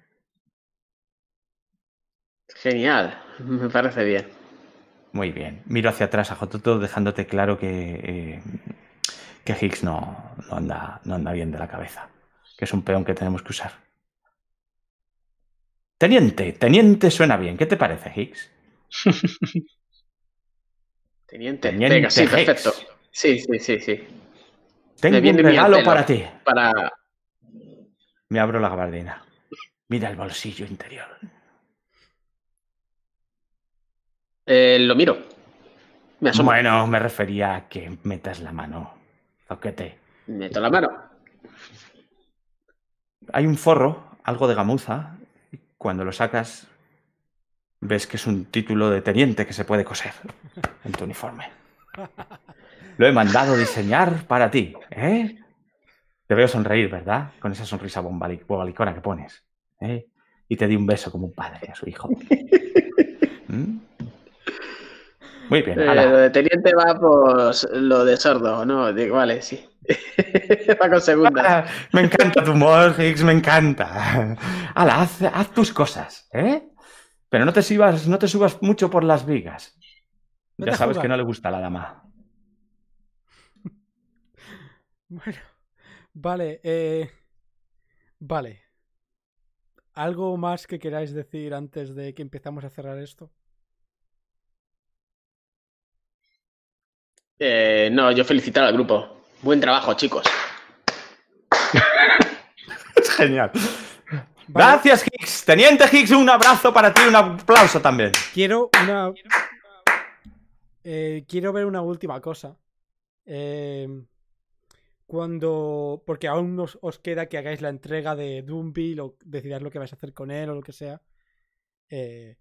Genial, me parece bien. Muy bien. Miro hacia atrás a Jototo dejándote claro que, eh, que Higgs no, no, anda, no anda bien de la cabeza. Que es un peón que tenemos que usar. Teniente, teniente suena bien. ¿Qué te parece, Higgs? Teniente, Teniente venga, sí, perfecto. Sí, sí, sí, sí. Tengo un regalo para ti. Para. Me abro la gabardina. Mira el bolsillo interior. Eh, lo miro. Me asomo. Bueno, me refería a que metas la mano. Zoquete. Meto la mano. Hay un forro, algo de gamuza. y Cuando lo sacas, ves que es un título de teniente que se puede coser en tu uniforme. Lo he mandado diseñar para ti, ¿eh? Te veo sonreír, ¿verdad? Con esa sonrisa bobalicona que pones. ¿eh? Y te di un beso como un padre a su hijo. ¿Mm? Muy bien, Eh, lo de teniente va pues lo de sordo, ¿no? Digo, vale, sí. va con segunda. Ah, Me encanta tu humor, Higgs, me encanta. Ala, haz, haz tus cosas, ¿eh? Pero no te, subas, no te subas mucho por las vigas. Ya sabes que no le gusta a la dama. Bueno, vale, eh, vale. ¿Algo más que queráis decir antes de que empezamos a cerrar esto? Eh, no, yo felicitar al grupo. Buen trabajo, chicos. Es genial. Vale, Gracias, Higgs. Teniente Higgs, un abrazo para ti, un aplauso también. Quiero una. eh, quiero ver una última cosa. Eh, cuando. Porque aún os, os queda que hagáis la entrega de Doomville o decidáis lo que vais a hacer con él o lo que sea. Eh,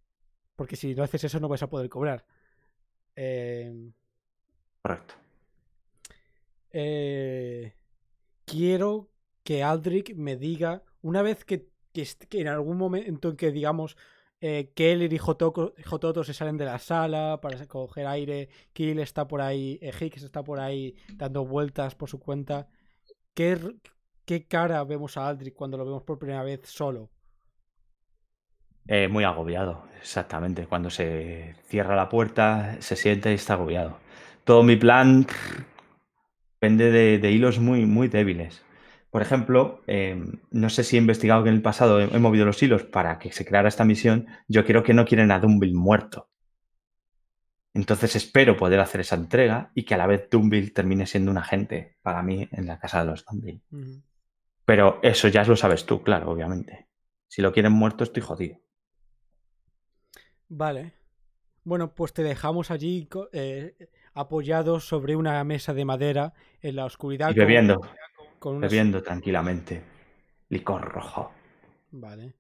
porque si no haces eso no vais a poder cobrar. Eh, Correcto. eh, quiero que Aldrich me diga, una vez que, que, en algún momento en que digamos eh, Keller y Jototo se salen de la sala para coger aire, Kill está por ahí, eh, Hicks está por ahí dando vueltas por su cuenta, ¿qué, cara vemos a Aldrich cuando lo vemos por primera vez solo? Eh, muy agobiado, exactamente. Cuando se cierra la puerta, se siente y está agobiado. Todo mi plan depende de, de hilos muy, muy débiles. Por ejemplo, eh, no sé si he investigado que en el pasado he, he movido los hilos para que se creara esta misión. Yo creo que no quieren a Dumville muerto. Entonces espero poder hacer esa entrega y que a la vez Dumville termine siendo un agente para mí en la casa de los. Ujú. Pero eso ya lo sabes tú, claro, obviamente. Si lo quieren muerto, estoy jodido. Vale. Bueno, pues te dejamos allí eh, apoyados sobre una mesa de madera en la oscuridad. Y bebiendo. con bebiendo tranquilamente. Licor rojo. Vale.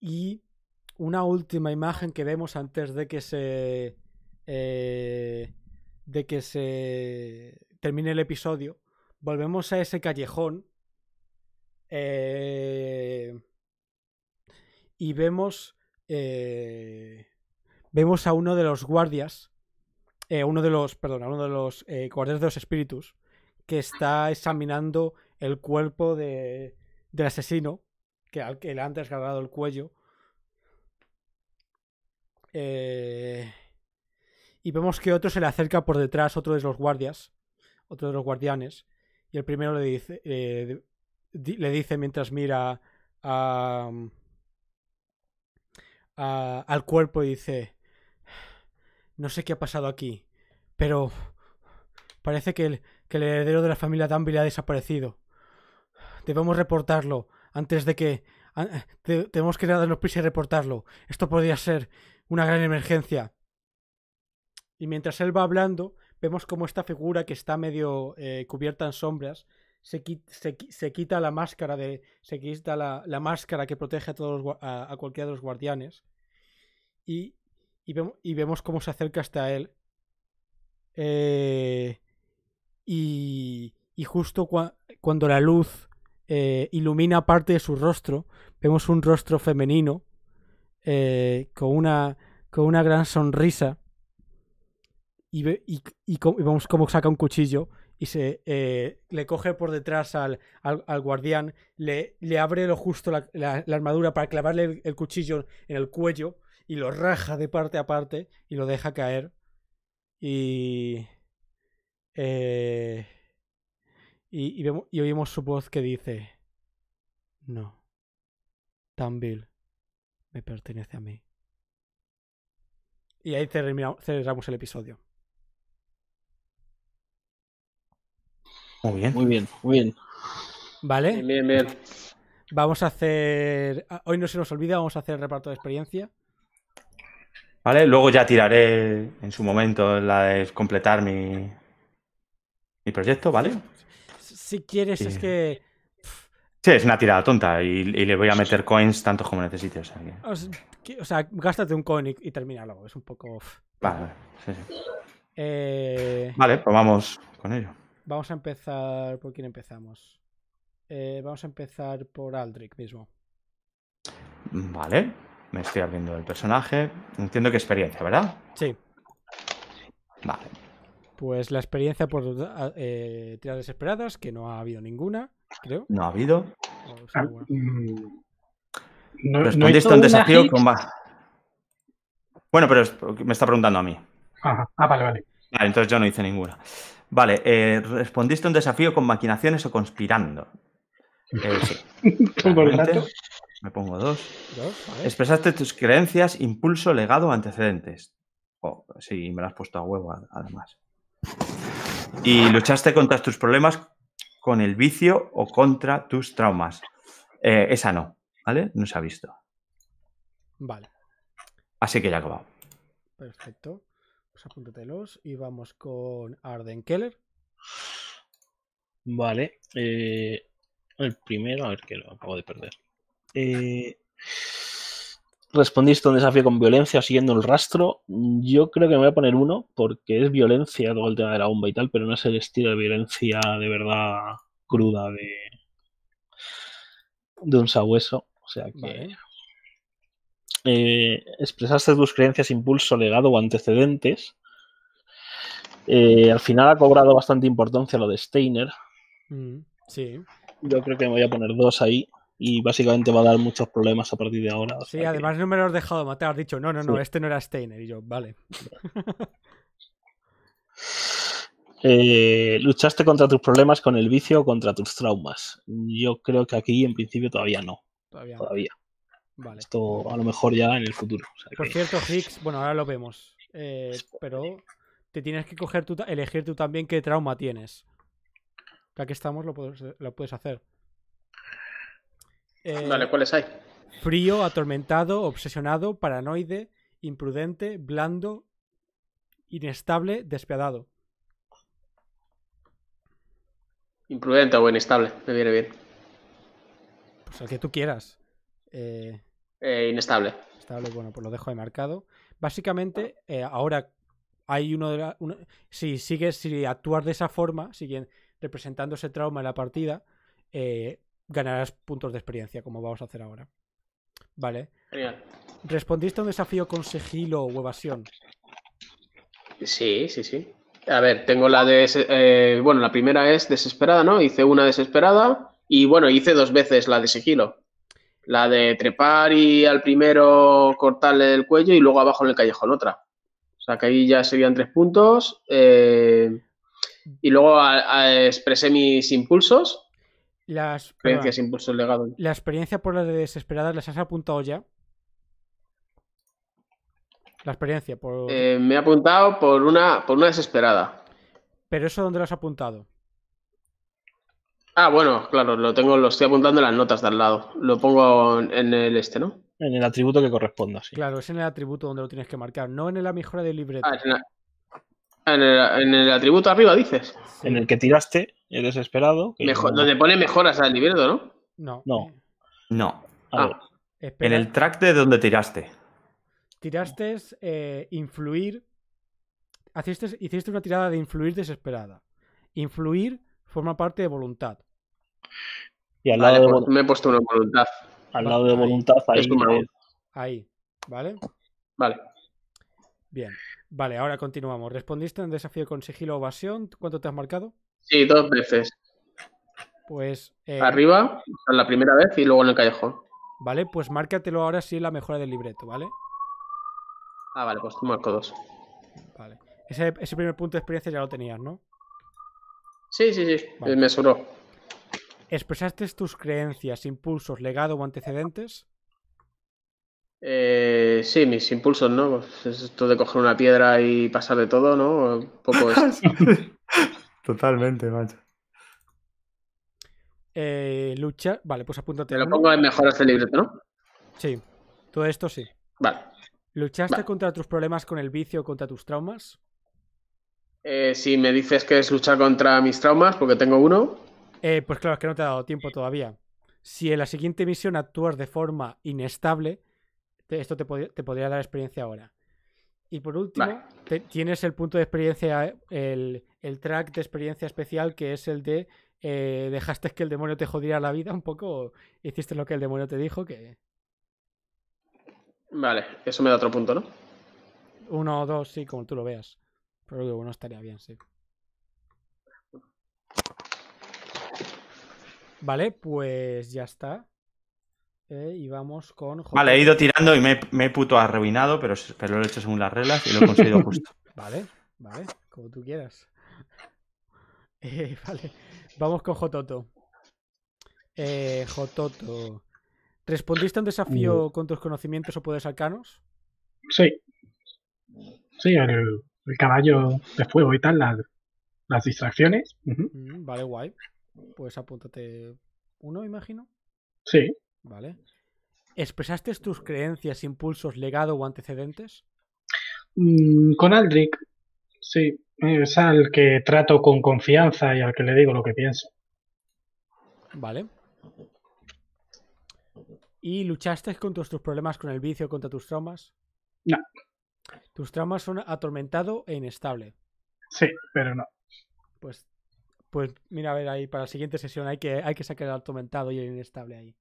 Y una última imagen que vemos antes de que se. eh, de que se termine el episodio. Volvemos a ese callejón. eh, y vemos. eh, vemos a uno de los guardias. eh, uno de los. Perdón, a uno de los eh, guardias de los espíritus. Que está examinando el cuerpo de, del asesino que al que le han desgarrado el cuello. Eh, y vemos que otro se le acerca por detrás, otro de los guardias, otro de los guardianes, y el primero le dice, eh, le dice mientras mira a- al cuerpo y dice, no sé qué ha pasado aquí, pero parece que el, que el heredero de la familia Danville ha desaparecido. Debemos reportarlo antes de que... a- te- tenemos que darnos prisa y reportarlo. Esto podría ser una gran emergencia. Y mientras él va hablando, vemos como esta figura que está medio eh, cubierta en sombras se, se se quita la máscara de. Se quita la, la máscara que protege a todos los a, a cualquiera de los guardianes. Y, y, y vemos cómo se acerca hasta él. Eh, y, y justo cua- cuando la luz eh, ilumina parte de su rostro, vemos un rostro femenino eh, con, una, con una gran sonrisa y, ve- y, y y vemos cómo saca un cuchillo y se eh, le coge por detrás al, al, guardián, le, le abre lo justo la, la- la armadura para clavarle el, el cuchillo en el cuello y lo raja de parte a parte y lo deja caer. Y. eh, y, y, vemos- y oímos su voz que dice: No. Tambil me pertenece a mí. Y ahí cerramos el episodio. Muy bien. Muy bien, muy bien. ¿Vale? Bien, bien, bien. Vamos a hacer. ah, Hoy no se nos olvida, vamos a hacer reparto de experiencia. ¿Vale? Luego ya tiraré en su momento la de completar mi, mi proyecto, ¿vale? Si quieres, es que. Sí, es una tirada tonta y, y le voy a meter coins tantos como necesite. O sea, que- O gástate un coin y, y termínalo. Es un poco. Vale, vale, sí, sí. Eh, Vale, pues vamos con ello. vamos a empezar. ¿Por quién empezamos? Eh, vamos a empezar por Aldrich mismo. Vale, me estoy abriendo el personaje. Entiendo que experiencia, ¿verdad? Sí. Vale. Pues la experiencia por eh, tiradas desesperadas, que no ha habido ninguna, creo. No ha habido. O sea, Ah, bueno. mm, no- no Respondiste a un desafío con... Bueno, pero es- me está preguntando a mí. Ajá. Ah, vale, vale. Vale, entonces yo no hice ninguna. Vale, eh, respondiste a un desafío con maquinaciones o conspirando. Eh, sí. Me pongo dos. Dos, vale. Expresaste tus creencias, impulso, legado o antecedentes. Oh, sí, me lo has puesto a huevo, además. Y luchaste contra tus problemas con el vicio o contra tus traumas. Eh, esa no, ¿vale? No se ha visto. Vale, Así que ya acabado. perfecto. Pues apúntatelos y vamos con Arden Keller. Vale. eh, el primero, a ver que lo acabo de perder. Eh, respondiste a un desafío con violencia siguiendo el rastro. Yo creo que me voy a poner uno porque es violencia, todo el tema de la bomba y tal, pero no es el estilo de violencia de verdad cruda de, de un sabueso. O sea que Vale. eh, expresaste tus creencias, impulso, legado o antecedentes. Eh, al final ha cobrado bastante importancia lo de Steiner. Mm, sí. Yo creo que me voy a poner dos ahí y básicamente va a dar muchos problemas a partir de ahora. o Sí, que- además no me lo has dejado matar. Has dicho, no, no, no, Sí. este no era Steiner. Y yo, vale. Eh, luchaste contra tus problemas con el vicio o contra tus traumas. Yo creo que aquí en principio todavía no. Todavía no. Todavía. Vale. Esto a lo mejor ya en el futuro. o sea Por que- cierto, Higgs, bueno, ahora lo vemos. eh, pero te tienes que coger tú, elegir tú también qué trauma tienes. Ya que estamos, lo puedes, lo puedes hacer. Eh, Vale, ¿cuáles hay? Frío, atormentado, obsesionado, paranoide, imprudente, blando, inestable, despiadado. Imprudente o inestable, me viene bien. Pues el que tú quieras. Eh, Eh, inestable. Estable, bueno, pues lo dejo ahí marcado. Básicamente, eh, ahora hay uno de la. uno- si sigues, si actúas de esa forma, siguen representando ese trauma en la partida, eh, ganarás puntos de experiencia, como vamos a hacer ahora. Vale. Genial. ¿Respondiste a un desafío con sigilo o evasión? Sí, sí, sí. A ver, tengo la de. eh, bueno, la primera es desesperada, ¿no? Hice una desesperada y bueno, hice dos veces la de sigilo. La de trepar y al primero cortarle el cuello y luego abajo en el callejón otra. O sea que ahí ya serían tres puntos. eh, y luego a- a- expresé mis impulsos. Las, Creencias, perdona, impulsos, legado. la experiencia por las de desesperadas, ¿las has apuntado ya? La experiencia por... Eh, me he apuntado por una, por una desesperada. Pero eso, ¿dónde lo has apuntado? Ah, bueno, claro, lo tengo, lo estoy apuntando en las notas de al lado. Lo pongo en en el este, ¿no? En el atributo que corresponda, sí. Claro, es en el atributo donde lo tienes que marcar, no en la mejora del libreto. Ah, en, la- en el, en el atributo arriba, dices. Sí. En el que tiraste, el desesperado. que Mejor, no- donde pone mejoras al libreto, ¿no? No. No. No. a Ah. En el track de donde tiraste. Tiraste eh, influir. Hiciste, hiciste una tirada de influir desesperada. Influir forma parte de voluntad. y al Vale, lado, de, pues vol- me he puesto una voluntad. al lado de ahí. voluntad, ahí Es como- es- Ahí. ¿Vale? Vale. Bien. Vale, ahora continuamos. ¿Respondiste en desafío con sigilo o evasión? ¿Cuánto te has marcado? Sí, dos veces. Pues. eh, Arriba, la primera vez y luego en el callejón. Vale, pues márcatelo ahora sí en la mejora del libreto, ¿vale? Ah, vale, pues marco dos. Vale. Ese, ese primer punto de experiencia ya lo tenías, ¿no? Sí, sí, sí, Vale. me sobró. ¿Expresaste tus creencias, impulsos, legado o antecedentes? Eh, sí, mis impulsos, ¿no? Pues es esto de coger una piedra y pasar de todo, ¿no? Un poco esto. Totalmente, macho. Eh, lucha. Vale, pues apúntate. Te lo pongo en mejoras del libreto, ¿no? Sí. Todo esto sí. Vale. ¿Luchaste Vale. contra tus problemas con el vicio o contra tus traumas? Eh, si me dices que es luchar contra mis traumas, porque tengo uno, Eh, pues claro, es que no te ha dado tiempo todavía. Si en la siguiente misión actúas de forma inestable, te- esto te, pod- te podría dar experiencia ahora. Y por último, Vale. te- tienes el punto de experiencia, el, el track de experiencia especial, que es el de eh, dejaste que el demonio te jodiera la vida un poco, o hiciste lo que el demonio te dijo, que vale, eso me da otro punto, ¿no? uno o dos, sí, como tú lo veas. Pero que bueno, estaría bien, sí. Vale, pues ya está. Eh, y vamos con... Vale, he J. ido tirando y me, me he puto arruinado, pero, pero lo he hecho según las reglas y lo he conseguido justo. Vale, vale, como tú quieras. Eh, vale, vamos con Jototo. Eh, Jototo. ¿Respondiste a un desafío con tus conocimientos o poderes arcanos? Sí. Sí, el, el caballo de fuego y tal, las, las distracciones. Mm, vale, guay. Pues apúntate uno, imagino. Sí. Vale. ¿Expresaste tus creencias, impulsos, legado o antecedentes? Mm, con Aldrich, sí. Es al que trato con confianza y al que le digo lo que pienso. Vale. ¿Y luchaste contra tus problemas con el vicio, contra tus traumas? No. Tus traumas son atormentado e inestable. Sí, pero no. Pues, pues mira, a ver, ahí para la siguiente sesión hay que, hay que sacar el atormentado y el inestable ahí.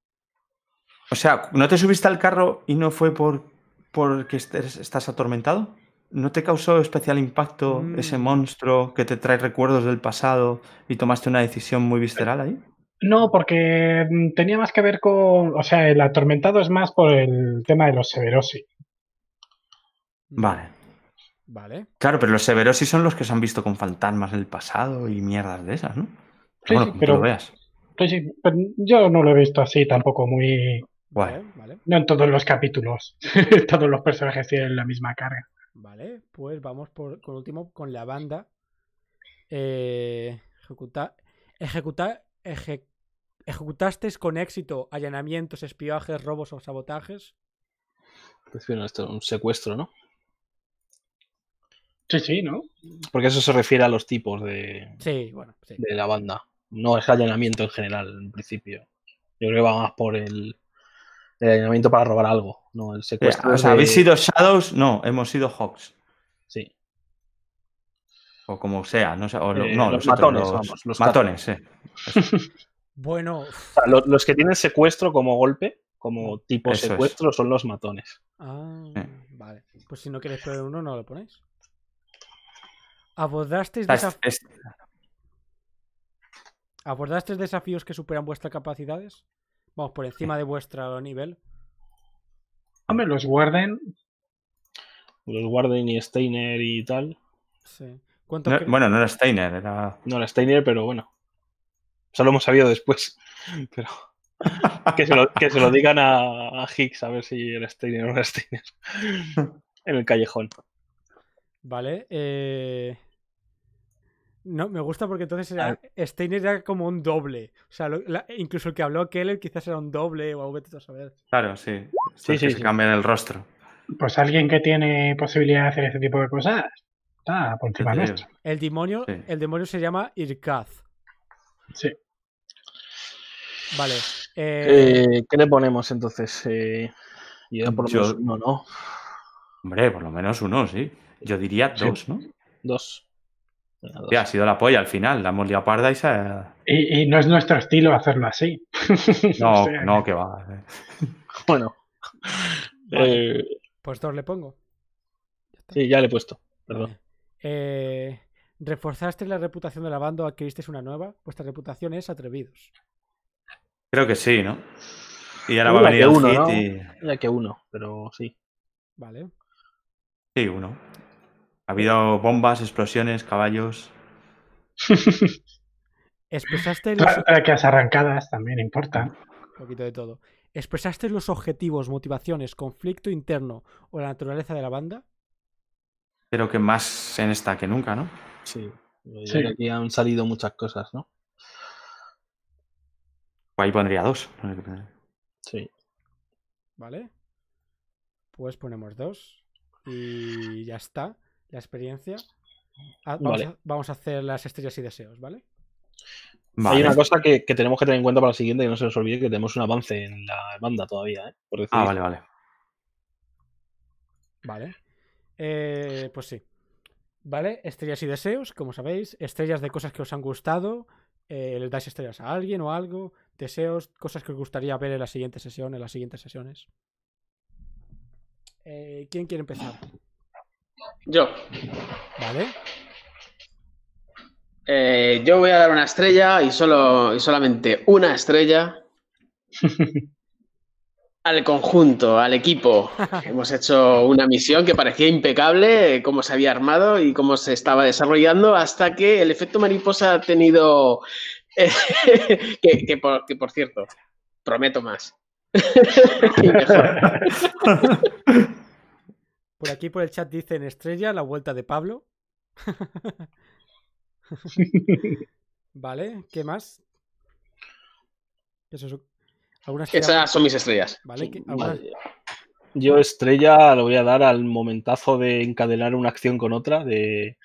O sea, ¿no te subiste al carro y no fue por porque estés- estás atormentado? ¿No te causó especial impacto Mm. ese monstruo que te trae recuerdos del pasado y tomaste una decisión muy visceral ahí? No, porque mm, tenía más que ver con. O sea, el atormentado es más por el tema de los severosi. Vale. Vale. Claro, pero los severos sí son los que se han visto con fantasmas en el pasado y mierdas de esas, ¿no? Sí, bueno, sí, pero- lo veas. Sí, pero yo no lo he visto así tampoco muy. Vale, vale. No en todos los capítulos. todos los personajes tienen la misma carga. Vale, pues vamos por, por último con la banda. Eh, ejecuta, ejecuta, eje- ¿Ejecutaste con éxito allanamientos, espionajes, robos o sabotajes? Bueno, esto es un secuestro, ¿no? Sí, sí, ¿no? Porque eso se refiere a los tipos de, Sí, bueno, sí. de la banda. No es allanamiento en general, en principio. Yo creo que va más por el, el allanamiento para robar algo, no el Eh, secuestro. o sea, de- ¿habéis sido Shadows? No, hemos sido Hawks. Sí. O como sea, no sé. o lo- Eh, no, los los otros, matones, los vamos, los matones, sí. Bueno, O sea, lo- los que tienen secuestro como golpe, como tipo Eso es. secuestro, son los matones. ah, Eh. vale. Pues si no queréis poner uno, no lo ponéis. ¿Abordasteis, desaf- es- es- ¿Abordasteis desafíos que superan vuestras capacidades? Vamos, por encima de vuestro nivel. Hombre, los guarden. Los Warden y Steiner y tal. Sí. ¿Cuánto no- cre- bueno, no era Steiner, era. No era Steiner, pero bueno. Eso lo hemos sabido después. Pero que se lo, que se lo digan a, a Higgs a ver si era Steiner o no era Steiner. En el callejón. Vale. eh, No, me gusta porque entonces era... Steiner era como un doble. O sea, lo- la- incluso el que habló Keller quizás era un doble o algo vete tú a saber. Claro, sí. Sí, Sí, sí, que sí. se cambian el rostro. Pues alguien que tiene posibilidad de hacer ese tipo de cosas. Está por encima nuestro. El demonio, Sí. el demonio se llama Irkaz. Sí. Vale. eh, Eh, ¿Qué le ponemos entonces? Eh, yo por lo Yo- menos uno, ¿no? Hombre, por lo menos uno, sí. Yo diría Sí. dos, ¿no? Dos. Sí, ha sido la polla al final. La hemos liado parda y se. Y, y no es nuestro estilo hacerlo así. No, O sea, no, que va. Bueno. Vale. Eh, Pues dos le pongo. sí, ya le he puesto. Perdón. Eh, ¿Reforzaste la reputación de la banda o adquiristeis una nueva? Vuestra reputación es atrevidos. Creo que sí, ¿no? Y ahora va a venir el uno, hit ¿no? y. Ya que uno, pero sí. Vale. Sí, uno. Ha habido bombas, explosiones, caballos. ¿Expresaste los, las arrancadas también importan. un poquito de todo. ¿Expresaste los objetivos, motivaciones, conflicto interno o la naturaleza de la banda? Creo que más en esta que nunca, ¿no? Sí. Sí. que aquí han salido muchas cosas, ¿no? O ahí pondría dos. Sí. ¿Vale? Pues ponemos dos. Y ya está, la experiencia. Ah, vamos, Vale. a, vamos a hacer las estrellas y deseos, ¿vale? Vale. Hay una cosa que, que tenemos que tener en cuenta para la siguiente, que no se nos olvide que tenemos un avance en la banda todavía, ¿eh? Por Ah, vale, vale. Vale. Eh, pues sí. Vale, estrellas y deseos, como sabéis. Estrellas de cosas que os han gustado. eh, les dais estrellas a alguien o algo. Deseos, cosas que os gustaría ver en la siguiente sesión, en las siguientes sesiones. Eh, ¿Quién quiere empezar? Yo. Vale. Eh, yo voy a dar una estrella y solo y solamente una estrella al conjunto, al equipo. Hemos hecho una misión que parecía impecable, cómo se había armado y cómo se estaba desarrollando, hasta que el efecto mariposa ha tenido. que, que por, que, por cierto, prometo más. Y mejor. Por aquí por el chat dicen estrella, la vuelta de Pablo. vale, ¿qué más? Esas son mis estrellas. Vale, ¿qué- alguna- Vale. Yo estrella lo voy a dar al momentazo de encadenar una acción con otra, de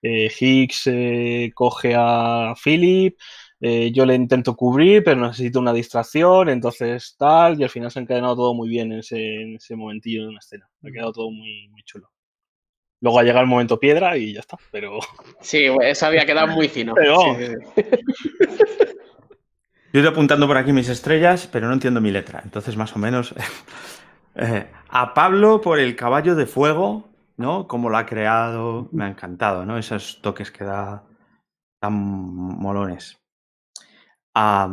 eh, Higgs eh, coge a Philip, eh, yo le intento cubrir, pero necesito una distracción, entonces tal, y al final se ha encadenado todo muy bien en ese, en ese momentillo de una escena. Me ha quedado todo muy, muy chulo. Luego ha llegado el momento piedra y ya está, pero Sí, eso había quedado muy fino. Pero. Sí. Yo estoy apuntando por aquí mis estrellas, pero no entiendo mi letra. Entonces, más o menos. eh, a Pablo por el caballo de fuego, ¿no? Cómo lo ha creado. Me ha encantado, ¿no? Esos toques que da tan molones. A,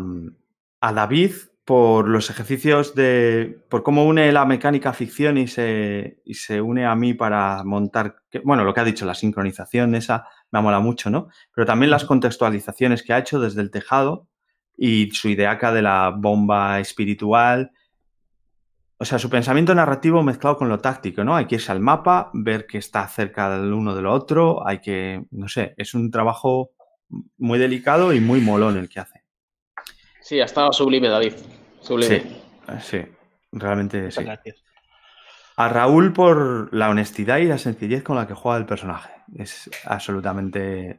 a David por los ejercicios de. por cómo une la mecánica ficción y se, y se une a mí para montar. que- Bueno, lo que ha dicho, la sincronización, esa me mola mucho, ¿no? Pero también las contextualizaciones que ha hecho desde el tejado y su ideaca de la bomba espiritual. O sea, su pensamiento narrativo mezclado con lo táctico, ¿no? Hay que irse al mapa, ver que está cerca del uno del otro, hay que, no sé, es un trabajo muy delicado y muy molón el que hace. Sí, ha estado sublime, David. Sublime. Sí, eh, sí, realmente muchas sí. gracias. A Raúl por la honestidad y la sencillez con la que juega el personaje. Es absolutamente...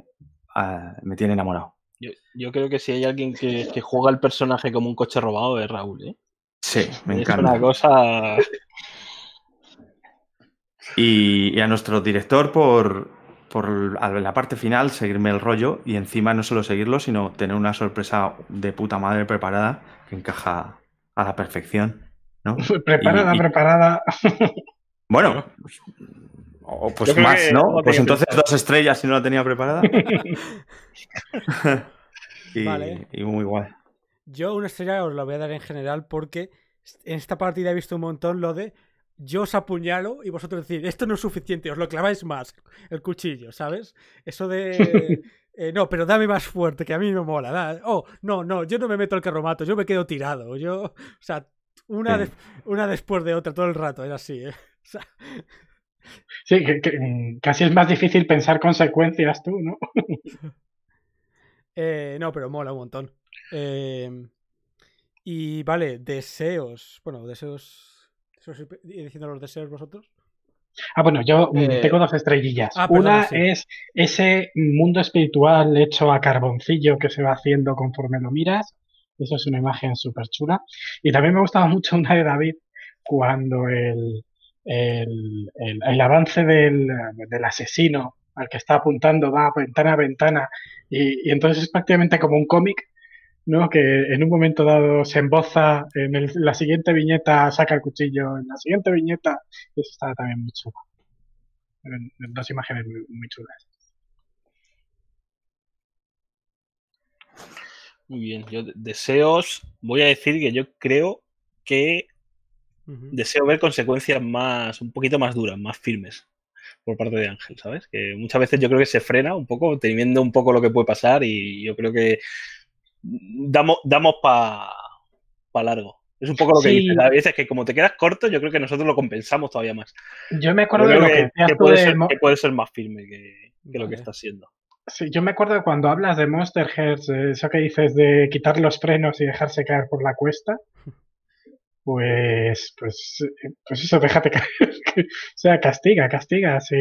ah, me tiene enamorado. Yo, yo creo que si hay alguien que, que juega el personaje como un coche robado es Raúl, ¿eh? Sí, me es encanta. una cosa... Y, y a nuestro director por, por la parte final seguirme el rollo y encima no solo seguirlo, sino tener una sorpresa de puta madre preparada que encaja a la perfección. ¿no? Preparada, Y- y- preparada. Bueno, o pues más, que ¿no? Pues entonces pensado. dos estrellas si no la tenía preparada. y, Vale. y muy guay. Yo una estrella os la voy a dar en general porque en esta partida he visto un montón lo de yo os apuñalo y vosotros decís, esto no es suficiente, os lo claváis más, el cuchillo, ¿sabes? Eso de... eh, no, pero dame más fuerte, que a mí me mola. da- Oh, no, no, yo no me meto el carromato, yo me quedo tirado. Yo, o sea, una, una después de otra todo el rato, es así. ¿eh? O sea, Sí, que, que, casi es más difícil pensar consecuencias tú, ¿no? eh, no, pero mola un montón. Eh, y vale, deseos. Bueno, deseos... ¿deseos ir diciendo los deseos vosotros? Ah, bueno, yo mm, Eh, tengo dos estrellillas. ah, perdona, Una sí. es ese mundo espiritual hecho a carboncillo que se va haciendo conforme lo miras. Eso es una imagen súper chula. Y también me gustaba mucho una de David cuando el, el, el- el avance del, del asesino al que está apuntando va ventana a ventana y, y entonces es prácticamente como un cómic, ¿no? Que en un momento dado se emboza, en el- la siguiente viñeta saca el cuchillo, en la siguiente viñeta eso está también muy chulo. En- en Dos imágenes muy, muy chulas. Muy bien, yo de- deseos, voy a decir que yo creo que deseo ver consecuencias más, un poquito más duras, más firmes por parte de Ángel, ¿sabes? Que muchas veces yo creo que se frena un poco, temiendo un poco lo que puede pasar y yo creo que damos, damos para largo. Es un poco lo que Sí. dices, a veces que como te quedas corto, yo creo que nosotros lo compensamos todavía más. Yo me acuerdo Yo de lo que puede de ser, Mo- que puede ser más firme que, que lo Vale. que está siendo. Sí, yo me acuerdo de cuando hablas de Monster Hearts, eso que dices de quitar los frenos y dejarse caer por la cuesta. Pues, pues, pues eso, déjate caer. o sea, castiga, castiga. Si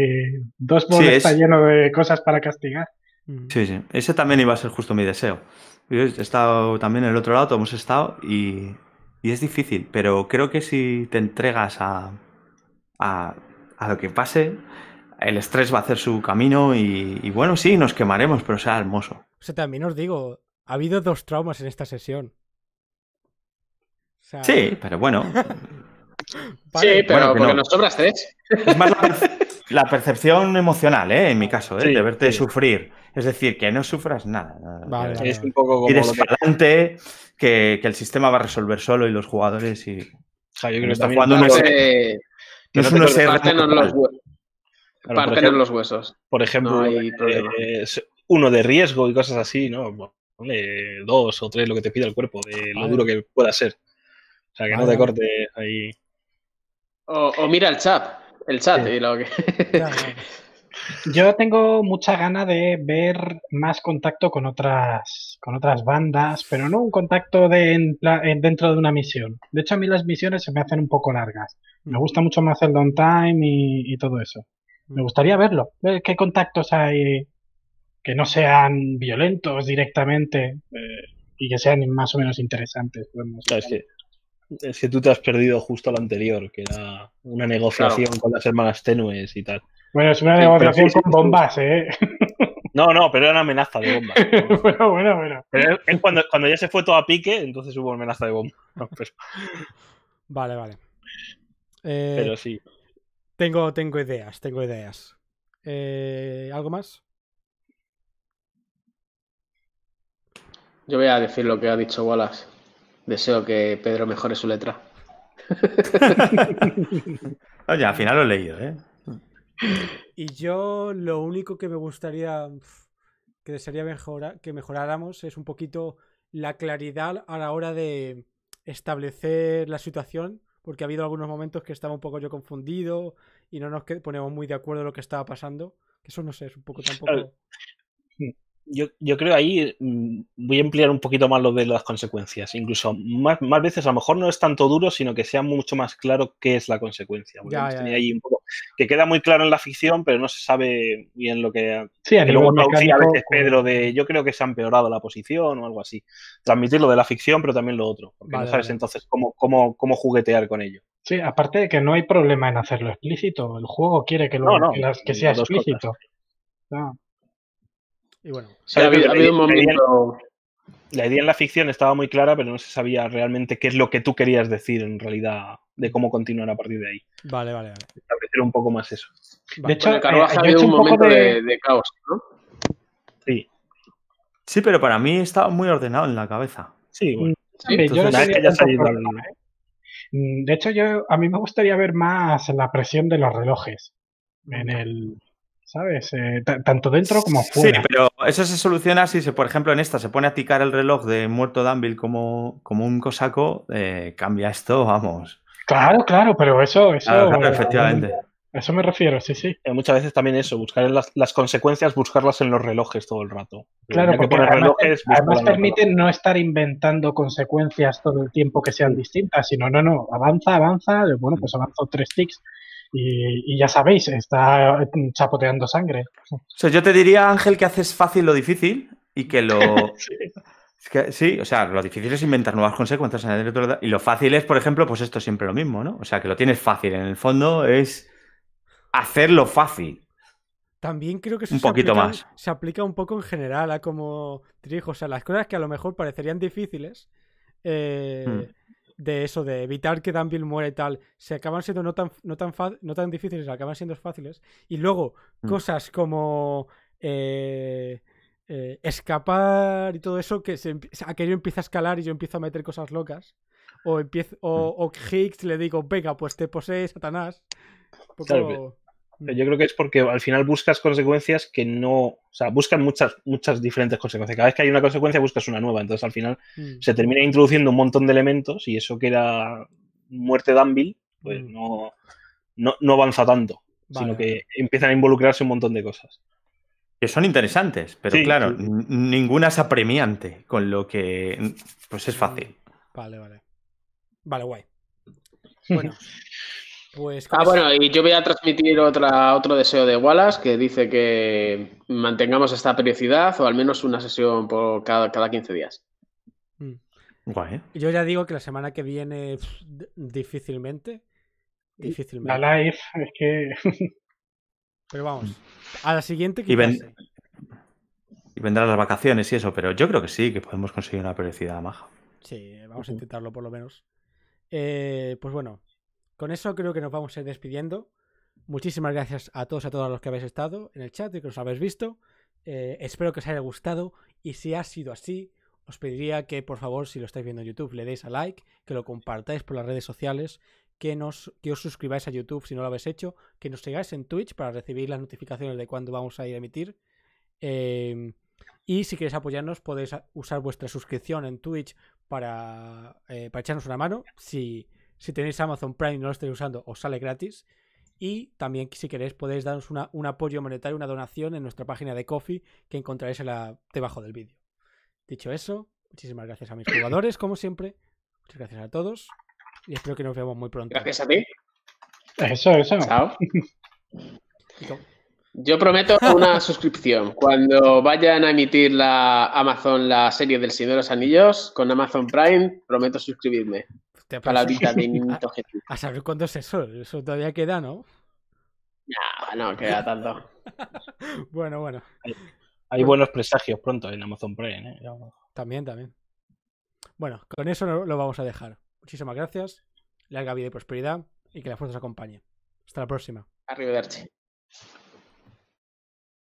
dos bols es- está lleno de cosas para castigar. Sí, sí. Ese también iba a ser justo mi deseo. Yo he estado también en el otro lado, todos hemos estado y, y es difícil, pero creo que si te entregas a, a, a lo que pase, el estrés va a hacer su camino y, y bueno, sí, nos quemaremos, pero será hermoso. O sea, también os digo, ha habido dos traumas en esta sesión. O sea, Sí, pero bueno, vale, sí, pero bueno, que porque no. nos sobras tres. es más la, perce- la percepción emocional, ¿eh? En mi caso, ¿eh? Sí, de verte sí. sufrir. Es decir, que no sufras nada. Vale. Es un poco como tires lo que. para adelante, que, que el sistema va a resolver solo y los jugadores y... O sea, yo creo que Está jugando uno Eh, No es no te uno ser los, hue- claro, por ejemplo- los huesos. por ejemplo, No hay eh, es uno de riesgo y cosas así, ¿no? Bueno, dos o tres lo que te pida el cuerpo, de lo duro que pueda ser. O sea, que no te vale. cortes ahí. O, o mira el chat. El chat Sí. y lo que. Yo tengo mucha gana de ver más contacto con otras, con otras bandas, pero no un contacto de en dentro de una misión. De hecho, a mí las misiones se me hacen un poco largas. Me gusta mucho más el downtime y, y todo eso. Me gustaría verlo, ver qué contactos hay que no sean violentos directamente eh, y que sean más o menos interesantes. Que, es que tú te has perdido justo lo anterior, que era una negociación con las hermanas tenues y tal. Bueno, es una Sí, negociación sí, sí, con sí. bombas, ¿eh? No, no, pero era una amenaza de bomba. bueno, bueno, bueno. Pero es- es cuando, cuando ya se fue todo a pique, entonces hubo amenaza de bomba. No, pero, Vale, vale. Eh, pero sí. tengo, tengo ideas, tengo ideas. Eh, ¿Algo más? Yo voy a decir lo que ha dicho Wallace. Deseo que Pedro mejore su letra. Oye, al final lo he leído, ¿eh? Y yo lo único que me gustaría que desearía que mejoráramos es un poquito la claridad a la hora de establecer la situación, porque ha habido algunos momentos que estaba un poco yo confundido y no nos poníamos muy de acuerdo en lo que estaba pasando. Que eso no sé, es un poco tampoco. Yo, yo creo ahí mm, voy a ampliar un poquito más lo de las consecuencias. Incluso más, más veces a lo mejor no es tanto duro, sino que sea mucho más claro qué es la consecuencia. Porque Ya, hemos ya, tenido ya. ahí un poco que queda muy claro en la ficción, pero no se sabe bien lo que, Sí, a que luego traducía a veces Pedro de yo creo que se ha empeorado la posición o algo así. Transmitir lo de la ficción, pero también lo otro. Porque Vale, no sabes vale. entonces cómo, cómo, cómo juguetear con ello. Sí, aparte de que no hay problema en hacerlo explícito. El juego quiere que, lo, No, no, que, las- que sea explícito. Y bueno, Sí, ha, habido, ha habido un La idea- momento. La idea en la ficción estaba muy clara, pero no se sabía realmente qué es lo que tú querías decir en realidad de cómo continuar a partir de ahí. vale, vale, vale. Establecer un poco más eso. Vale. De hecho, eh, ha he habido hecho un un poco momento de- de, de caos, ¿no? Sí, Sí, pero para mí estaba muy ordenado en la cabeza. sí, bueno. Sí, yo no entonces, Una vez tenía que ya se ha ido problema, al- ¿eh? Mm, De hecho, yo a mí me gustaría ver más la presión de los relojes en el, ¿sabes? Eh, ta- tanto dentro como Sí, fuera. pero eso se soluciona si, se, por ejemplo, en esta se pone a ticar el reloj de muerto Danville como, como un cosaco, eh, cambia esto, vamos. Claro, claro, pero eso, eso, Claro, claro, efectivamente. a eso me refiero, sí, sí. Eh, Muchas veces también eso, buscar las, las consecuencias, buscarlas en los relojes todo el rato. Claro, Ya que porque además, relojes, además permite no estar inventando consecuencias todo el tiempo que sean distintas, sino no, no, avanza, avanza, bueno, pues avanzo tres ticks y, y ya sabéis, está chapoteando sangre. O sea, yo te diría, Ángel, que haces fácil lo difícil y que lo... Sí. Es que, sí, o sea, lo difícil es inventar nuevas consecuencias en el director y lo fácil es, por ejemplo, pues esto siempre lo mismo, ¿no? O sea, que lo tienes fácil. En el fondo es hacerlo fácil. También creo que eso Un se poquito aplica- más. Se aplica un poco en general a como trigo. O sea, las cosas que a lo mejor parecerían difíciles. eh, Hmm. De eso, de evitar que Danville muera y tal, se acaban siendo no tan, no tan, no tan difíciles, acaban siendo fáciles. Y luego, Hmm. cosas como eh, eh, escapar y todo eso, que se, aquello empieza a escalar y yo empiezo a meter cosas locas. O, empiezo, o, o Higgs le digo, venga, pues te posee Satanás. Un poco- Claro, Pero Yo creo que es porque al final buscas consecuencias que no. O sea, buscan muchas, muchas diferentes consecuencias. Cada vez que hay una consecuencia, buscas una nueva. Entonces, al final, Mm. se termina introduciendo un montón de elementos y eso que era muerte de Anvil, pues Mm. no, no, no avanza tanto. Vale, sino que empiezan a involucrarse un montón de cosas. Que son interesantes, pero Sí, claro, sí. ninguna es apremiante, con lo que pues es fácil. Vale, vale. Vale, guay. Bueno, pues. Ah, bueno, y yo voy a transmitir otra, otro deseo de Wallace que dice que mantengamos esta periodicidad o al menos una sesión por cada, cada 15 días. Mm. Guay. ¿eh? Yo ya digo que la semana que viene pff, difícilmente. Difícilmente. La live es que. Pero vamos. A la siguiente Y ven- quizás sí. Y vendrán las vacaciones y eso, pero yo creo que sí, que podemos conseguir una periodicidad maja. Sí, vamos a intentarlo por lo menos. Eh, pues bueno, con eso creo que nos vamos a ir despidiendo. Muchísimas gracias a todos y a todas los que habéis estado en el chat y que os habéis visto. Eh, espero que os haya gustado y si ha sido así, os pediría que por favor, si lo estáis viendo en YouTube, le deis a like, que lo compartáis por las redes sociales, que, nos, que os suscribáis a YouTube si no lo habéis hecho, que nos sigáis en Twitch para recibir las notificaciones de cuándo vamos a ir a emitir. Eh, y si queréis apoyarnos, podéis usar vuestra suscripción en Twitch para, eh, echarnos una mano. Si, si tenéis Amazon Prime y no lo estáis usando, os sale gratis. Y también, si queréis, podéis darnos una- un apoyo monetario, una donación en nuestra página de Coffee que encontraréis en la, debajo del vídeo. Dicho eso, muchísimas gracias a mis jugadores, como siempre. Muchas gracias a todos. Y espero que nos veamos muy pronto. Gracias a ti. Eso, eso. Chao. Yo prometo una suscripción. Cuando vayan a emitir la Amazon la serie del Señor de los Anillos con Amazon Prime, prometo suscribirme. Te Palabrita de a, Nito Jesús. a saber cuándo es eso. Eso todavía queda, ¿no? Ah, no, queda tanto. Bueno, bueno. Hay buenos presagios pronto en Amazon Prime. ¿eh? También, también. Bueno, con eso no- lo vamos a dejar. Muchísimas gracias. Larga vida y prosperidad y que la fuerza os acompañe. Hasta la próxima. Arrivederci.